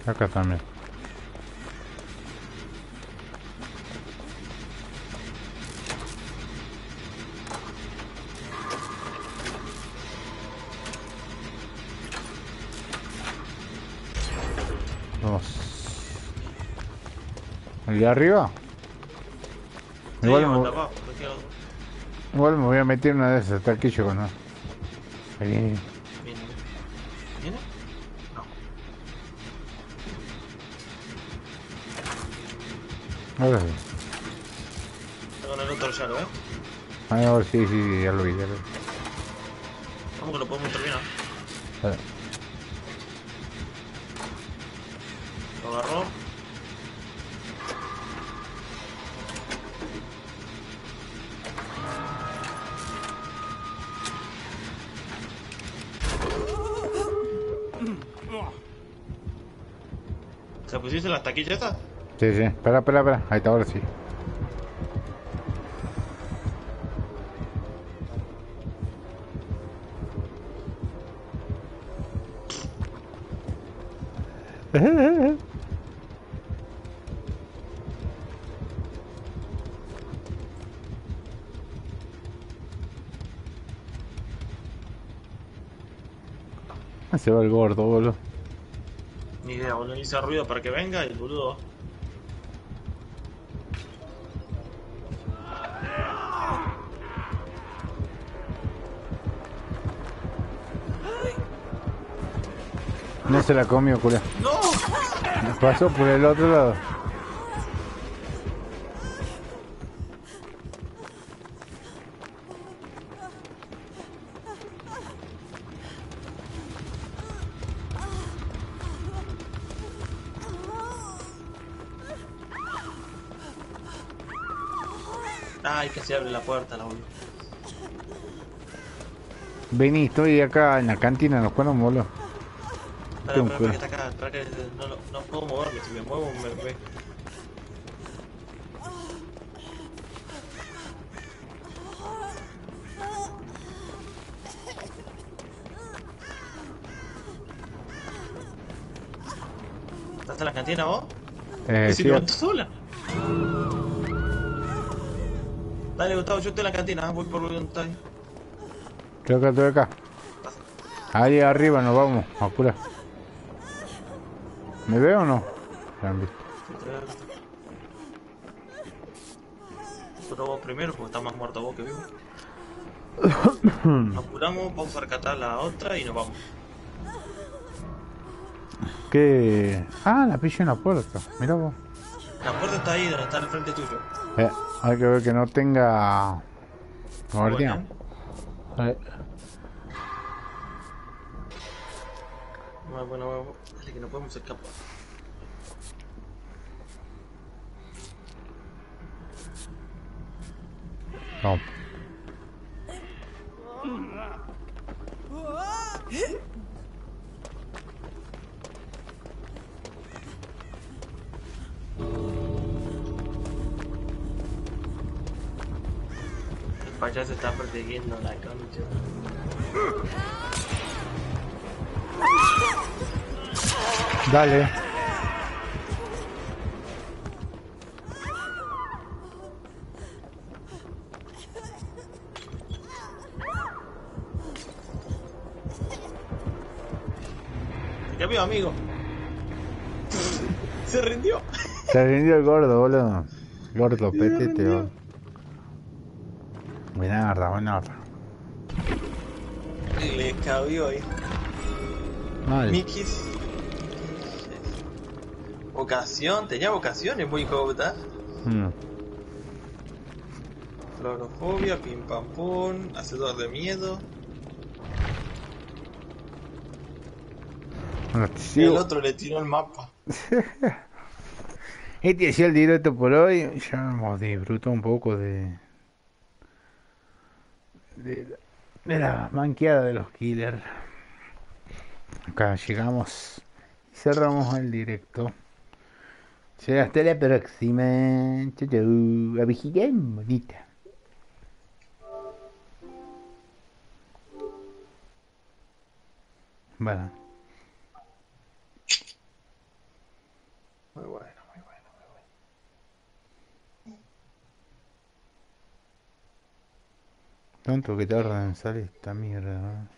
A: Acá también. Dos. ¿El de arriba?
D: Sí,
A: Igual, me,
D: otro.
A: igual me voy a meter una de esas, está aquí yo con Ahí.
D: Viene. ¿Viene? No.
A: Ahora sí.
D: Está con el otro ya.
A: Ahí, ahora sí, sí, sí, ya lo vi, ya lo vi. Sí, sí, espera, espera, espera. Ahí está, ahora sí. Se va el gordo, boludo.
D: Hice ruido para que venga y el boludo.
A: No se la comió, culo.
D: ¡No!
A: Pasó por el otro lado. Vení, estoy acá en la cantina, nos ponemos, boludo.
D: Espera, espera, espera, que está acá. Espera que no, lo- no puedo moverme. Si me muevo, me ve. ¿Estás en la cantina vos?
A: Eh,
D: ¿Y si
A: sí,
D: levantó sola? Dale, Gustavo, yo estoy en la cantina. ah, Voy por donde está
A: estoy acá, estoy acá. Ahí arriba nos vamos, a curar. ¿Me veo o no? te han visto.
D: Pero vos primero, porque está más muerto vos que vivo. Nos curamos, vamos a rescatar la otra y nos vamos.
A: ¿Qué? Ah, la pillo en la puerta. Mira vos.
D: La puerta está ahí, está al frente tuyo.
A: Eh, hay que ver que no tenga guardián.
D: Le cabió ahí.
A: Mal.
D: Mikis. Vocación, tenía vocaciones muy.
A: Mm.
D: Florofobia, pim pam pum, hacedor de miedo. Y el otro le tiró el mapa.
A: Este ha sido el directo por hoy. Ya hemos disfrutado un poco de. De, de la manqueada de los killers. Acá llegamos y cerramos el directo. Será hasta la próxima. Chau, chau. A bonita. Bueno,
D: muy bueno.
A: Tanto que tarda en salir esta mierda.